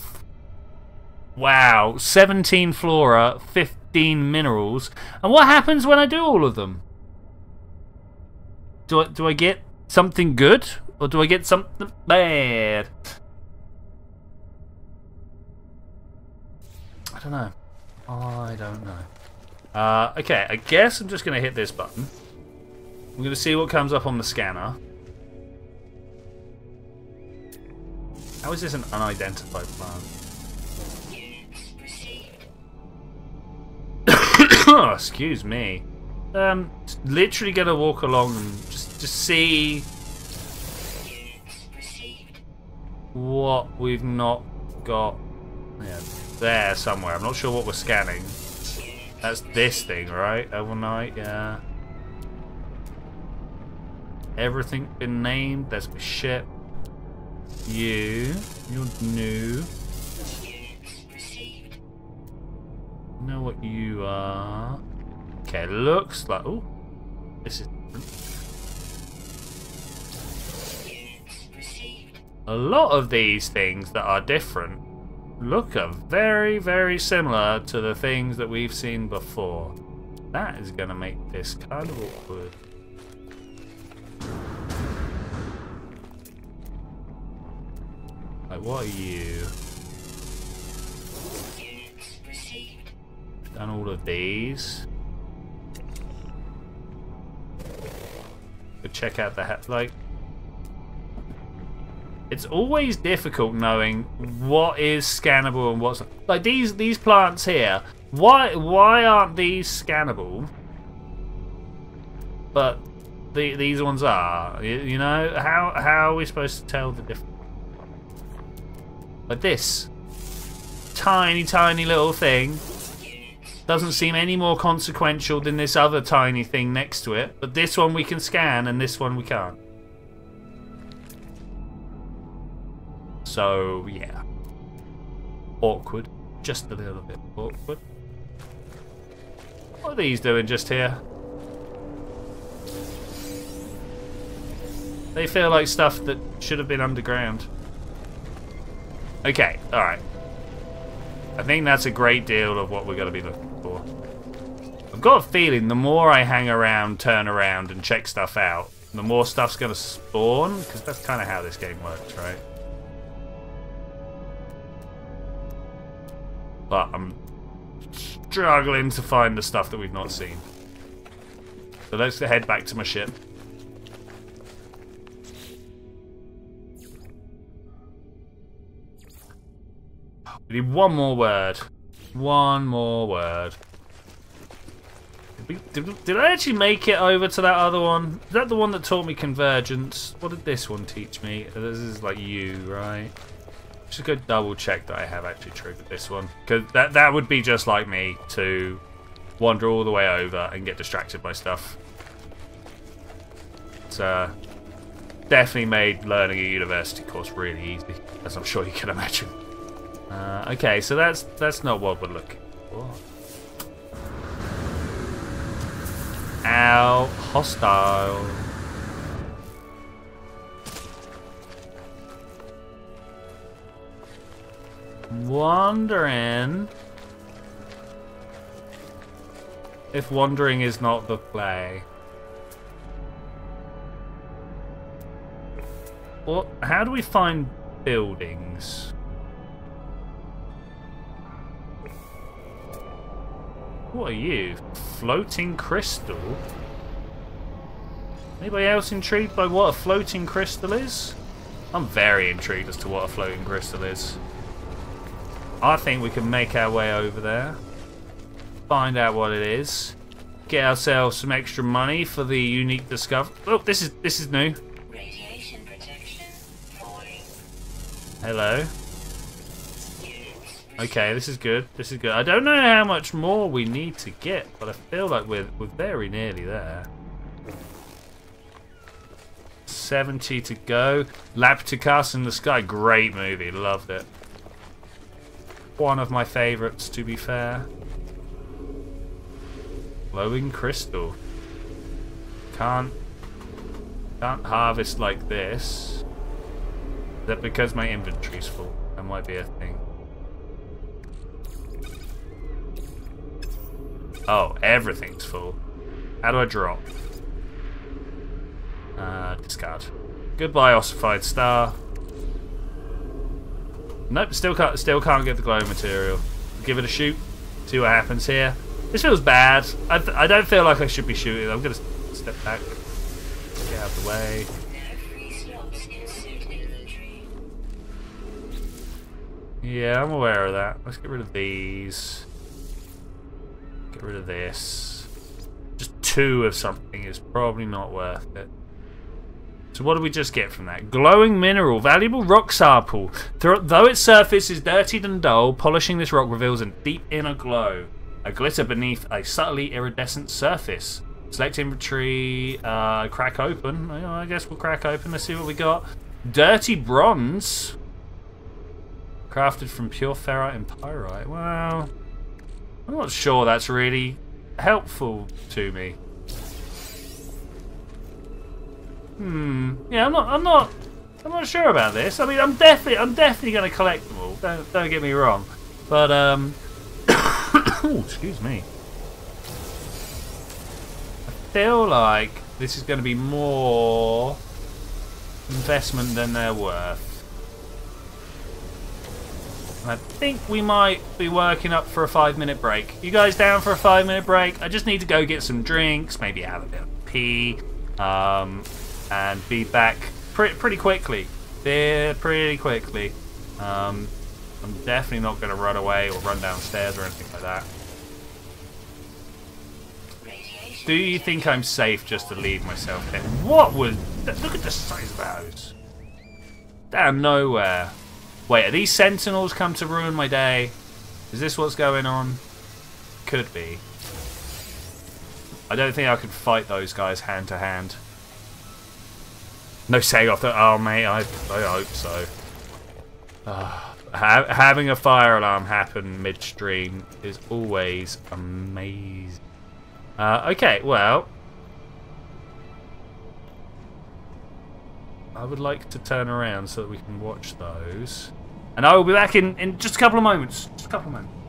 Wow. 17 flora, 15 minerals. And what happens when I do all of them? Do I, do I get something good? Or do I get something bad? I don't know. I don't know. Uh, okay, I guess I'm just going to hit this button. I'm going to see what comes up on the scanner. How is this an unidentified plant? oh, <coughs> excuse me. Um, literally gonna walk along and just just see what we've not got. Yeah, there somewhere. I'm not sure what we're scanning. That's this thing, right? Overnight, yeah. Everything been named. There's a ship. You. You're new. Know what you are. Okay, looks like... Oh, this is... A lot of these things that are different look are very, very similar to the things that we've seen before. That is going to make this kind of awkward. Like, what are you? Done all of these. But check out the hat. like. It's always difficult knowing what is scannable and what's not like these these plants here. Why why aren't these scannable? But the, these ones are. You, you know how how are we supposed to tell the difference? Like this tiny tiny little thing doesn't seem any more consequential than this other tiny thing next to it. But this one we can scan and this one we can't. So, yeah. Awkward. Just a little bit awkward. What are these doing just here? They feel like stuff that should have been underground. Okay, alright. I think that's a great deal of what we're going to be looking for. I've got a feeling the more I hang around, turn around, and check stuff out, the more stuff's going to spawn, because that's kind of how this game works, right? But I'm struggling to find the stuff that we've not seen. So let's head back to my ship. We need one more word. One more word. Did, we, did, did, I actually make it over to that other one? Is that the one that taught me convergence? What did this one teach me? This is like you, right? Just go double check that I have actually triggered this one. Because that, that would be just like me to wander all the way over and get distracted by stuff. It's uh, definitely made learning a university course really easy, as I'm sure you can <laughs> imagine. Uh, okay, so that's that's not what we're looking for. Ow, hostile. Wondering if wandering is not the play. What? How do we find buildings? What are you? Floating crystal? Anybody else intrigued by what a floating crystal is? I'm very intrigued as to what a floating crystal is. I think we can make our way over there. Find out what it is. Get ourselves some extra money for the unique discovery. Oh, this is this is new. Radiation protection. Hello. Okay, this is good. This is good. I don't know how much more we need to get, but I feel like we're, we're very nearly there. 70 to go. Labticus in the Sky. Great movie. Loved it. One of my favourites, to be fair. Glowing crystal. Can't... Can't harvest like this. Is that because my inventory's full? That might be a thing. Oh, everything's full. How do I drop? Uh, discard. Goodbye, ossified star. Nope, still can't, still can't get the glowing material. Give it a shoot. See what happens here. This feels bad. I, I don't feel like I should be shooting. I'm gonna step back. Get out of the way. Yeah, I'm aware of that. Let's get rid of these. Get rid of this. Just two of something is probably not worth it. So what do we just get from that? Glowing mineral, valuable rock sample. Though its surface is dirtied and dull, polishing this rock reveals a deep inner glow. A glitter beneath a subtly iridescent surface. Select inventory, uh, crack open. I guess we'll crack open. Let's see what we got. Dirty bronze. Crafted from pure ferrite and pyrite. Well, I'm not sure that's really helpful to me. Hmm. Yeah, I'm not. I'm not. I'm not sure about this. I mean, I'm definitely. I'm definitely going to collect them all. Don't don't get me wrong. But um. <coughs> oh, excuse me. I feel like this is going to be more investment than they're worth. I think we might be working up for a five minute break. You guys down for a five minute break? I just need to go get some drinks, maybe have a bit of pee, um, and be back pretty pretty quickly. Yeah, pretty quickly. Um, I'm definitely not going to run away or run downstairs or anything like that. Do you think I'm safe just to leave myself here? What was... Look at the size of those. Damn nowhere. Wait, are these sentinels come to ruin my day? Is this what's going on? Could be. I don't think I could fight those guys hand to hand. No saying off. Oh, mate, I, I hope so. Uh, ha having a fire alarm happen midstream is always amazing. Uh, okay, well... I would like to turn around so that we can watch those. And I will be back in, in just a couple of moments. Just a couple of moments.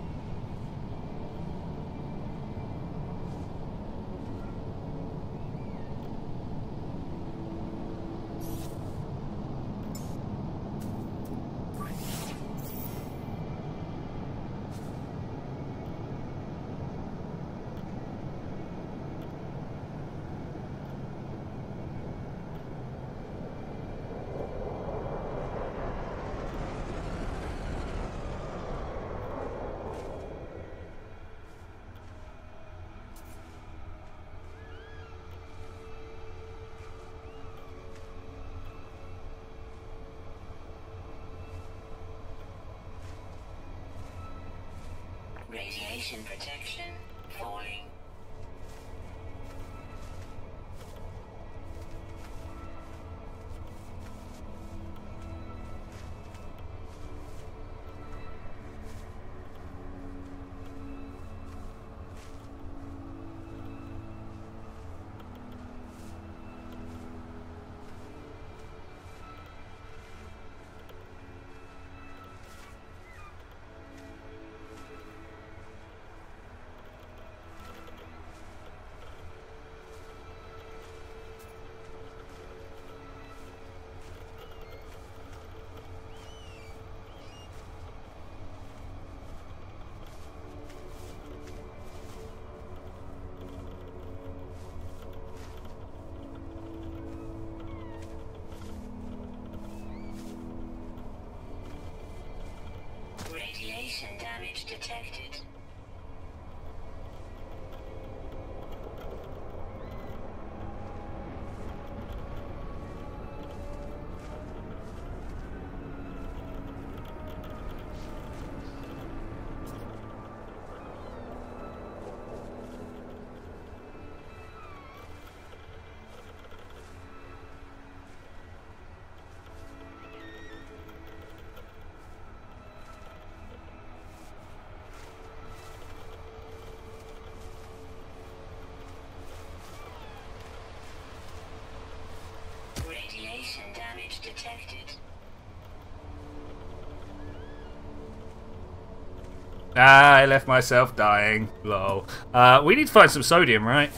Ah, I left myself dying. Lol. Uh, we need to find some sodium, right?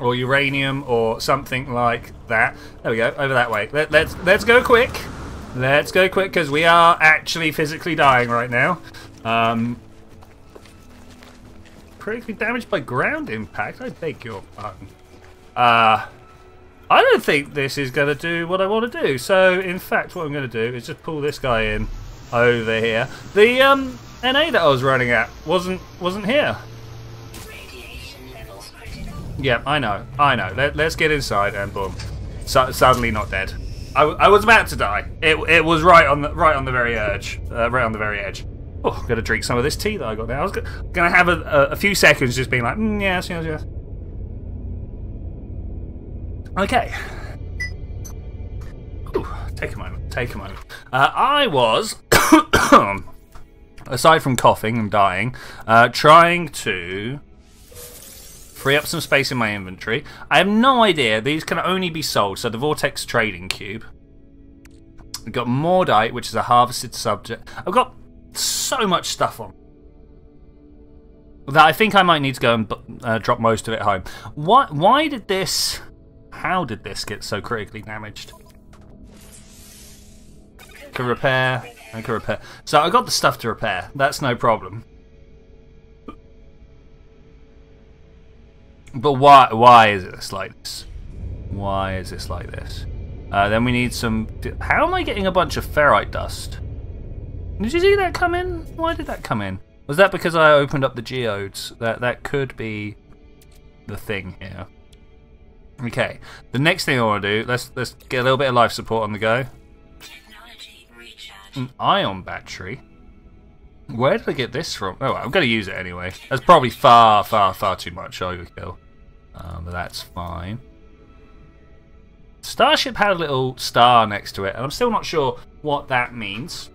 Or uranium, or something like that. There we go. Over that way. Let, let's let's go quick. Let's go quick because we are actually physically dying right now. Um, critically damaged by ground impact. I beg your pardon. Uh, I don't think this is going to do what I want to do. So, in fact, what I'm going to do is just pull this guy in over here. The um, NA that I was running at wasn't wasn't here. Yeah, I know, I know. Let, let's get inside and boom, so, suddenly not dead. I, I was about to die. It, it was right on the right on the very edge, uh, right on the very edge. Oh, I'm gonna drink some of this tea that I got there. I was gonna have a, a, a few seconds just being like, mm, yes, yes, yes. Okay. Ooh, take a moment. Take a moment. Uh, I was, <coughs> <coughs> aside from coughing and dying, uh, trying to free up some space in my inventory. I have no idea. These can only be sold. So the Vortex Trading Cube. I've got Mordite, which is a harvested subject. I've got so much stuff on that I think I might need to go and uh, drop most of it home. Why? Why did this? How did this get so critically damaged? Can repair. I can repair. So I got the stuff to repair. That's no problem. But why? Why is this like this? Why is this like this? Uh, then we need some. How am I getting a bunch of ferrite dust? Did you see that come in? Why did that come in? Was that because I opened up the geodes? That that could be the thing here. Okay. The next thing I want to do, let's let's get a little bit of life support on the go. An ion battery. Where did I get this from? Oh, I'm going to use it anyway. That's probably far, far, far too much overkill. Um, but that's fine. Starship had a little star next to it, and I'm still not sure what that means.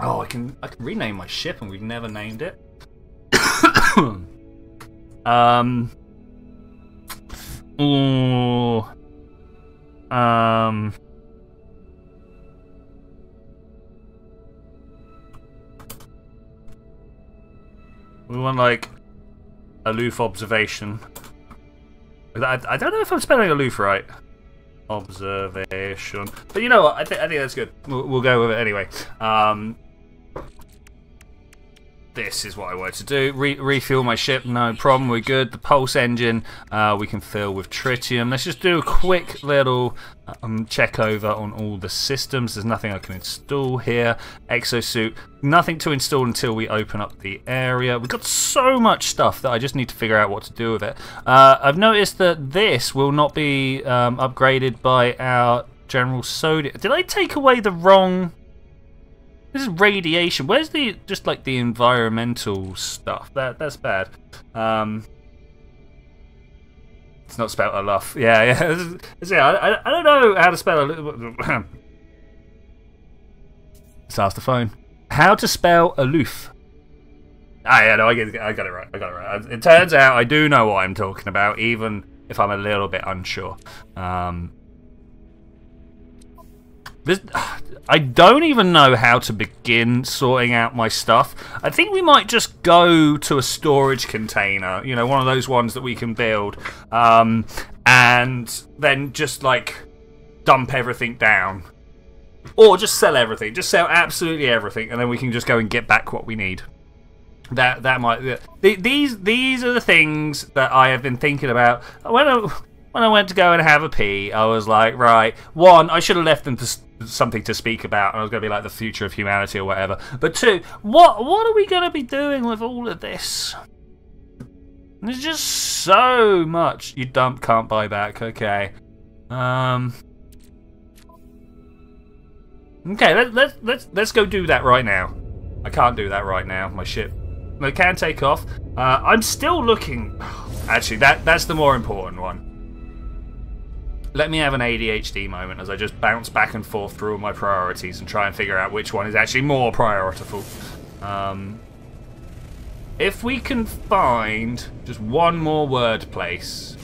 Oh, I can I can rename my ship, and we've never named it. <coughs> um. Ooh. Um. We want like aloof observation. I, I don't know if I'm spelling aloof right. Observation, but you know what? I think I think that's good. We'll, we'll go with it anyway. Um, this is what I wanted to do. Re refuel my ship, no problem. We're good. The pulse engine uh, we can fill with tritium. Let's just do a quick little um, check over on all the systems. There's nothing I can install here. Exosuit, nothing to install until we open up the area. We've got so much stuff that I just need to figure out what to do with it. Uh, I've noticed that this will not be um, upgraded by our General Sodium. Did I take away the wrong... This is radiation. Where's the just like the environmental stuff? That that's bad. Um, it's not spelled alough. Yeah, <laughs> yeah. yeah I, I, I don't know how to spell aloof. Let's <coughs> ask the phone. How to spell aloof? Ah, yeah, no, I get, I got it right. I got it right. It turns out I do know what I'm talking about, even if I'm a little bit unsure. Um, this, <sighs> I don't even know how to begin sorting out my stuff. I think we might just go to a storage container, you know, one of those ones that we can build, um, and then just like dump everything down. Or just sell everything. Just sell absolutely everything, and then we can just go and get back what we need. That that might these these are the things that I have been thinking about when I when I went to go and have a pee. I was like, right, one, I should have left them to something to speak about, and I was going to be like the future of humanity or whatever. But two, what what are we going to be doing with all of this? There's just so much you dump can't buy back. Okay, um, okay, let let let's let's go do that right now. I can't do that right now. My ship. I can take off. Uh, I'm still looking. <sighs> Actually, that that's the more important one. Let me have an ADHD moment as I just bounce back and forth through all my priorities and try and figure out which one is actually more prioritable. Um, if we can find just one more word place.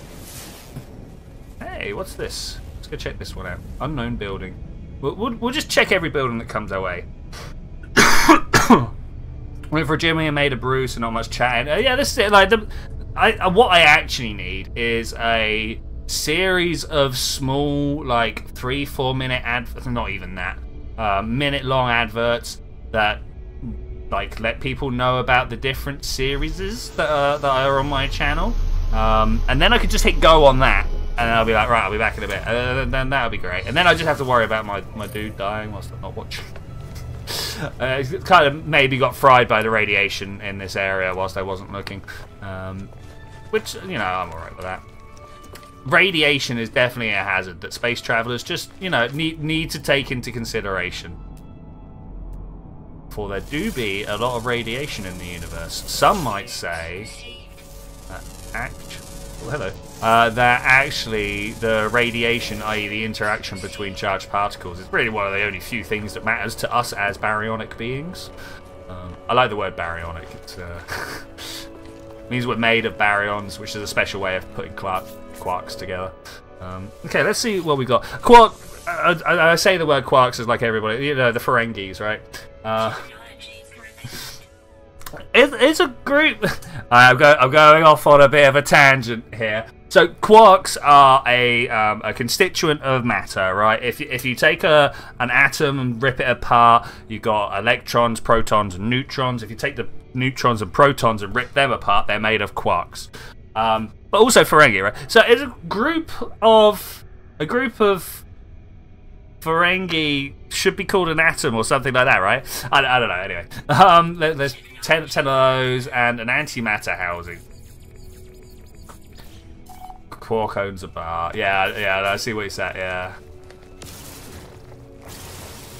Hey, what's this? Let's go check this one out. Unknown building. We'll, we'll, we'll just check every building that comes our way. <coughs> Went for a Jimmy and made a Bruce and not much chatting. Uh, yeah, this is it. Like the, I, uh, what I actually need is a series of small, like three, four minute adverts, not even that, uh, minute long adverts that like let people know about the different series that are, that are on my channel. Um, and then I could just hit go on that, and I'll be like, right, I'll be back in a bit. And then that'll be great. And then I just have to worry about my, my dude dying whilst I'm not watching. <laughs> Uh, it kind of maybe got fried by the radiation in this area whilst I wasn't looking. Um, which, you know, I'm alright with that radiation is definitely a hazard that space travelers just, you know, need, need to take into consideration. For there do be a lot of radiation in the universe. Some might say that act oh, hello. Uh, that actually the radiation, i.e. the interaction between charged particles, is really one of the only few things that matters to us as baryonic beings. Um, I like the word baryonic. It uh, <laughs> means we're made of baryons, which is a special way of putting quark quarks together. Um, okay, let's see what we got. Quark. I, I, I, say the word quarks is like everybody, you know, the Ferengis, right? Uh, it, it's a group. <laughs> I'm, go, I'm going off on a bit of a tangent here. So quarks are a um, a constituent of matter, right? If you, if you take a an atom and rip it apart, you got electrons, protons, and neutrons. If you take the neutrons and protons and rip them apart, they're made of quarks. Um, but also Ferengi, right? So it's a group of a group of Ferengi should be called an atom or something like that, right? I, I don't know. Anyway, um, there, there's ten, 10 of those and an antimatter housing. Quark owns a bar. Yeah, yeah, I see what you said. Yeah.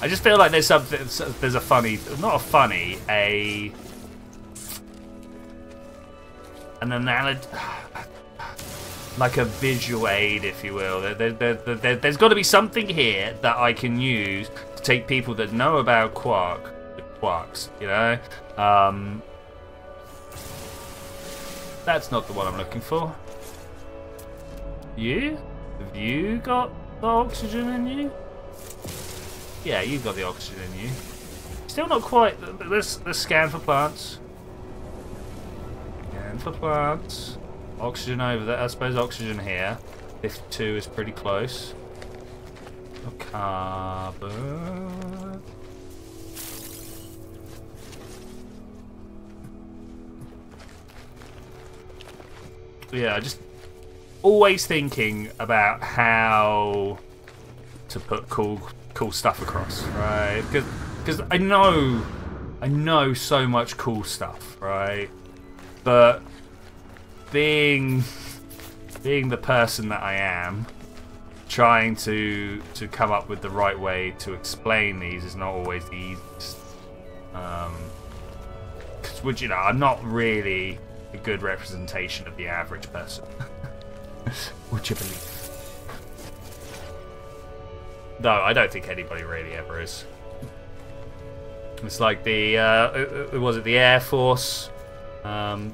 I just feel like there's something. There's a funny, not a funny, a an analogy, <sighs> like a visual aid, if you will. There, there, there, there, there's got to be something here that I can use to take people that know about quark, quarks, you know. Um, that's not the one I'm looking for. You? Have you got the oxygen in you? Yeah, you've got the oxygen in you. Still not quite. Let's, let's scan for plants. Scan for plants. Oxygen over there. I suppose oxygen here. 52 is pretty close. Carbon. Yeah, just always thinking about how to put cool cool stuff across, right? Because because I know I know so much cool stuff, right? But being being the person that I am, trying to to come up with the right way to explain these is not always easiest. Um, cause, would you know, I'm not really a good representation of the average person. <laughs> Would you believe? No, I don't think anybody really ever is. It's like the uh, was it the Air Force um,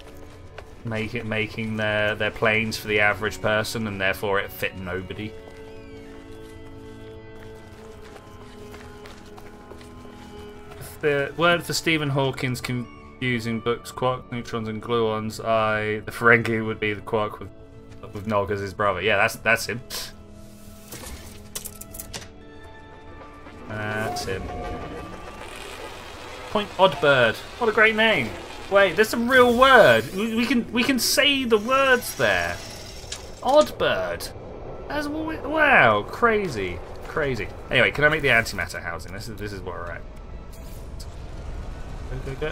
make it, making their their planes for the average person, and therefore it fit nobody. The word for Stephen Hawking's confusing books, quark, neutrons, and gluons. I the Ferengi would be the quark with with Nog as his brother. Yeah, that's that's him. That's him. Point Oddbird. What a great name. Wait, there's some real word. We, we can we can say the words there. Oddbird. That's wow, crazy, crazy. Anyway, can I make the antimatter housing? This is this is where we're at.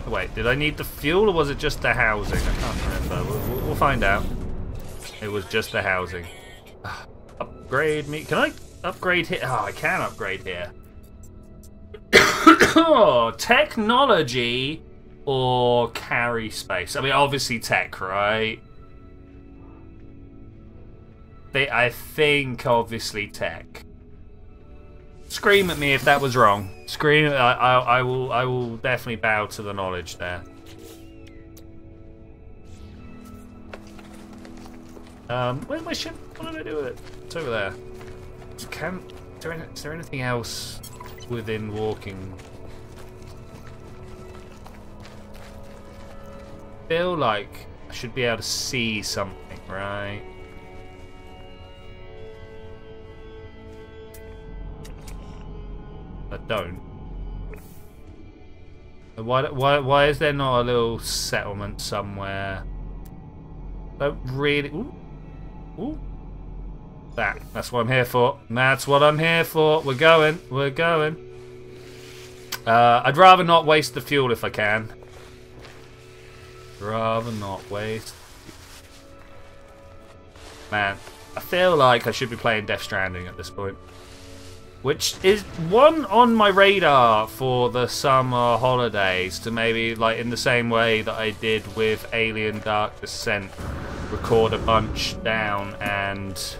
Wait, did I need the fuel or was it just the housing? I can't remember. We'll, we'll find out. It was just the housing. <sighs> upgrade me. Can I upgrade here? Oh, I can upgrade here. oh, <coughs> technology or carry space? I mean, obviously tech, right? They, I think obviously tech. Scream at me if that was wrong. Scream. I, I, I will. I will definitely bow to the knowledge there. Um, where's my ship? What did I do with it? It's over there. Can, is, there any, is there anything else within walking? Feel like I should be able to see something, right? I don't. Why, why, why is there not a little settlement somewhere? Don't really... Ooh. Ooh. That. That's what I'm here for. That's what I'm here for. We're going. We're going. Uh, I'd rather not waste the fuel if I can. Rather not waste. Man, I feel like I should be playing Death Stranding at this point. Which is one on my radar for the summer holidays to maybe, like, in the same way that I did with Alien Dark Descent, record a bunch down and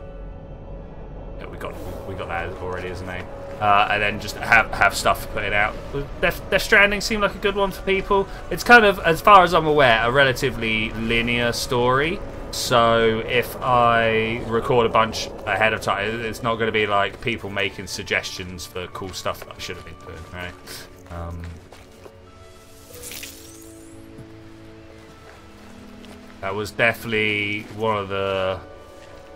yeah, we got we got that already, isn't it? Uh, and then just have have stuff put it out. Death, Death Stranding seemed like a good one for people. It's kind of, as far as I'm aware, a relatively linear story. So if I record a bunch ahead of time, it's not going to be like people making suggestions for cool stuff that I should have been doing, right? Um, that was definitely one of the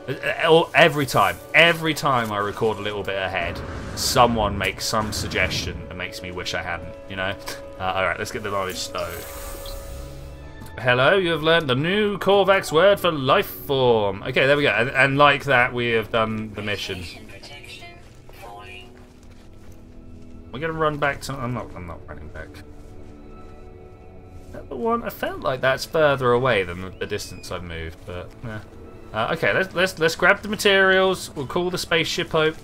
Every time, every time I record a little bit ahead, someone makes some suggestion that makes me wish I hadn't. You know. Uh, all right, let's get the knowledge stone. Hello, you have learned the new Korvax word for life form. Okay, there we go. And, and like that, we have done the mission. We're gonna run back to. I'm not. I'm not running back. That one. I felt like that's further away than the, the distance I've moved, but yeah. Uh, okay, let's let's let's grab the materials. We'll call the spaceship out.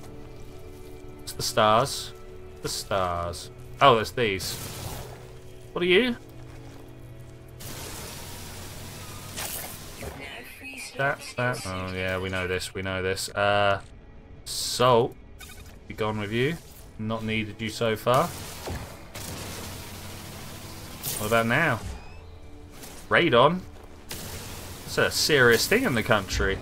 It's the stars. The stars. Oh, there's these. What are you? That's that. Oh yeah, we know this. We know this. Uh, salt. Be gone with you. Not needed you so far. What about now? Radon. It's a serious thing in the country.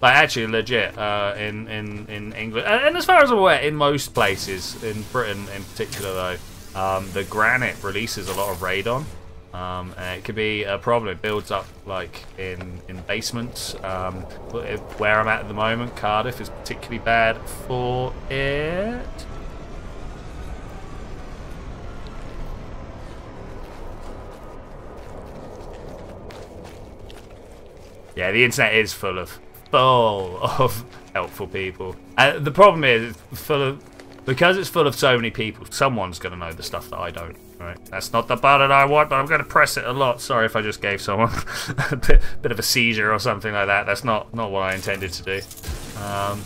Like actually, legit. Uh, in in in England, and as far as I'm aware, in most places, in Britain in particular, though, um, the granite releases a lot of radon. Um, it could be a problem. It builds up like in in basements. Um, where I'm at at the moment, Cardiff is particularly bad for it. Yeah, the internet is full of full of <laughs> helpful people. And the problem is, it's full of because it's full of so many people. Someone's going to know the stuff that I don't. Right? That's not the button I want, but I'm going to press it a lot. Sorry if I just gave someone <laughs> a bit, bit of a seizure or something like that. That's not not what I intended to do. Um,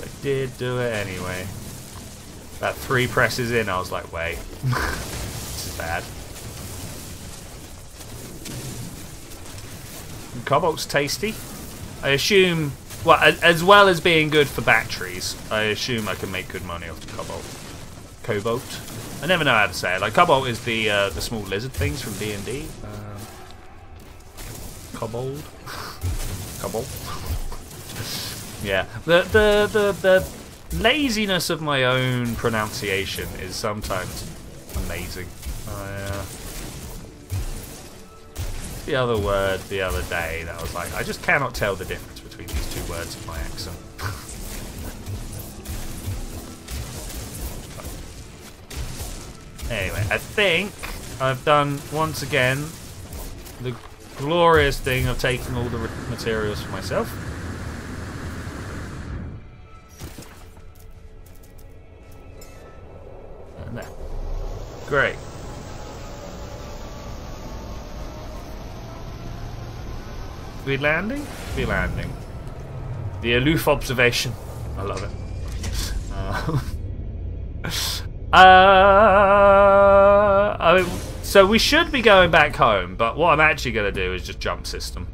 but I did do it anyway. About three presses in, I was like, wait, <laughs> this is bad. Cobalt's tasty. I assume, well, as well as being good for batteries, I assume I can make good money off the cobalt. Cobalt. I never know how to say it. Like kobold is the uh, the small lizard things from D and D. Um, Cobalt. <laughs> Cobalt. <laughs> yeah. The, the the the laziness of my own pronunciation is sometimes amazing. I, uh, the other word the other day that I was like, I just cannot tell the difference between these two words in my accent. anyway, I think I've done once again the glorious thing of taking all the materials for myself. And there. Great. We landing? We landing. The aloof observation. I love it. Uh, <laughs> uh, I mean, so we should be going back home, but what I'm actually going to do is just jump system,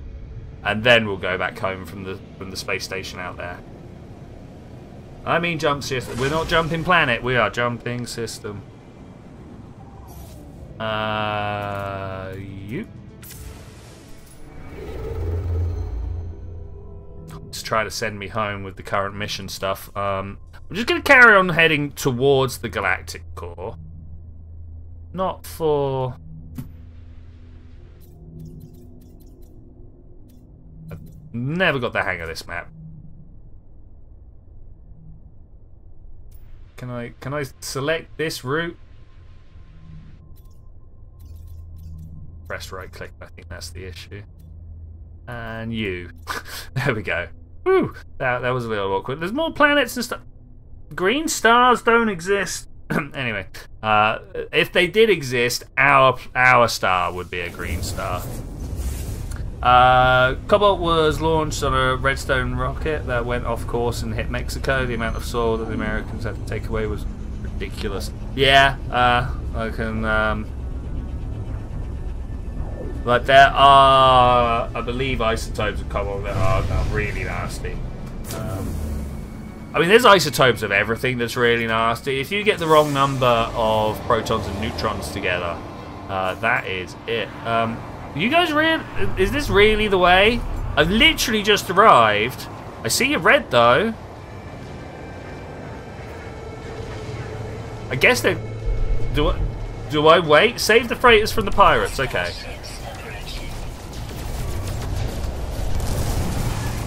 and then we'll go back home from the from the space station out there. I mean jump system. We're not jumping planet. We are jumping system. Uh, you. Try to send me home with the current mission stuff. Um, I'm just going to carry on heading towards the Galactic Core. Not for... I've never got the hang of this map. Can I can I select this route? Press right click, I think that's the issue. And you. <laughs> there we go. That, that was a little awkward. There's more planets and stuff. Green stars don't exist. <clears throat> anyway, uh, if they did exist, our our star would be a green star. Uh, Cobalt was launched on a Redstone rocket that went off course and hit Mexico. The amount of soil that the Americans had to take away was ridiculous. Yeah, uh, I can. Um, but there are, I believe, isotopes of cobalt that are, are really nasty. Um, I mean, there's isotopes of everything that's really nasty. If you get the wrong number of protons and neutrons together, uh, that is it. Um, you guys real? Is this really the way? I've literally just arrived. I see you red though. I guess they. Do I? Do I wait? Save the freighters from the pirates. Okay.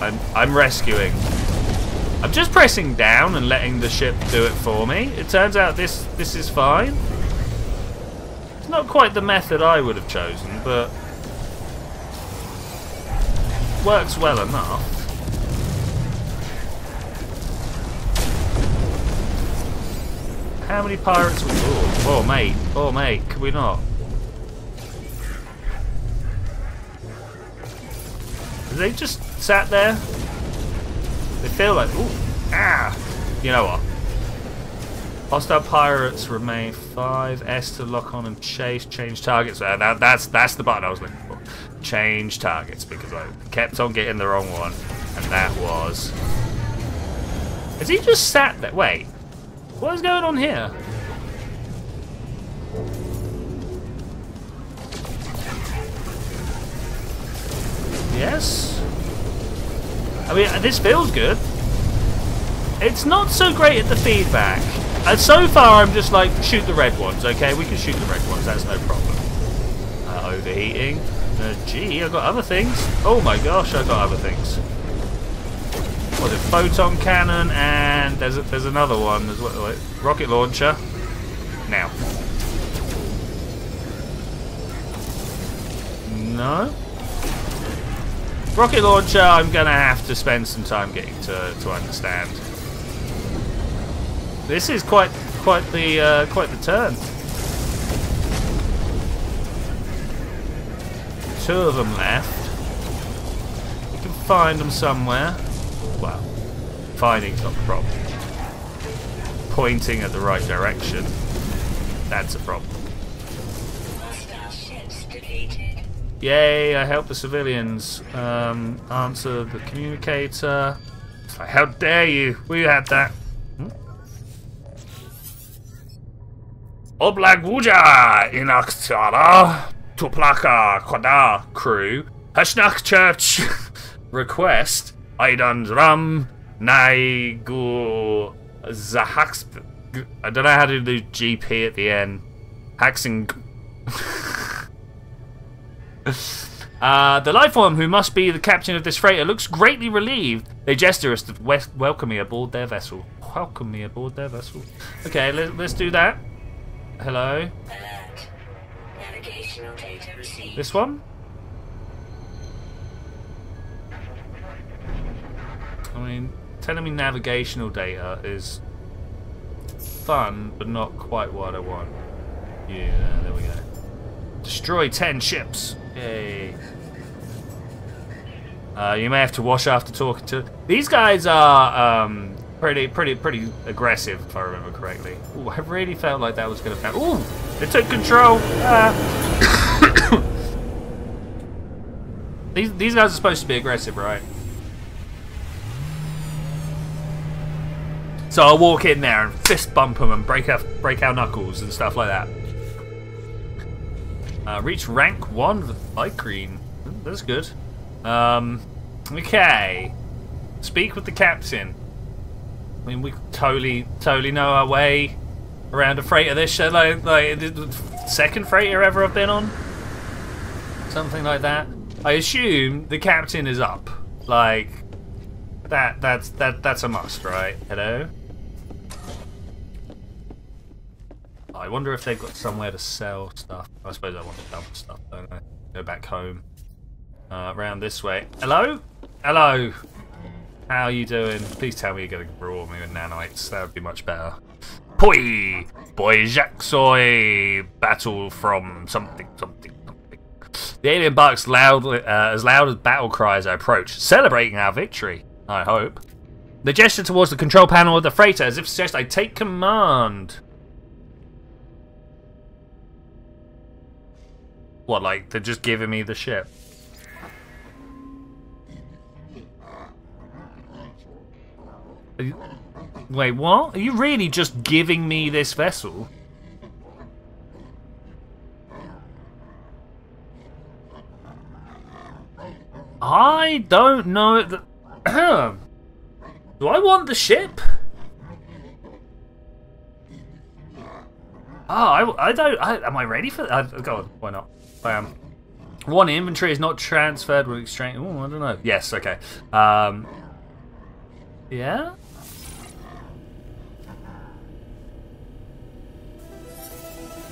I'm, I'm rescuing. I'm just pressing down and letting the ship do it for me. It turns out this this is fine. It's not quite the method I would have chosen, but works well enough. How many pirates? Oh, oh, mate. Oh, mate. Can we not? They just sat there. They feel like, ooh, ah. You know what? Hostile pirates remain five. S to lock on and chase. Change targets. Uh, that, that's that's the button I was looking for. Change targets because I kept on getting the wrong one, and that was. Has he just sat there? Wait, what is going on here? Yes. I mean, this feels good. It's not so great at the feedback. And so far, I'm just like, shoot the red ones, okay? We can shoot the red ones, that's no problem. Uh, overheating. Uh, gee, I've got other things. Oh my gosh, I've got other things. What is it? Photon cannon, and there's a, there's another one There's. Wait, rocket launcher. Now. No. Rocket launcher, I'm gonna have to spend some time getting to to understand. This is quite quite the uh, quite the turn. Two of them left. We can find them somewhere. Well, finding's not the problem. Pointing at the right direction, that's a problem. Yay, I helped the civilians. Um, answer the communicator. How dare you? We had that. Hmm? Oblag Wuja Tuplaka Kwada crew. Hashnach Church <laughs> request. Aidan Ram Naigu Zahaks. I don't know how to do GP at the end. Haxing. <laughs> <laughs> Uh, the life form, who must be the captain of this freighter, looks greatly relieved. They gesture us to welcome me aboard their vessel. Welcome me aboard their vessel. Okay, let, let's do that. Hello. This one? I mean, telling me navigational data is fun, but not quite what I want. Yeah, there we go. Destroy 10 ships. Yay. Uh, you may have to wash after talking to. These guys are um, pretty, pretty, pretty aggressive, if I remember correctly. Ooh, I really felt like that was going to. happen. Ooh, they took control. Ah. <coughs> these these guys are supposed to be aggressive, right? So I'll walk in there and fist bump them and break out break our knuckles and stuff like that. Uh, reach rank one with light. That's good. Um, okay. Speak with the captain. I mean, we totally, totally know our way around a freighter. This show, like, like the second freighter ever I've been on, something like that. I assume the captain is up. Like that. That's that. That's a must, right? Hello. I wonder if they've got somewhere to sell stuff. I suppose I want to dump stuff, don't I? Go back home. Uh, around this way. Hello? Hello. How are you doing? Please tell me you're going to reward me with nanites. That would be much better. Poi! Boy Jacksoy! Battle from something, something, something. The alien barks loudly, uh, as loud as battle cry as I approach, celebrating our victory, I hope. They gesture towards the control panel of the freighter as if to suggest I take command. What, like, they're just giving me the ship? You- Wait, what? Are you really just giving me this vessel? I don't know that. <clears throat> Do I want the ship? Oh, I, I don't. I, am I ready for that? Go on, why not? Bam. One inventory is not transferred with exchange. Oh, I don't know. Yes, okay. Um, yeah.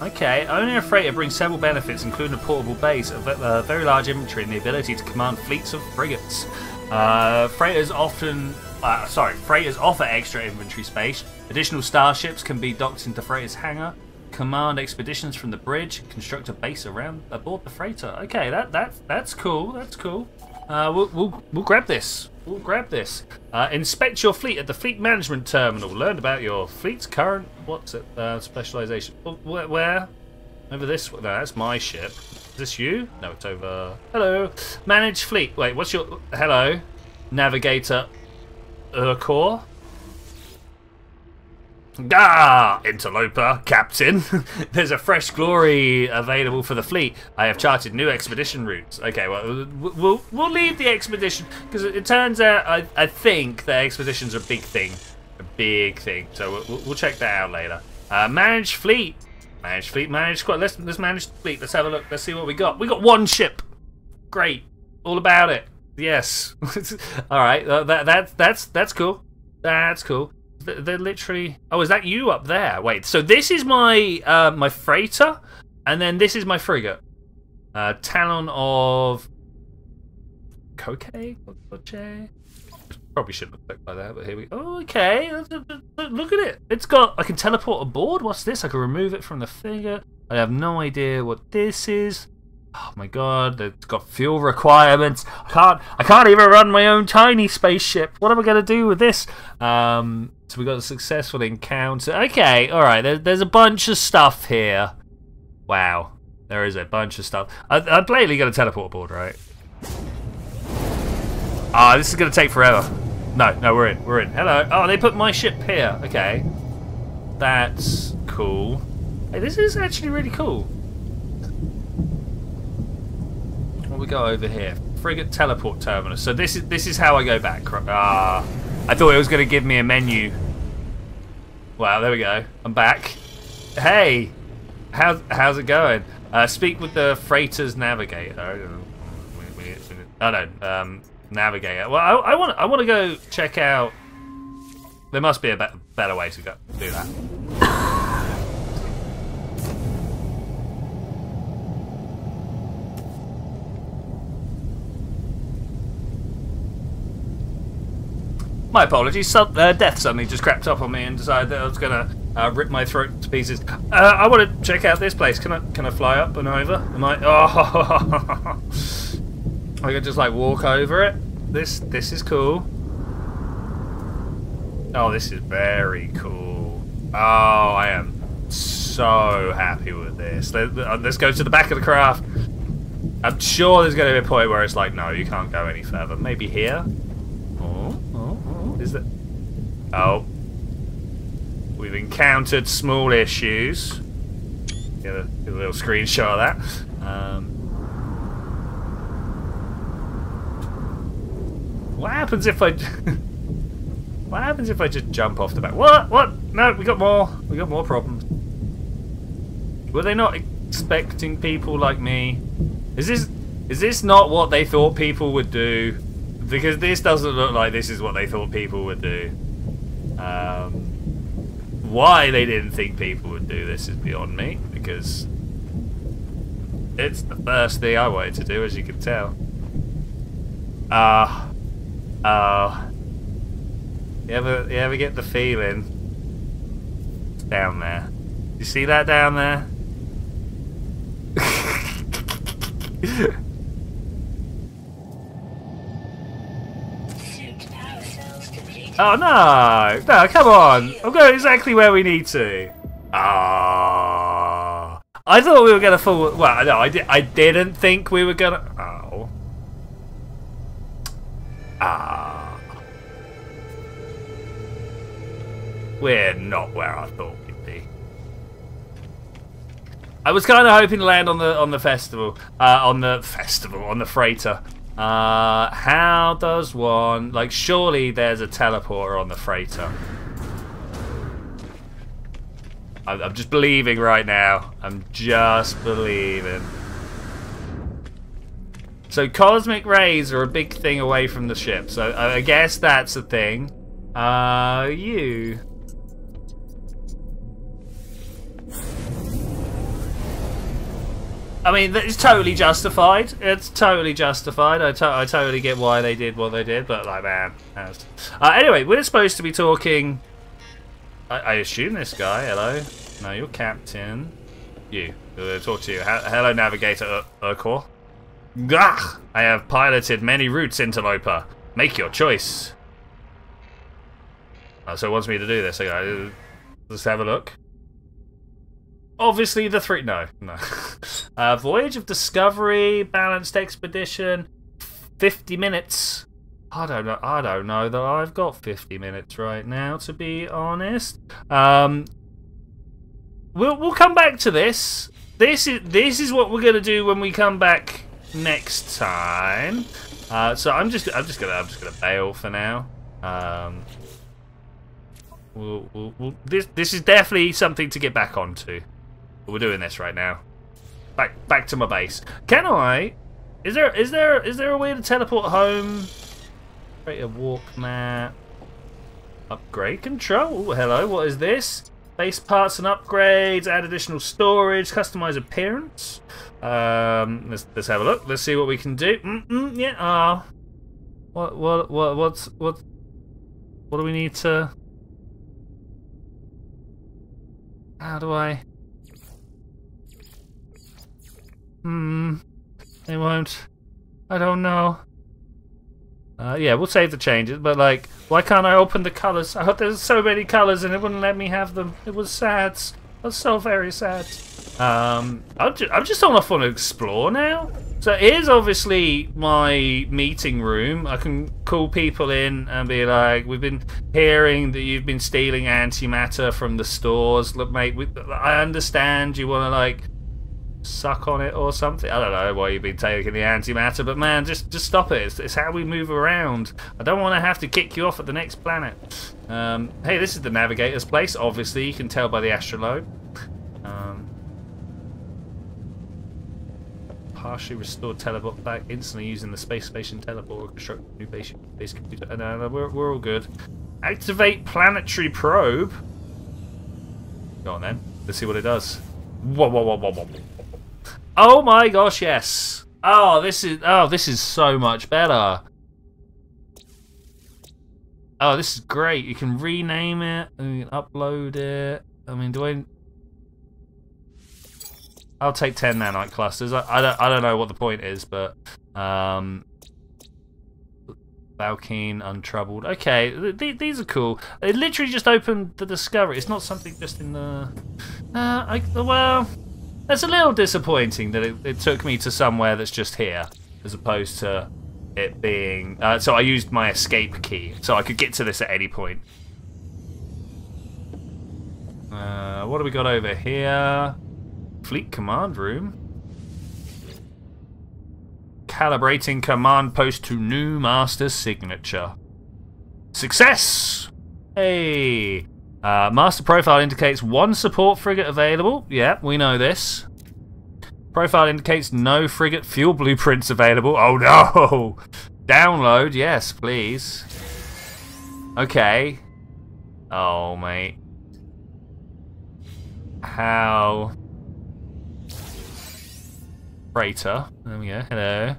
Okay, owning a freighter brings several benefits, including a portable base, a very large inventory, and the ability to command fleets of frigates. Uh, freighters often, uh, sorry, freighters offer extra inventory space. Additional starships can be docked into freighters' hangar. Command expeditions from the bridge. Construct a base around aboard the freighter. Okay, that that that's cool. That's cool. Uh, we'll, we'll we'll grab this. We'll grab this. Uh, inspect your fleet at the fleet management terminal. Learn about your fleet's current what's it uh, specialization. Oh, Where, where? Over this. No, that's my ship. Is this you? No, it's over. Hello. Manage fleet. Wait, what's your? Hello. Navigator. Urkor. Ah, interloper, captain. <laughs> There's a fresh glory available for the fleet. I have charted new expedition routes. Okay, well, we'll we'll leave the expedition because it, turns out I I think that expeditions are a big thing, a big thing. So we'll, we'll check that out later. Uh, manage fleet, manage fleet, manage squad. Let's let's manage fleet. Let's have a look. Let's see what we got. We got one ship. Great, all about it. Yes. <laughs> all right. Uh, that that that's that's cool. That's cool. Th- They're literally. Oh, is that you up there? Wait. So this is my uh, my freighter, and then this is my frigate. Uh, Talon of Koke. Koche? Probably shouldn't have looked like that, but here we. Oh, okay. Look at it. It's got. I can teleport aboard. What's this? I can remove it from the figure. I have no idea what this is. Oh my god, it's got fuel requirements. I can't I can't even run my own tiny spaceship. What am I gonna do with this? Um so we got a successful encounter. Okay, alright, there, there's a bunch of stuff here. Wow. There is a bunch of stuff. I, I'm blatantly gonna teleport aboard, right? Ah, this is gonna take forever. No, no, we're in, we're in. Hello. Oh, they put my ship here. Okay. That's cool. Hey, this is actually really cool. What we got over here? Frigate teleport terminal. So this is this is how I go back. Ah, I thought it was going to give me a menu. Wow, there we go. I'm back. Hey, how's how's it going? Uh, speak with the freighter's navigator. I don't know. Um, navigator. Well, I, I want I want to go check out. There must be a be better way to go do that. My apologies. Uh, death suddenly just crept up on me and decided that I was gonna uh, rip my throat to pieces. Uh, I want to check out this place. Can I can I fly up and over? Am I? <laughs> Oh, I can just like walk over it. This this is cool. Oh, this is very cool. Oh, I am so happy with this. Uh, let's go to the back of the craft. I'm sure there's going to be a point where it's like, no, you can't go any further. Maybe here. Is that? Oh. We've encountered small issues. Get a, get a little screenshot of that. Um, what happens if I? <laughs> what happens if I just jump off the back? What? What? No, we got more. We got more problems. Were they not expecting people like me? Is this is this not what they thought people would do? Because this doesn't look like this is what they thought people would do. Um, why they didn't think people would do this is beyond me. Because it's the first thing I wanted to do, as you can tell. Ah, uh, you ever you ever get the feeling down there? You see that down there? <laughs> Oh no! No, come on! I'm going exactly where we need to. Ah! I thought we were gonna fall. Well, no, I did. I didn't think we were gonna. Oh. Ah. We're not where I thought we'd be. I was kind of hoping to land on the on the festival, uh, on the festival, on the freighter. Uh, how does one like? Surely there's a teleporter on the freighter. I'm, just believing right now. I'm just believing. So cosmic rays are a big thing away from the ship. So I I guess that's a thing. Uh, you. I mean, it's totally justified. It's totally justified. I, to I totally get why they did what they did, but like, man. Uh, anyway, we're supposed to be talking. I, I assume this guy. Hello. No, you're captain. You. Talk to you. Hello, navigator Ur- Urkor. Gah! I have piloted many routes, interloper. Make your choice. Oh, so it wants me to do this. Okay, let's have a look. Obviously, the three. No, no. <laughs> Uh, Voyage of Discovery, balanced expedition, fifty minutes. I don't know. I don't know that I've got fifty minutes right now, to be honest. Um, we'll we'll come back to this. This is this is what we're gonna do when we come back next time. Uh, so I'm just I'm just gonna I'm just gonna bail for now. Um, we'll, we'll, we'll, this this is definitely something to get back onto. We're doing this right now. Back back to my base. Can I? Is there is there is there a way to teleport home? Create a walk map. Upgrade control. Ooh, hello, what is this? Base parts and upgrades. Add additional storage. Customize appearance. Um, let's let's have a look. Let's see what we can do. Mm -mm, yeah. Ah. what what what what's what? What do we need to? How do I? Hmm. They won't. I don't know. Uh, yeah, we'll save the changes, but like, why can't I open the colours? I there's so many colours and it wouldn't let me have them. It was sad. It was so very sad. Um, I'm just, I'm just on off to explore now. So here's obviously my meeting room. I can call people in and be like, "We've been hearing that you've been stealing antimatter from the stores. Look, mate, we, I understand you want to like suck on it or something. I don't know why you've been taking the antimatter, but man, just just stop it. It's, it's how we move around. I don't want to have to kick you off at the next planet. Um, hey, this is the navigator's place. Obviously, you can tell by the astrolabe. Um, partially restored teleport back instantly using the space station teleport or construct new base, base computer. Uh, No, no, we're, we're all good. Activate planetary probe. Go on then. Let's see what it does. Whoa, whoa, whoa, whoa, whoa. Oh my gosh, yes. Oh, this is oh, this is so much better. Oh, this is great. You can rename it and you can upload it. I mean, do I I'll take 10 nanite clusters. I, I don't I don't know what the point is, but um Vy'keen, Untroubled. Okay, th these are cool. It literally just opened the discovery. It's not something just in the. Uh, I, well, that's a little disappointing that it, it took me to somewhere that's just here, as opposed to it being. Uh, so I used my escape key, so I could get to this at any point. Uh, what do we got over here? Fleet command room. Calibrating command post to new master signature. Success! Hey! Uh, master profile indicates one support frigate available. Yeah, we know this. Profile indicates no frigate fuel blueprints available. Oh no! <laughs> Download, yes, please. Okay. Oh, mate. How? Freighter. There we go. Hello.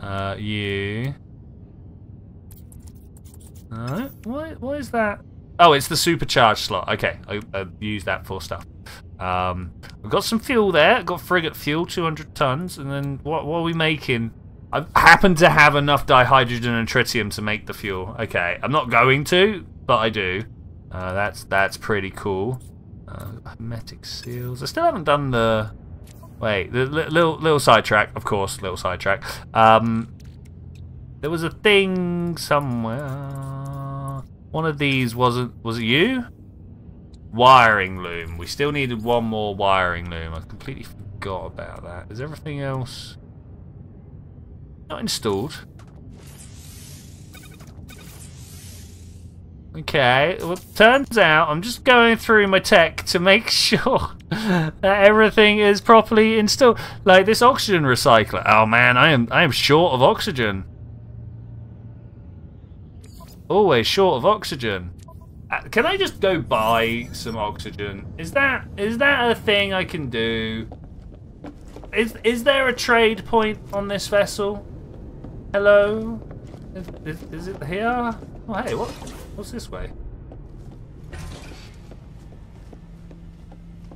Uh, you. Uh, why, why is that? Oh, it's the supercharged slot. Okay, I, I use that for stuff. Um, I've got some fuel there. I've got frigate fuel, 200 tons. And then what, what are we making? I happen to have enough dihydrogen and tritium to make the fuel. Okay, I'm not going to, but I do. Uh, that's that's pretty cool. Uh, hermetic seals. I still haven't done the. Wait, the li- little little sidetrack. Of course, little sidetrack. Um, there was a thing somewhere. One of these wasn't. Was it you? Wiring loom. We still needed one more wiring loom. I completely forgot about that. Is everything else not installed? Okay, well, turns out I'm just going through my tech to make <laughs> sure that everything is properly installed. Like this oxygen recycler. Oh man, I am I am short of oxygen. Always short of oxygen. Uh, Can I just go buy some oxygen? Is that is that a thing I can do? Is is there a trade point on this vessel? Hello? Is, is, is it here? Oh hey, what what's this way?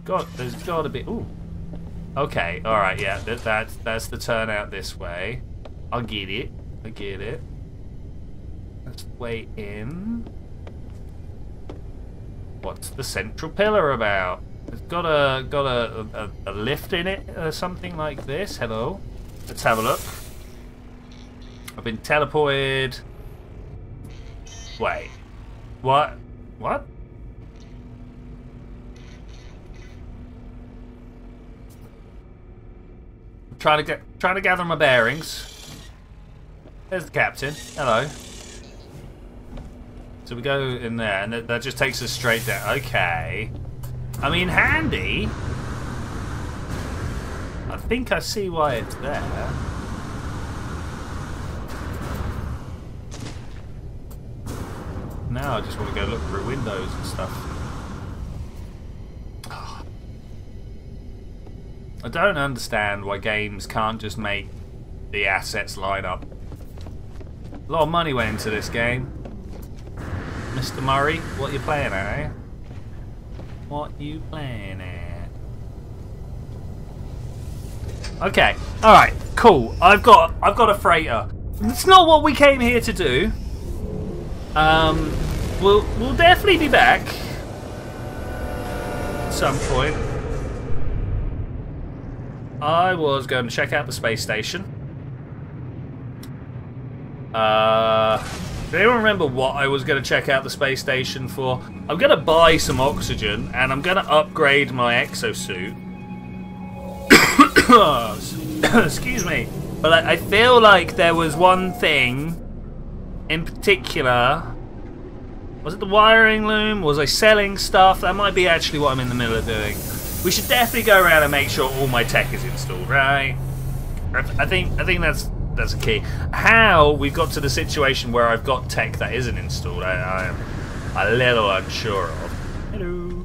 God, there's got to be. Ooh. Okay, all right, yeah, that, that's the turnout this way. I'll get it. I get it. Way in. What's the central pillar about? It's got a got a, a, a lift in it or something like this. Hello. Let's have a look. I've been teleported. Wait. What? What? Trying to get trying to gather my bearings. There's the captain. Hello. So we go in there, and that, just takes us straight down. Okay. I mean, handy. I think I see why it's there. Now I just want to go look through windows and stuff. I don't understand why games can't just make the assets line up. A lot of money went into this game. Mr. Murray, what you playing at, eh? What you playing at? Okay, alright, cool. I've got I've got a freighter. It's not what we came here to do. Um we'll we'll definitely be back at some point. I was going to check out the space station. Uh, does anyone remember what I was going to check out the space station for? I'm going to buy some oxygen and I'm going to upgrade my exosuit. <coughs> Excuse me. But I, feel like there was one thing in particular. Was it the wiring loom? Was I selling stuff? That might be actually what I'm in the middle of doing. We should definitely go around and make sure all my tech is installed, right? I think I think that's that's a key. How we've got to the situation where I've got tech that isn't installed, I, am a little unsure of. Hello.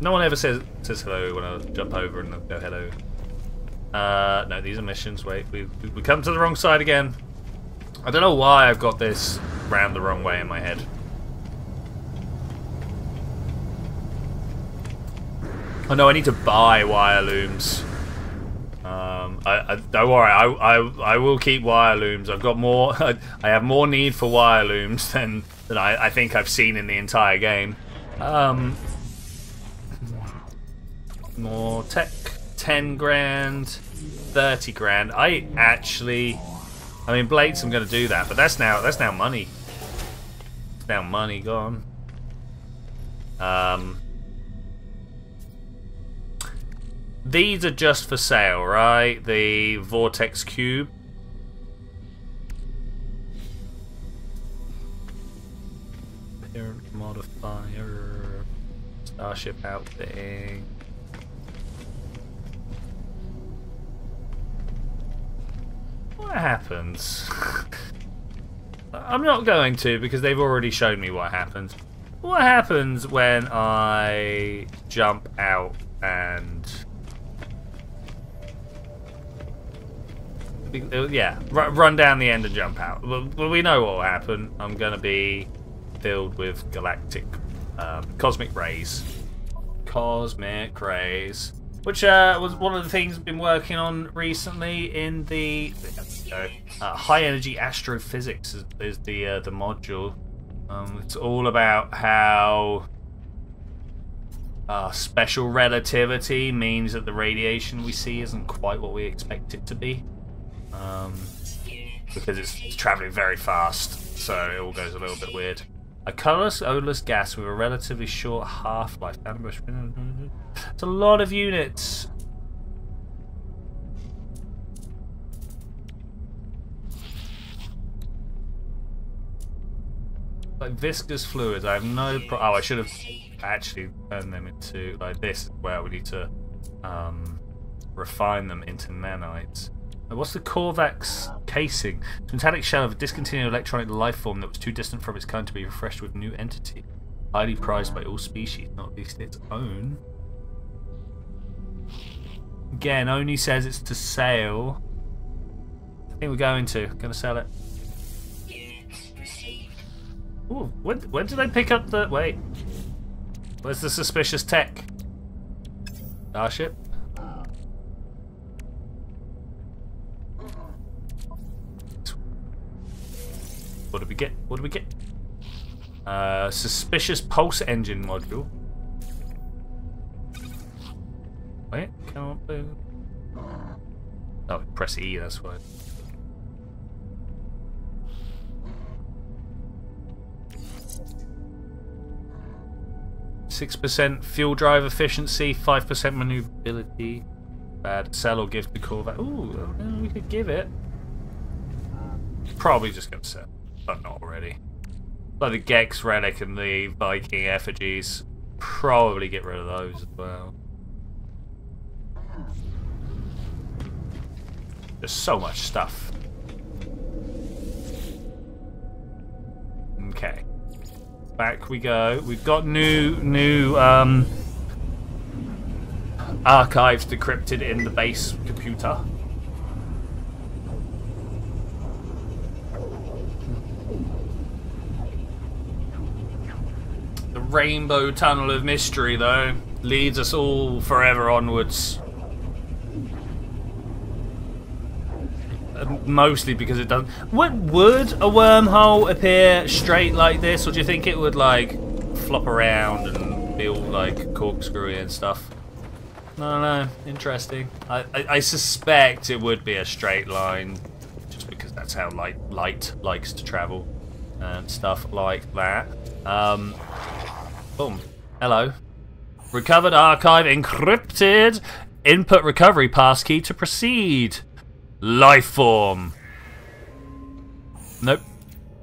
No one ever says says hello when I jump over and go hello. Uh, no, these are missions. Wait, we we come to the wrong side again. I don't know why I've got this round the wrong way in my head. Oh no, I need to buy wire looms. Um, I, I, don't worry, I, I, I will keep wire looms. I've got more. <laughs> I have more need for wire looms than than I, I think I've seen in the entire game. Um, more tech, ten grand, thirty grand. I actually, I mean, Blades. I'm going to do that, but that's now that's now money. It's now money gone. Um, These are just for sale, right? The Vortex Cube. Parent modifier. Starship outfitting. What happens? <laughs> I'm not going to because they've already shown me what happens. What happens when I jump out and yeah, run down the end and jump out. Well, we know what will happen. I'm going to be filled with galactic, um, cosmic rays. Cosmic rays. Which uh, was one of the things I've been working on recently in the uh, high energy astrophysics is, is the uh, the module. Um, it's all about how uh, special relativity means that the radiation we see isn't quite what we expect it to be um, because it's, traveling very fast, so it all goes a little bit weird. A colorless, odorless gas with a relatively short half-life. <laughs> It's a lot of units. like viscous fluids. I have no. Pro- oh, I should have actually turned them into like this. Where we need to um, refine them into nanites. What's the Korvax casing? It's metallic shell of a discontinued electronic life form that was too distant from its kind to be refreshed with new entity. Highly prized by all species, not least its own. Again, only says it's to sale. I think we're going to. Gonna sell it. Ooh, when, when did I pick up the... Wait. Where's the suspicious tech? Starship? What did we get? What did we get? Uh, suspicious pulse engine module. Wait, can't do. Oh, press E, that's why. Six percent fuel drive efficiency, five percent maneuverability. Bad. Sell or give to Corvette. Ooh, uh, we could give it. Probably just gonna sell, but not already. Like the Gex relic and the Vy'keen effigies. Probably get rid of those as well. There's so much stuff. Okay. Back we go. We've got new new um archives decrypted in the base computer. The rainbow tunnel of mystery though leads us all forever onwards. Uh, Mostly because it doesn't. Would would a wormhole appear straight like this, or do you think it would like flop around and be all like corkscrewy and stuff? No, no, interesting. I, I, I suspect it would be a straight line, just because that's how light light likes to travel and stuff like that. Um, boom. Hello. Recovered archive encrypted. Input recovery passkey to proceed. Life form. Nope.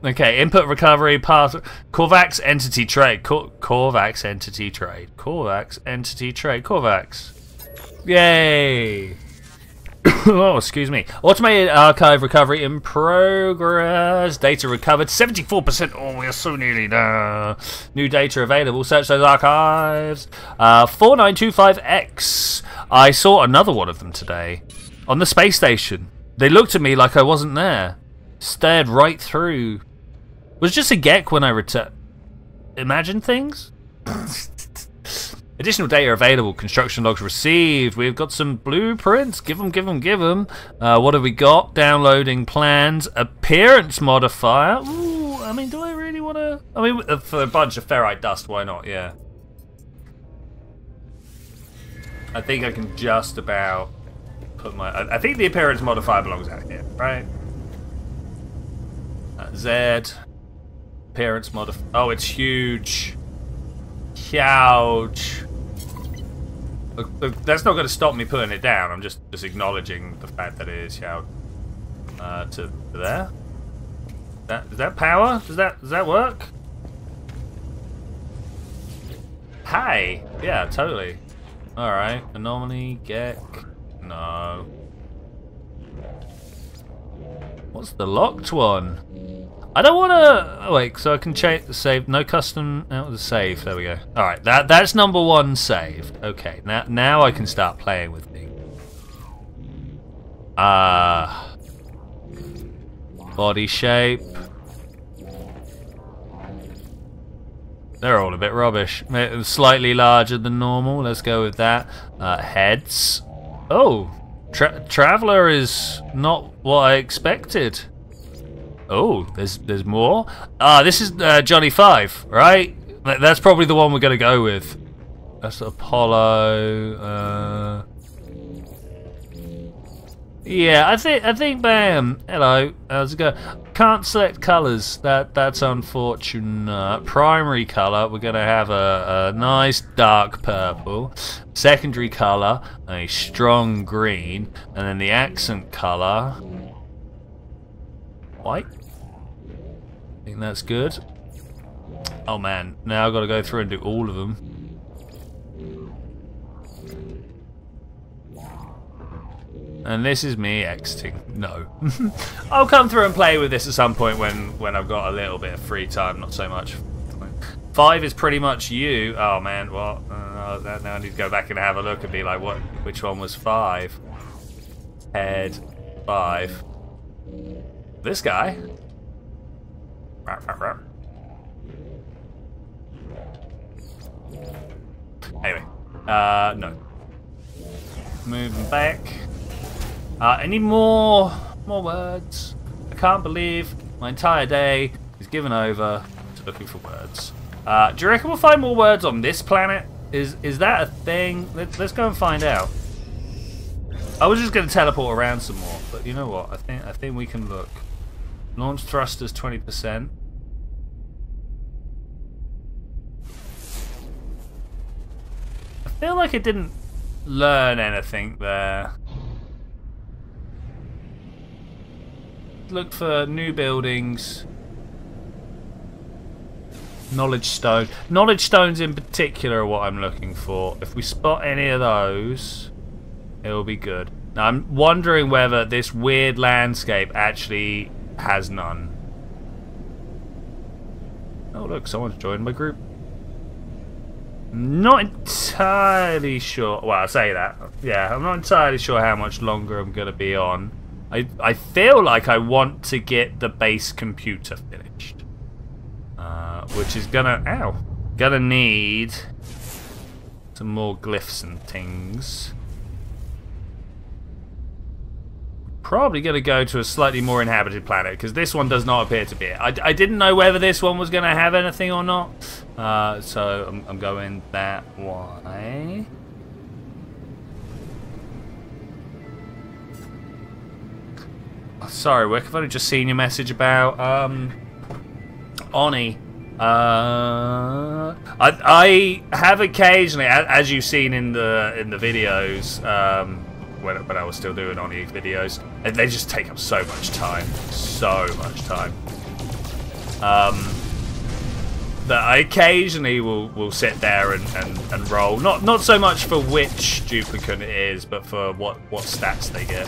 Okay, input recovery pass. Korvax entity trade. Cor- Korvax entity trade. Korvax entity trade. Korvax. Yay! <coughs> oh, excuse me. Automated archive recovery in progress. Data recovered 74%. Oh, we're so nearly there. New data available. Search those archives. Uh, 4925X. I saw another one of them today on the space station. They looked at me like I wasn't there. Stared right through. Was just a geck when I returned. Imagine things? <laughs> Additional data available. Construction logs received. We've got some blueprints. Give them, give them, give them. Uh, what have we got? Downloading plans. Appearance modifier. Ooh, I mean, do I really want to? I mean, uh, for a bunch of ferrite dust, why not? Yeah. I think I can just about put my. I, think the appearance modifier belongs out here, right? Uh, Z. Appearance modifier. Oh, it's huge. Huge. That's not going to stop me putting it down. I'm just just acknowledging the fact that it is huge. Uh, to, to there. That is that power? Does that does that work? Hi. Yeah, totally. All right. Anomaly. Gek. No. What's the locked one? I don't want to. Wait, so I can change the save. No custom. Of the save. There we go. All right, that that's number one saved. Okay, now now I can start playing with me. Ah. body shape. They're all a bit rubbish. Uh, Slightly larger than normal. Let's go with that. Uh, heads. Oh, tra Traveler is not what I expected. Oh, there's there's more. Ah, this is uh, Johnny Five, right? That's probably the one we're gonna go with. That's Apollo. Uh... Yeah, I think I think. Bam. Hello. How's it go? Can't select colours. That that's unfortunate. Primary colour. We're gonna have a, a nice dark purple. Secondary colour, a strong green, and then the accent colour, white. Think that's good. Oh man, now I've got to go through and do all of them. And this is me exiting. No. <laughs> I'll come through and play with this at some point when, when I've got a little bit of free time, not so much. Five is pretty much you. Oh man, what? Uh, now I need to go back and have a look and be like, what? Which one was five? Head, five. This guy. Anyway, uh, no. Moving back. Uh, any more, more words? I can't believe my entire day is given over to looking for words. Uh, do you reckon we'll find more words on this planet? Is is that a thing? Let's, let's go and find out. I was just going to teleport around some more, but you know what? I think I think we can look. Launch thrusters 20%. I feel like it didn't learn anything there. Look for new buildings. Knowledge stone. Knowledge stones in particular are what I'm looking for. If we spot any of those, it'll be good. Now I'm wondering whether this weird landscape actually has none. Oh look, someone's joined my group. Not entirely sure. Well, I say that. Yeah, I'm not entirely sure how much longer I'm going to be on. I, I feel like I want to get the base computer finished. Uh, which is gonna... Ow! Gonna need some more glyphs and things. Probably going to go to a slightly more inhabited planet because this one does not appear to be it. I, I didn't know whether this one was going to have anything or not. Uh, so I'm, I'm going that way. Oh, sorry, Wick. I've only just seen your message about um, Oni. Uh, I, I have occasionally, as you've seen in the in the videos, um, when, I was still doing Oni videos, and they just take up so much time, so much time. Um, that I occasionally will will sit there and, and, and roll. Not not so much for which duplicate it is, but for what what stats they get.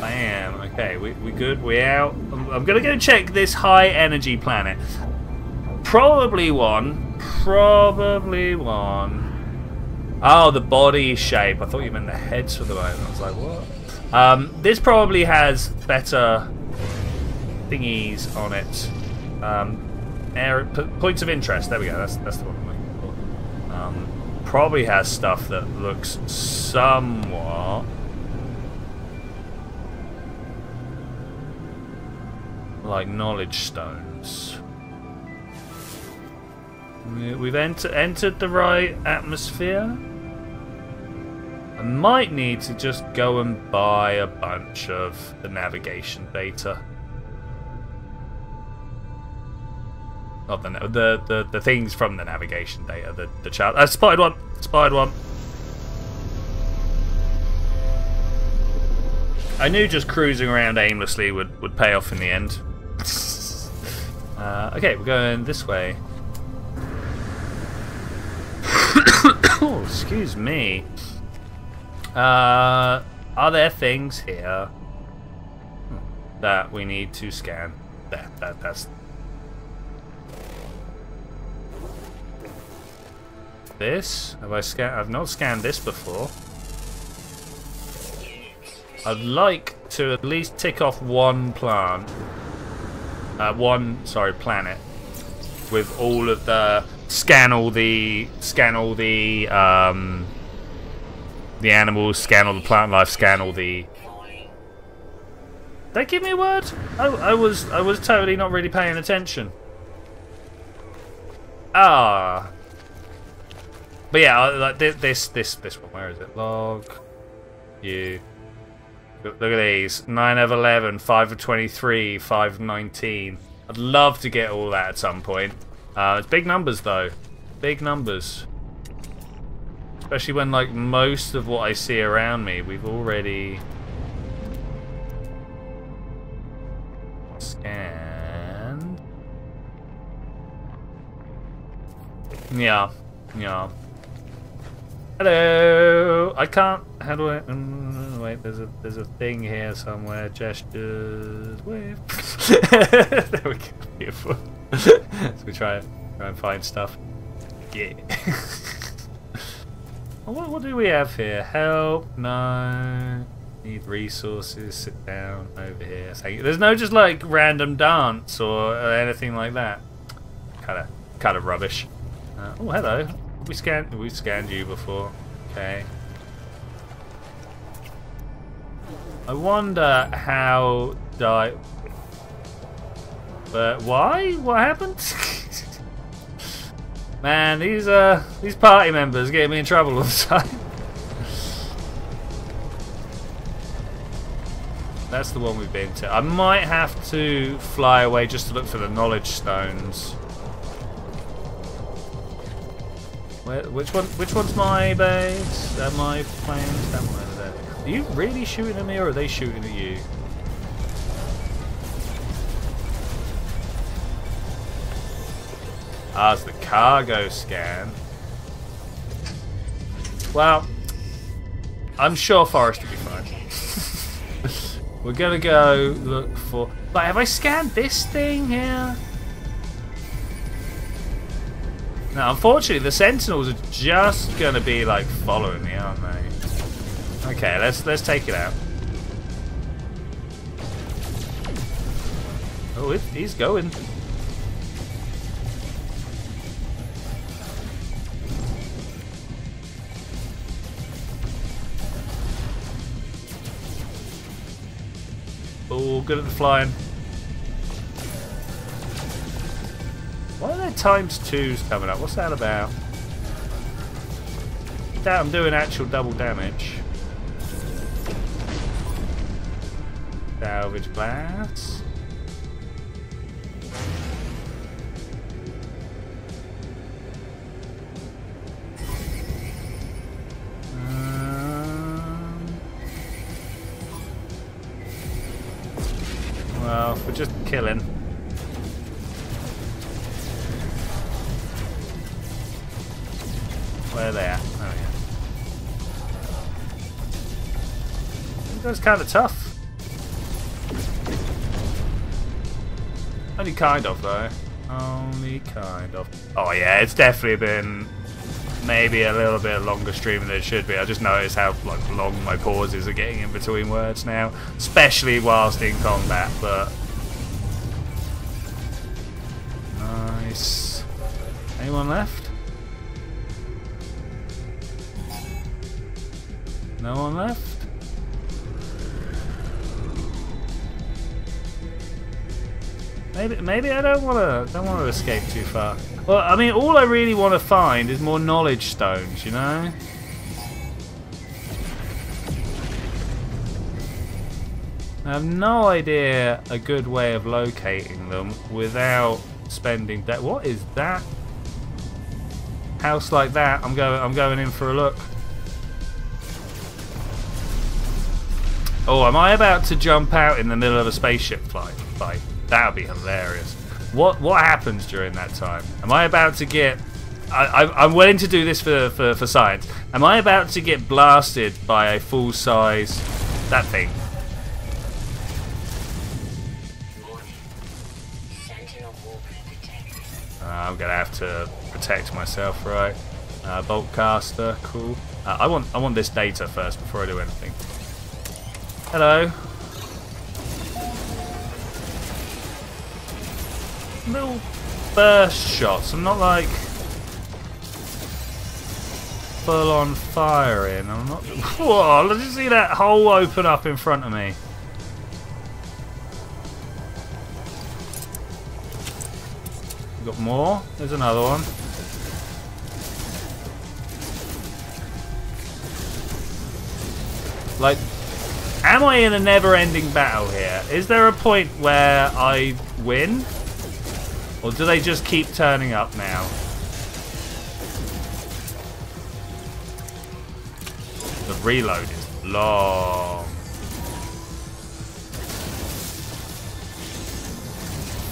Bam. Okay, we, we good? We out? I'm, I'm going to go check this high energy planet. Probably one. Probably one. Oh, the body shape. I thought you meant the heads for the moment. I was like, what? Um, this probably has better thingies on it. Um, air, points of interest. There we go. That's, that's the one I'm looking for. Um, probably has stuff that looks somewhat like knowledge stones. We've enter entered the right atmosphere. I might need to just go and buy a bunch of the navigation data. Of the, the the the things from the navigation data. The the chart. I uh, spotted one. Spotted one. I knew just cruising around aimlessly would, would pay off in the end. <laughs> uh, okay, we're going this way. <coughs> oh, excuse me. Uh, are there things here that we need to scan? That, that, that's... This? Have I scanned? I've not scanned this before. I'd like to at least tick off one plant. Uh, one, sorry, planet. With all of the... Scan all the... Scan all the... Um, the animals, scan all the plant life, scan all the... Did they give me a word? I, I was I was totally not really paying attention. Ah. But yeah, like this this this one. Where is it? Log. You. Look at these. 9 of 11, 5 of 23, 5 of 19. I'd love to get all that at some point. Uh, it's big numbers, though. Big numbers. Especially when, like, most of what I see around me, we've already... Scanned. Yeah. Yeah. Hello! I can't... How do I... Um, wait, there's a, there's a thing here somewhere. Gestures... Wave. <laughs> there we go. Beautiful so we try. Try and find stuff. Yeah. <laughs> what what do we have here? Help? No. Need resources. Sit down over here. There's no just like random dance or anything like that. Kind of kind of rubbish. Uh, oh, hello. We scanned. We scanned you before. Okay. I wonder how die. But why? What happened? <laughs> Man, these uh these party members get me in trouble all the time. <laughs> That's the one we've been to. I might have to fly away just to look for the knowledge stones. Where, which one? Which one's my base? Planes? That one there. Are you really shooting at me, or are they shooting at you? It's the cargo scan. Well, I'm sure Forrest will be fine. <laughs> We're gonna go look for. But have I scanned this thing here? Now, unfortunately, the Sentinels are just gonna be like following me, aren't they? Okay, let's let's take it out. Oh, it, he's going. Oh, good at the flying. Why are there times twos coming up? What's that about? Damn, I'm doing actual double damage. Salvage blast. Just killing. Where are they at? Oh yeah. That's kind of tough. Only kind of though. Only kind of. Oh yeah, it's definitely been maybe a little bit longer stream than it should be. I just noticed how like long my pauses are getting in between words now, especially whilst in combat. But nice. Anyone left? No one left. Maybe maybe I don't want to don't want to escape too far. Well, I mean, all I really want to find is more knowledge stones, you know. I have no idea a good way of locating them without spending that. What is that? House like that? I'm going. I'm going in for a look. Oh, am I about to jump out in the middle of a spaceship flight? Fight. That would be hilarious. What what happens during that time? Am I about to get... I, I'm willing to do this for, for, for science. Am I about to get blasted by a full-size... That thing? I'm going to have to protect myself, right? Uh, bolt caster, cool. Uh, I want I want this data first before I do anything. Hello. Little burst shots. I'm not like full on firing. I'm not. <laughs> Whoa! Let's just see that hole open up in front of me. Got more? There's another one. Like, am I in a never-ending battle here? Is there a point where I win? Or do they just keep turning up now? The reload is long.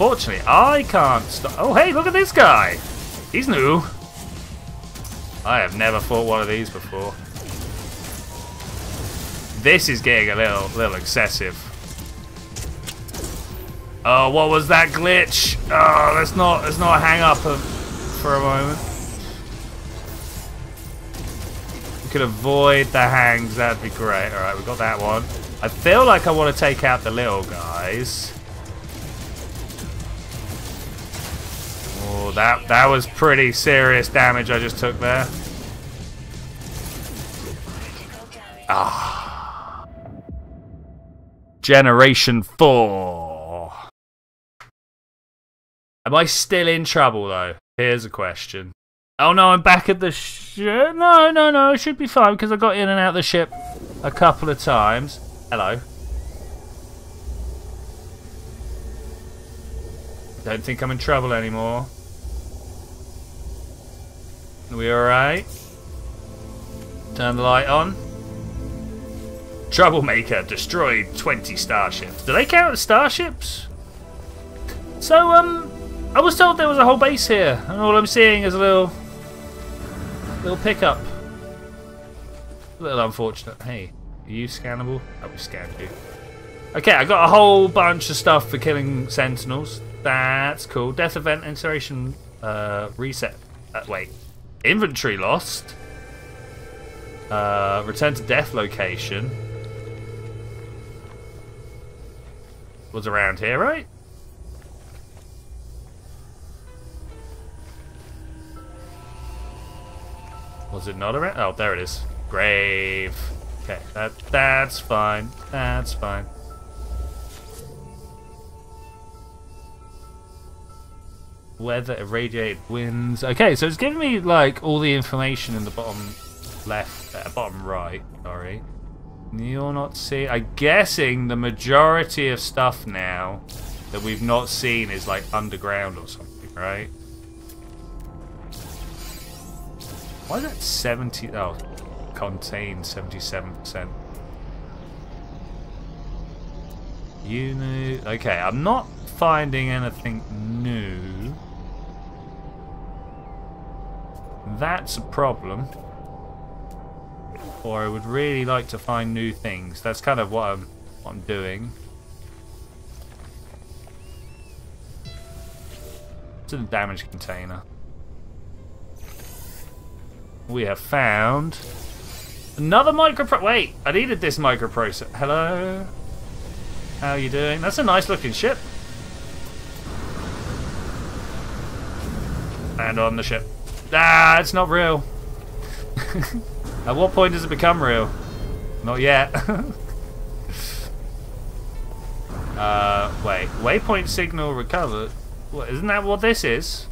Unfortunately, I can't stop. Oh, hey, look at this guy. He's new. I have never fought one of these before. This is getting a little, little excessive. Oh, what was that glitch? Oh, let's not, let's not hang up a, for a moment. We could avoid the hangs. That'd be great. All right, we got that one. I feel like I want to take out the little guys. Oh, that that was pretty serious damage I just took there. Ah. Generation 4. Am I still in trouble, though? Here's a question. Oh, no, I'm back at the ship. No, no, no, it should be fine because I got in and out of the ship a couple of times. Hello. Don't think I'm in trouble anymore. Are we alright? Turn the light on. Troublemaker destroyed 20 starships. Do they count as starships? So, um, I was told there was a whole base here, and all I'm seeing is a little, little pickup. A little unfortunate. Hey, are you scannable? Oh, we scanned you. Okay, I got a whole bunch of stuff for killing sentinels. That's cool. Death event, installation, uh, reset. Uh, wait, inventory lost. Uh, return to death location. Was around here, right? Was it not around? Oh, there it is. Grave. Okay, that that's fine. That's fine. Weather, irradiated winds. Okay, so it's giving me like all the information in the bottom left, uh, bottom right. Sorry. You're not seeing. I'm guessing the majority of stuff now that we've not seen is like underground or something, right? Why is that 70? Oh, contains 77%. You knew. Okay, I'm not finding anything new. That's a problem. Or I would really like to find new things. That's kind of what I'm, what I'm doing. To the damage container. We have found another micro. Wait, I needed this microprocessor. Hello, how are you doing? That's a nice looking ship. And on the ship. Ah, it's not real. <laughs> At what point does it become real? Not yet. <laughs> uh, wait. Waypoint signal recovered. What, isn't that what this is?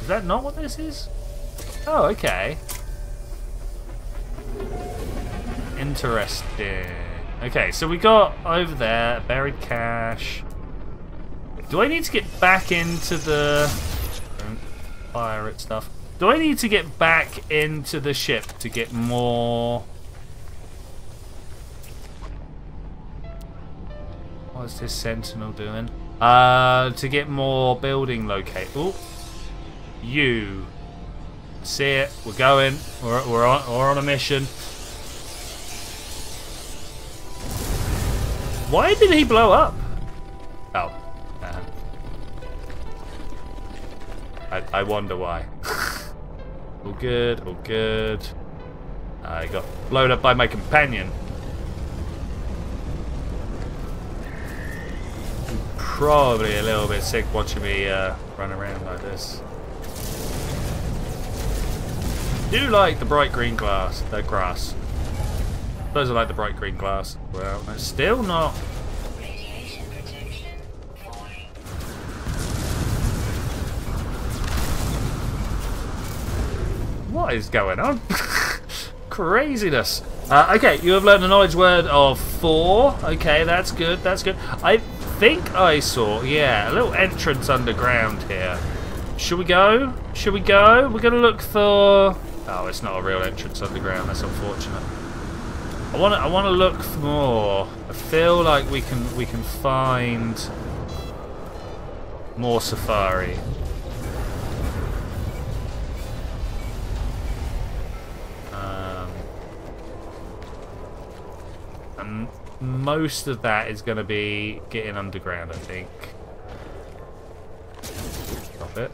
Is that not what this is? Oh, okay. Interesting. Okay, so we got over there a buried cache. Do I need to get back into the pirate stuff? Do I need to get back into the ship to get more? What is this sentinel doing? Uh, to get more building locate. Oh, you see it? We're going. We're we're on we're on a mission. Why did he blow up? Oh. I, I wonder why. <laughs> all good, all good. I got blown up by my companion. Probably a little bit sick watching me uh, run around like this. do like the bright green glass, the grass. Those are like the bright green glass. Well, that's still not What is going on? <laughs> Craziness. Uh, okay, you have learned a knowledge word of four. Okay, that's good. That's good. I think I saw, yeah, a little entrance underground here. Should we go? Should we go? We're gonna look for. Oh, it's not a real entrance underground. That's unfortunate. I want to. I want to look for more. I feel like we can. We can find More safari. And most of that is going to be getting underground, I think. Stop it.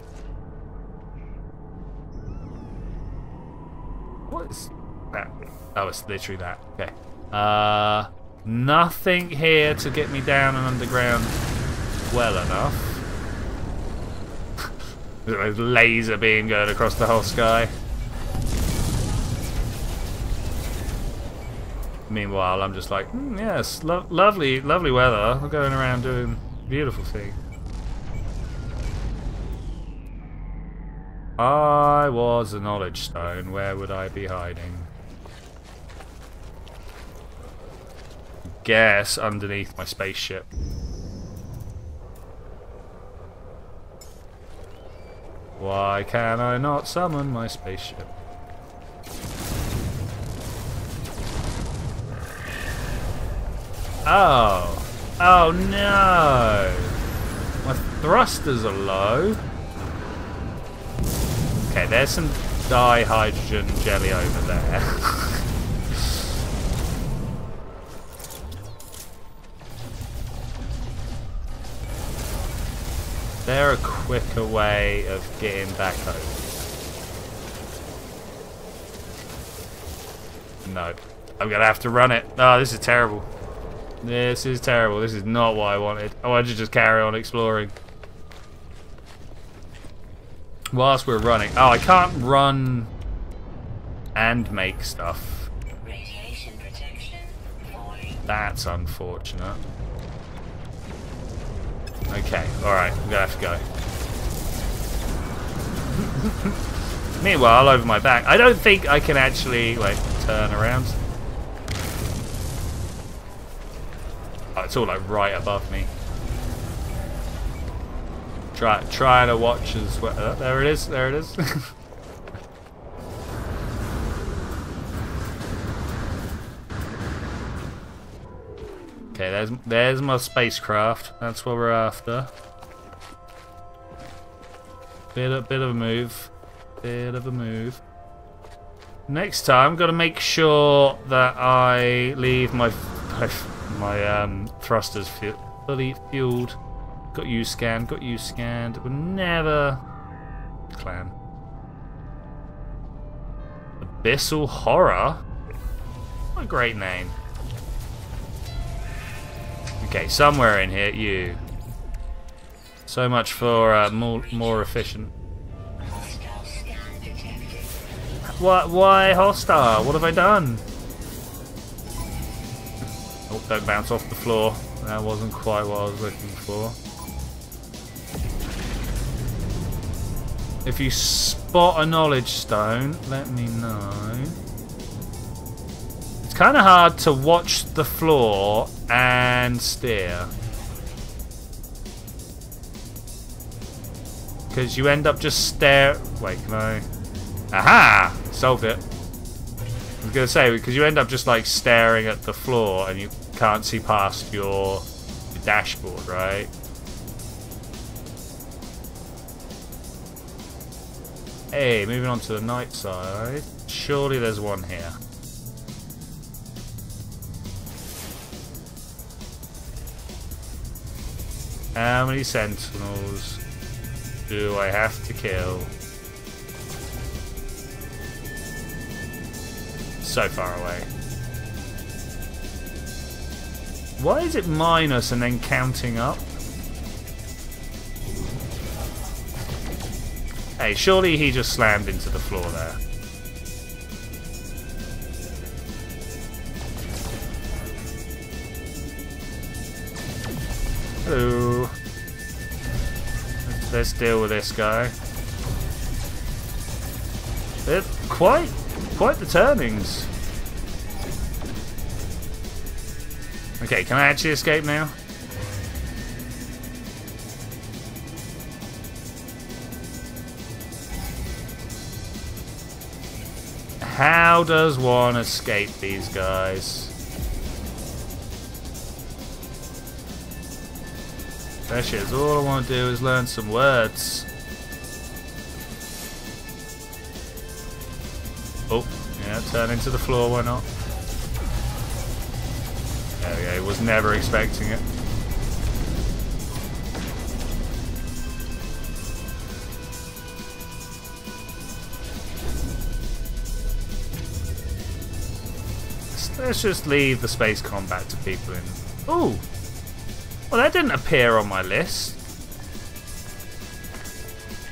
What is that? Oh, it's literally that. Okay. Uh, nothing here to get me down and underground well enough. <laughs> There's laser beam going across the whole sky. Meanwhile, I'm just like, mm, yes, lo lovely, lovely weather. We're going around doing beautiful things. I was a knowledge stone. Where would I be hiding? Guess underneath my spaceship. Why can I not summon my spaceship? Oh. Oh no! My thrusters are low. Okay, there's some dihydrogen jelly over there. <laughs> there a quicker way of getting back over? No. I'm gonna have to run it. Oh, this is terrible. This is terrible. This is not what I wanted. I wanted to just carry on exploring. Whilst we're running. Oh, I can't run and make stuff. Radiation protection. That's unfortunate. Okay, alright, I'm gonna have to go. <laughs> Meanwhile, over my back, I don't think I can actually, like, turn around. It's all, like, right above me. Try, trying to watch as well. Uh, there it is, there it is. <laughs> Okay, there's there's my spacecraft. That's what we're after. Bit of bit of a move. Bit of a move. Next time, got to make sure that I leave my my um, thrusters fu fully fueled. Got you scanned. Got you scanned. We're never clan. Abyssal horror. What a great name. Okay, somewhere in here, you. So much for uh, more more efficient. What? Why hostile? What have I done? Don't bounce off the floor. That wasn't quite what I was looking for. If you spot a knowledge stone, let me know. It's kind of hard to watch the floor and steer. Because you end up just stare. Wait, can I? Aha! Solved it. I was gonna say because you end up just like staring at the floor and you can't see past your, your dashboard, right? Hey, moving on to the night side. Surely there's one here. How many sentinels do I have to kill? So far away. Why is it minus and then counting up? Hey, surely he just slammed into the floor there. Hello. Let's, deal with this guy. Quite, quite the turnings. Okay, can I actually escape now? How does one escape these guys? Is. All I want to do is learn some words. Oh, yeah, turn into the floor, why not? There we was never expecting it. Let's just leave the space combat to people in. Oh, well, that didn't appear on my list.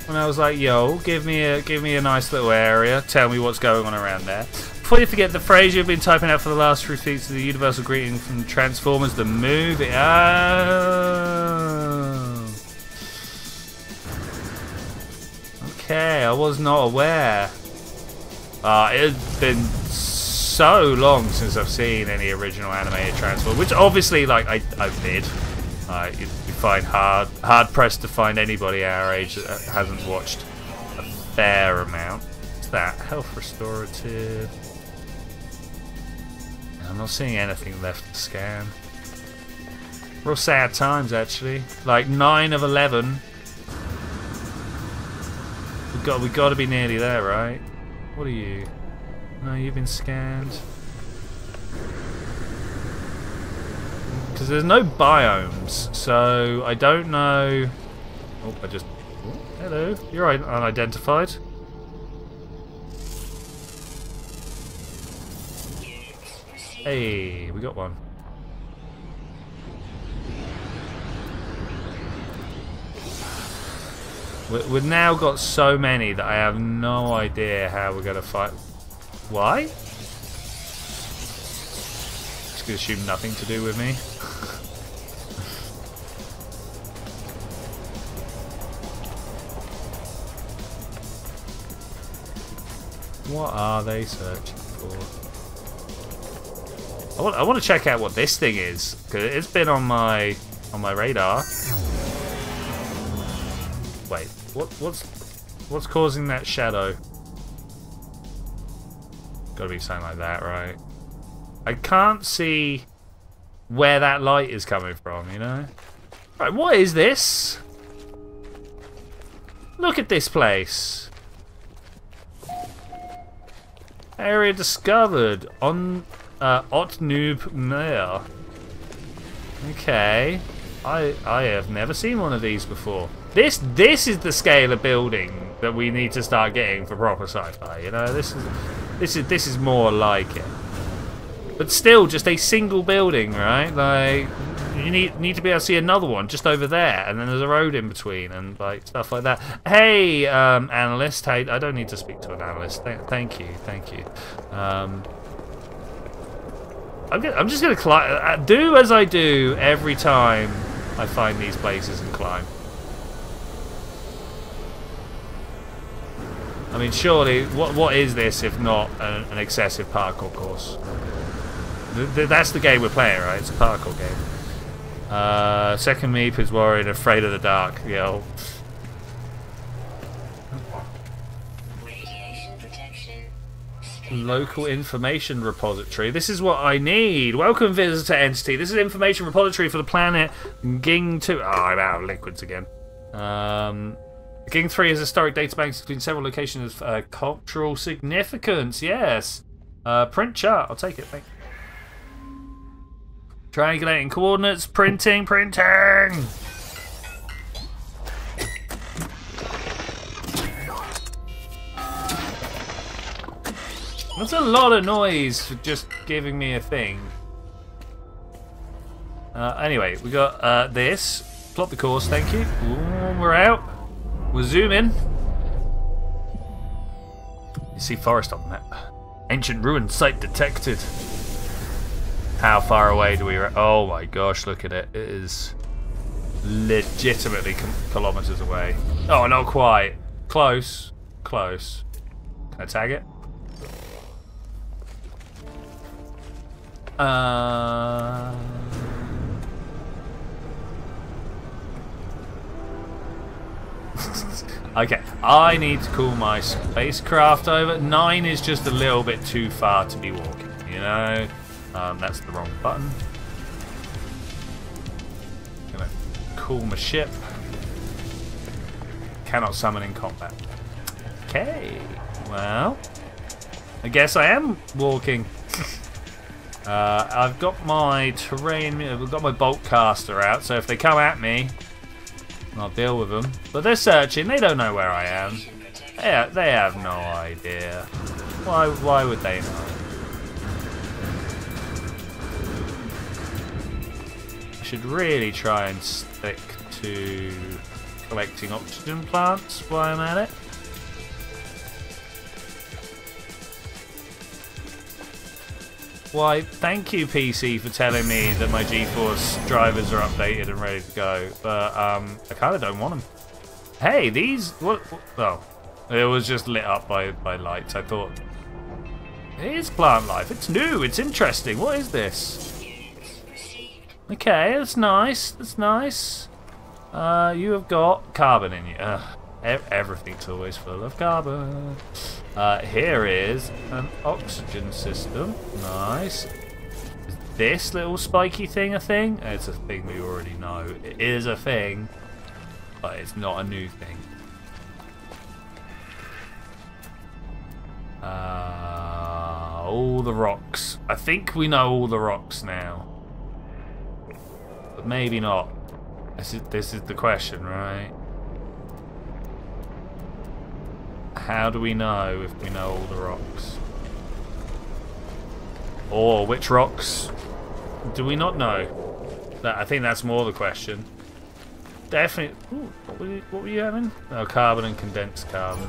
When I was like, "Yo, give me a give me a nice little area. Tell me what's going on around there." Before you forget, the phrase you've been typing out for the last three weeks the universal greeting from Transformers the movie. Oh. Okay, I was not aware. Uh, it's been so long since I've seen any original animated Transformers, which obviously, like, I, I did. Uh, you, you find hard hard pressed to find anybody our age that hasn't watched a fair amount. What's that? Health restorative. I'm not seeing anything left to scan. Real sad times, actually. Like nine of eleven. We've got we got to be nearly there, right? What are you? No, you've been scanned. Because there's no biomes, so I don't know. Oh, I just. hello, you're unidentified. Hey, we got one. We- We've now got so many that I have no idea how we're going to fight. Why? Just going to assume nothing to do with me. <laughs> What are they searching for? I want, I want to check out what this thing is because it's been on my on my radar. Wait, what what's what's causing that shadow? Got to be something like that, right? I can't see where that light is coming from. You know? Right, what is this? Look at this place. Area discovered on uh, Otnoob Mer. Okay, I I have never seen one of these before. This this is the scale of building that we need to start getting for proper sci-fi. You know, this is this is this is more like it. But still, just a single building, right? Like you need need to be able to see another one just over there, and then there's a road in between, and like stuff like that. Hey, um, analyst. Hey, I don't need to speak to an analyst. Th- thank you, thank you. Um, I'm, gonna, I'm just gonna climb. Uh, do as I do every time I find these places and climb. I mean, surely, what what is this if not an, an excessive parkour course? Th th that's the game we're playing, right? It's a parkour game. Uh, second meep is worried, afraid of the dark. Yo, local information repository. This is what I need. Welcome, visitor entity. This is information repository for the planet Ging 2. Oh, I'm out of liquids again. Um, Ging 3 is historic databanks including several locations of uh, cultural significance. Yes. Uh, print chart. I'll take it. Thank you. Triangulating coordinates. Printing. Printing. That's a lot of noise for just giving me a thing. Uh, anyway, we got uh, this. Plot the course, thank you. Ooh, we're out. We're zooming. You see forest on the map. Ancient ruin site detected. How far away do we? Oh my gosh! Look at it. It is legitimately kilometers away. Oh, not quite. Close. Close. Can I tag it? Uh... <laughs> okay, I need to call my spacecraft over. Nine is just a little bit too far to be walking, you know? Um, that's the wrong button. Gonna cool my ship. Cannot summon in combat. Okay, well, I guess I am walking. <laughs> uh, I've got my terrain, I've got my bolt caster out, so if they come at me, I'll deal with them. But they're searching, they don't know where I am. Yeah, they have no idea. Why, why would they know? I should really try and stick to collecting oxygen plants while I'm at it. Why, thank you, PC, for telling me that my GeForce drivers are updated and ready to go, but um, I kind of don't want them. Hey, these... What? what it was just lit up by, by lights. I thought, it is plant life. It's new. It's interesting. What is this? Okay, that's nice. That's nice. Uh, you have got carbon in you. Everything's always full of carbon. Uh, here is an oxygen system. Nice. Is this little spiky thing a thing? It's a thing we already know. It is a thing, but it's not a new thing. Uh, all the rocks. I think we know all the rocks now. But maybe not. This is, this is the question, right? How do we know if we know all the rocks? Or which rocks do we not know? That I think that's more the question. Definitely. Ooh, what, were you, what were you having? Oh, carbon and condensed carbon.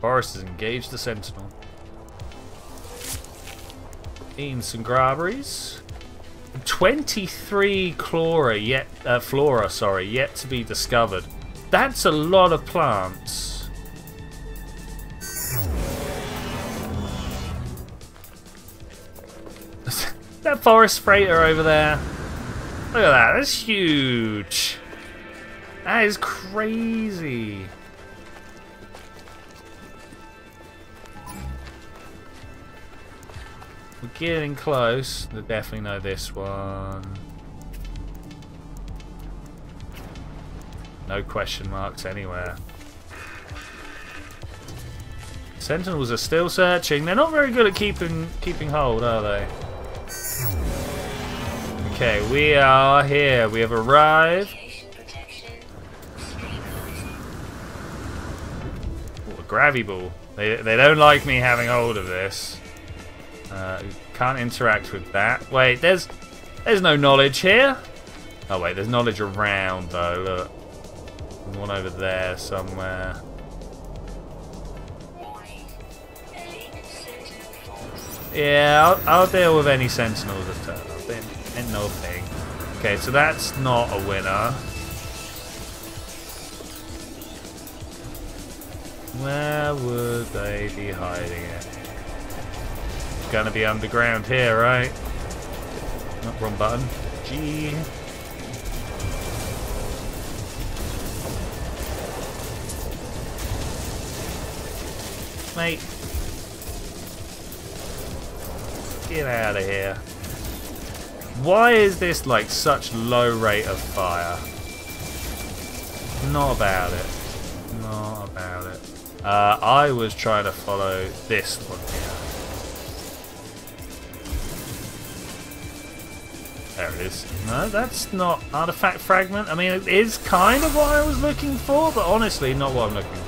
Boris has engaged the Sentinel. Eating some grabberies. 23 chlora yet uh, flora, sorry, yet to be discovered. That's a lot of plants. <laughs> that forest freighter over there. Look at that, that's huge. That is crazy. We're getting close. I definitely know this one. No question marks anywhere. Sentinels are still searching. They're not very good at keeping keeping hold, are they? Okay, we are here. We have arrived. Ooh, a gravity ball. They, they don't like me having hold of this. Uh, can't interact with that. Wait, there's there's no knowledge here. Oh wait, there's knowledge around though. Look, one over there somewhere. Yeah, I'll, I'll deal with any sentinels that turn up. Ain't, no thing. Okay, so that's not a winner. Where would they be hiding it? It's gonna be underground here, right? Not wrong button. G. Mate. Get out of here. Why is this like such low rate of fire? Not about it. Not about it. Uh, I was trying to follow this one here. There it is. No, that's not artifact fragment. I mean, it is kind of what I was looking for, but honestly, not what I'm looking for.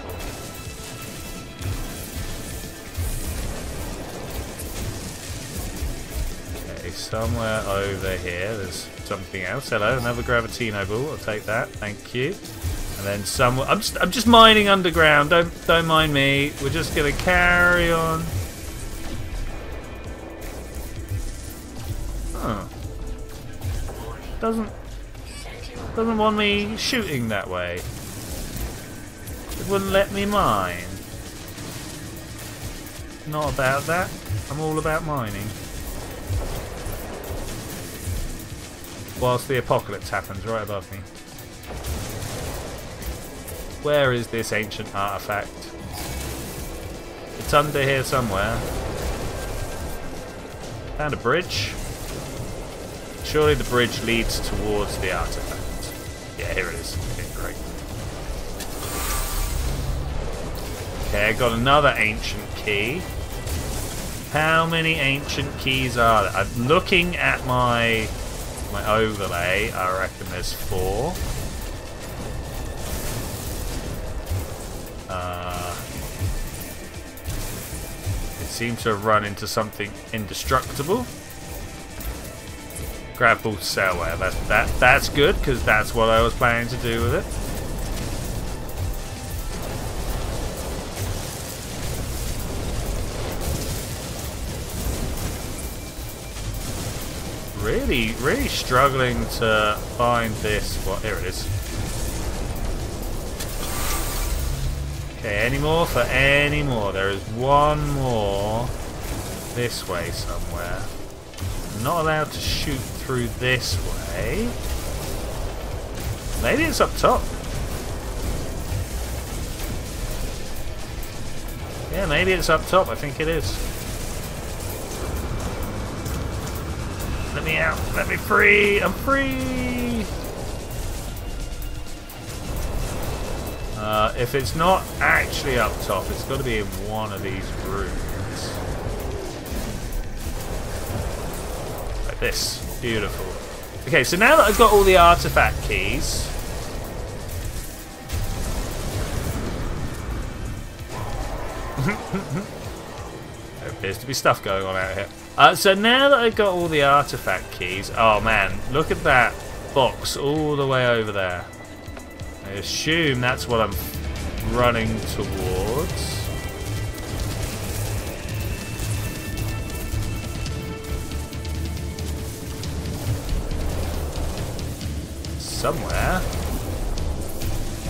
Somewhere over here, there's something else. Hello, another Gravitino ball. I'll take that. Thank you. And then somewhere, I'm just, I'm just mining underground. Don't, don't mind me. We're just gonna carry on. Huh doesn't doesn't want me shooting that way. It wouldn't let me mine. Not about that. I'm all about mining. Whilst the apocalypse happens right above me. Where is this ancient artifact? It's under here somewhere. Found a bridge. Surely the bridge leads towards the artifact. Yeah, here it is. Okay, great. Okay, got another ancient key. How many ancient keys are there? I'm looking at my my overlay. I reckon there's four. Uh, it seems to have run into something indestructible. Grab ball sailway. That that that's good because that's what I was planning to do with it. Really, really struggling to find this. What? Here it is. Okay, any more for any more? There is one more this way somewhere. I'm not allowed to shoot through this way. Maybe it's up top. Yeah, maybe it's up top. I think it is. Let me out. Let me free. I'm free. Uh, if it's not actually up top, it's got to be in one of these rooms. Like this. Beautiful. Okay, so now that I've got all the artifact keys... <laughs> there appears to be stuff going on out here. Uh, so now that I've got all the artifact keys... Oh man, look at that box all the way over there. I assume that's what I'm running towards. Somewhere.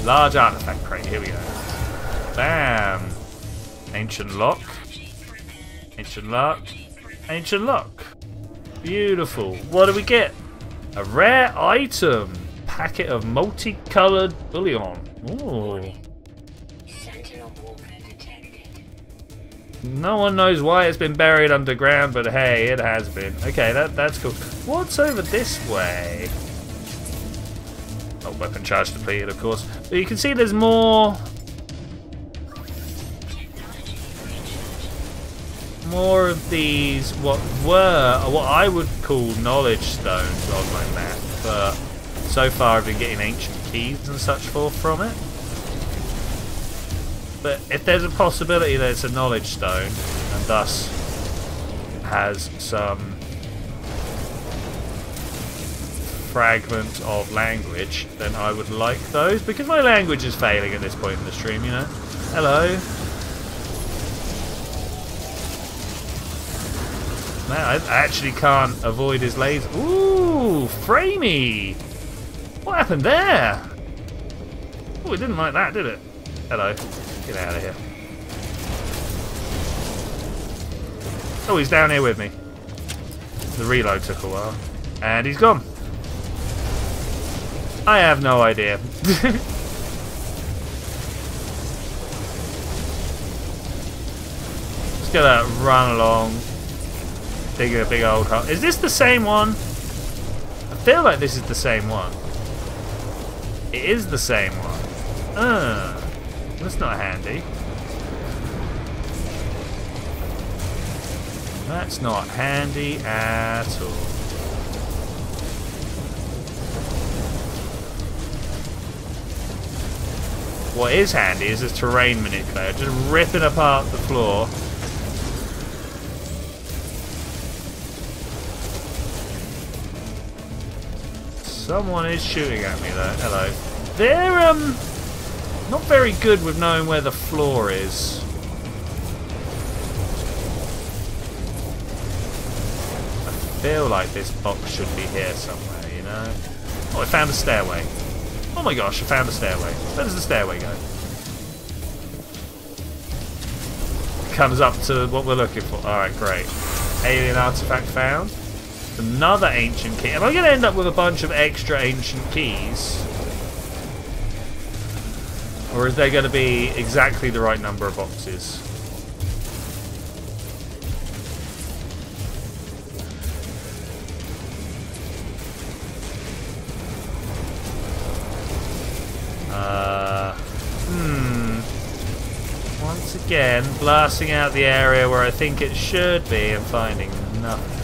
Large artifact crate, here we go. Bam! Ancient lock. Ancient lock. Ancient lock. Beautiful. What do we get? A rare item packet of multicolored bullion. Ooh. No one knows why it's been buried underground, but hey, it has been. Okay, that that's cool. What's over this way? Oh, weapon charge depleted, of course. But you can see there's more... More of these, what were, what I would call knowledge stones on my map, but so far I've been getting ancient keys and such forth from it. But if there's a possibility that it's a knowledge stone, and thus has some fragment of language, then I would like those, because my language is failing at this point in the stream, you know. Hello. Man, I actually can't avoid his laser. Ooh, framey! What happened there? Oh, it didn't like that, did it? Hello. Get out of here. Oh, he's down here with me. The reload took a while. And he's gone. I have no idea. <laughs> Just gonna run along. Dig a big old hole. Is this the same one? I feel like this is the same one. It is the same one. Uh, that's not handy. That's not handy at all. What is handy is this terrain manipulator, just ripping apart the floor. Someone is shooting at me though. Hello. They're um not very good with knowing where the floor is. I feel like this box should be here somewhere, you know? Oh, I found a stairway. Oh my gosh, I found a stairway. Where does the stairway go? Comes up to what we're looking for. Alright, great. Alien artifact found. Another ancient key. Am I going to end up with a bunch of extra ancient keys? Or is there going to be exactly the right number of boxes? Uh, hmm. Once again, blasting out the area where I think it should be and finding nothing.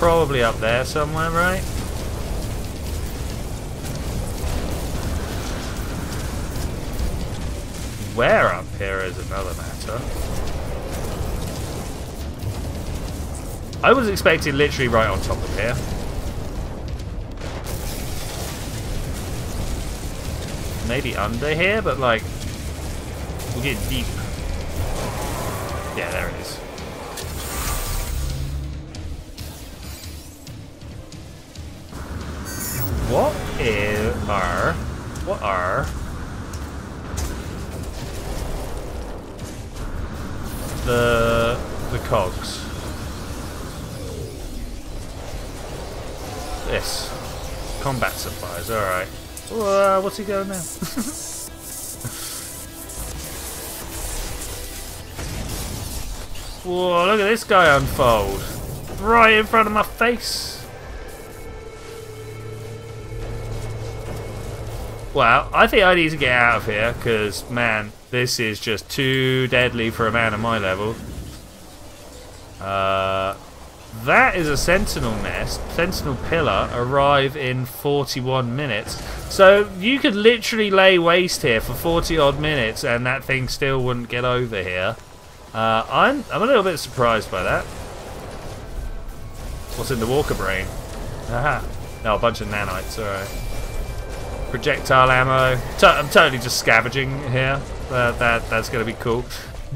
Probably up there somewhere, right? Where up here is another matter. I was expecting literally right on top of here. Maybe under here, but like, we'll get deep. Yeah, there it is. What is are what are the the cogs? This combat supplies. All right. Uh, what's he going now? <laughs> Whoa! Look at this guy unfold right in front of my face. Well, I think I need to get out of here because, man, this is just too deadly for a man of my level. Uh, that is a sentinel nest. Sentinel pillar arrive in 41 minutes. So you could literally lay waste here for 40 odd minutes and that thing still wouldn't get over here. Uh, I'm, I'm a little bit surprised by that. What's in the walker brain? Aha. No, a bunch of nanites, alright. Projectile ammo. I'm totally just scavenging here. Uh, that That's going to be cool.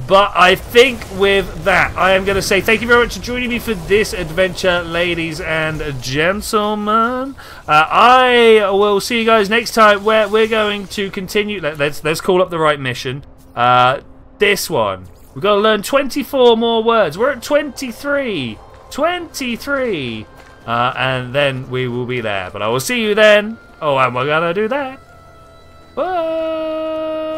But I think with that, I am going to say thank you very much for joining me for this adventure, ladies and gentlemen. Uh, I will see you guys next time where we're going to continue. Let, us let's call up the right mission. Uh, this one. We've got to learn 24 more words. We're at 23. 23. Uh, and then we will be there. But I will see you then. Oh, I'm gonna do that. Whoa!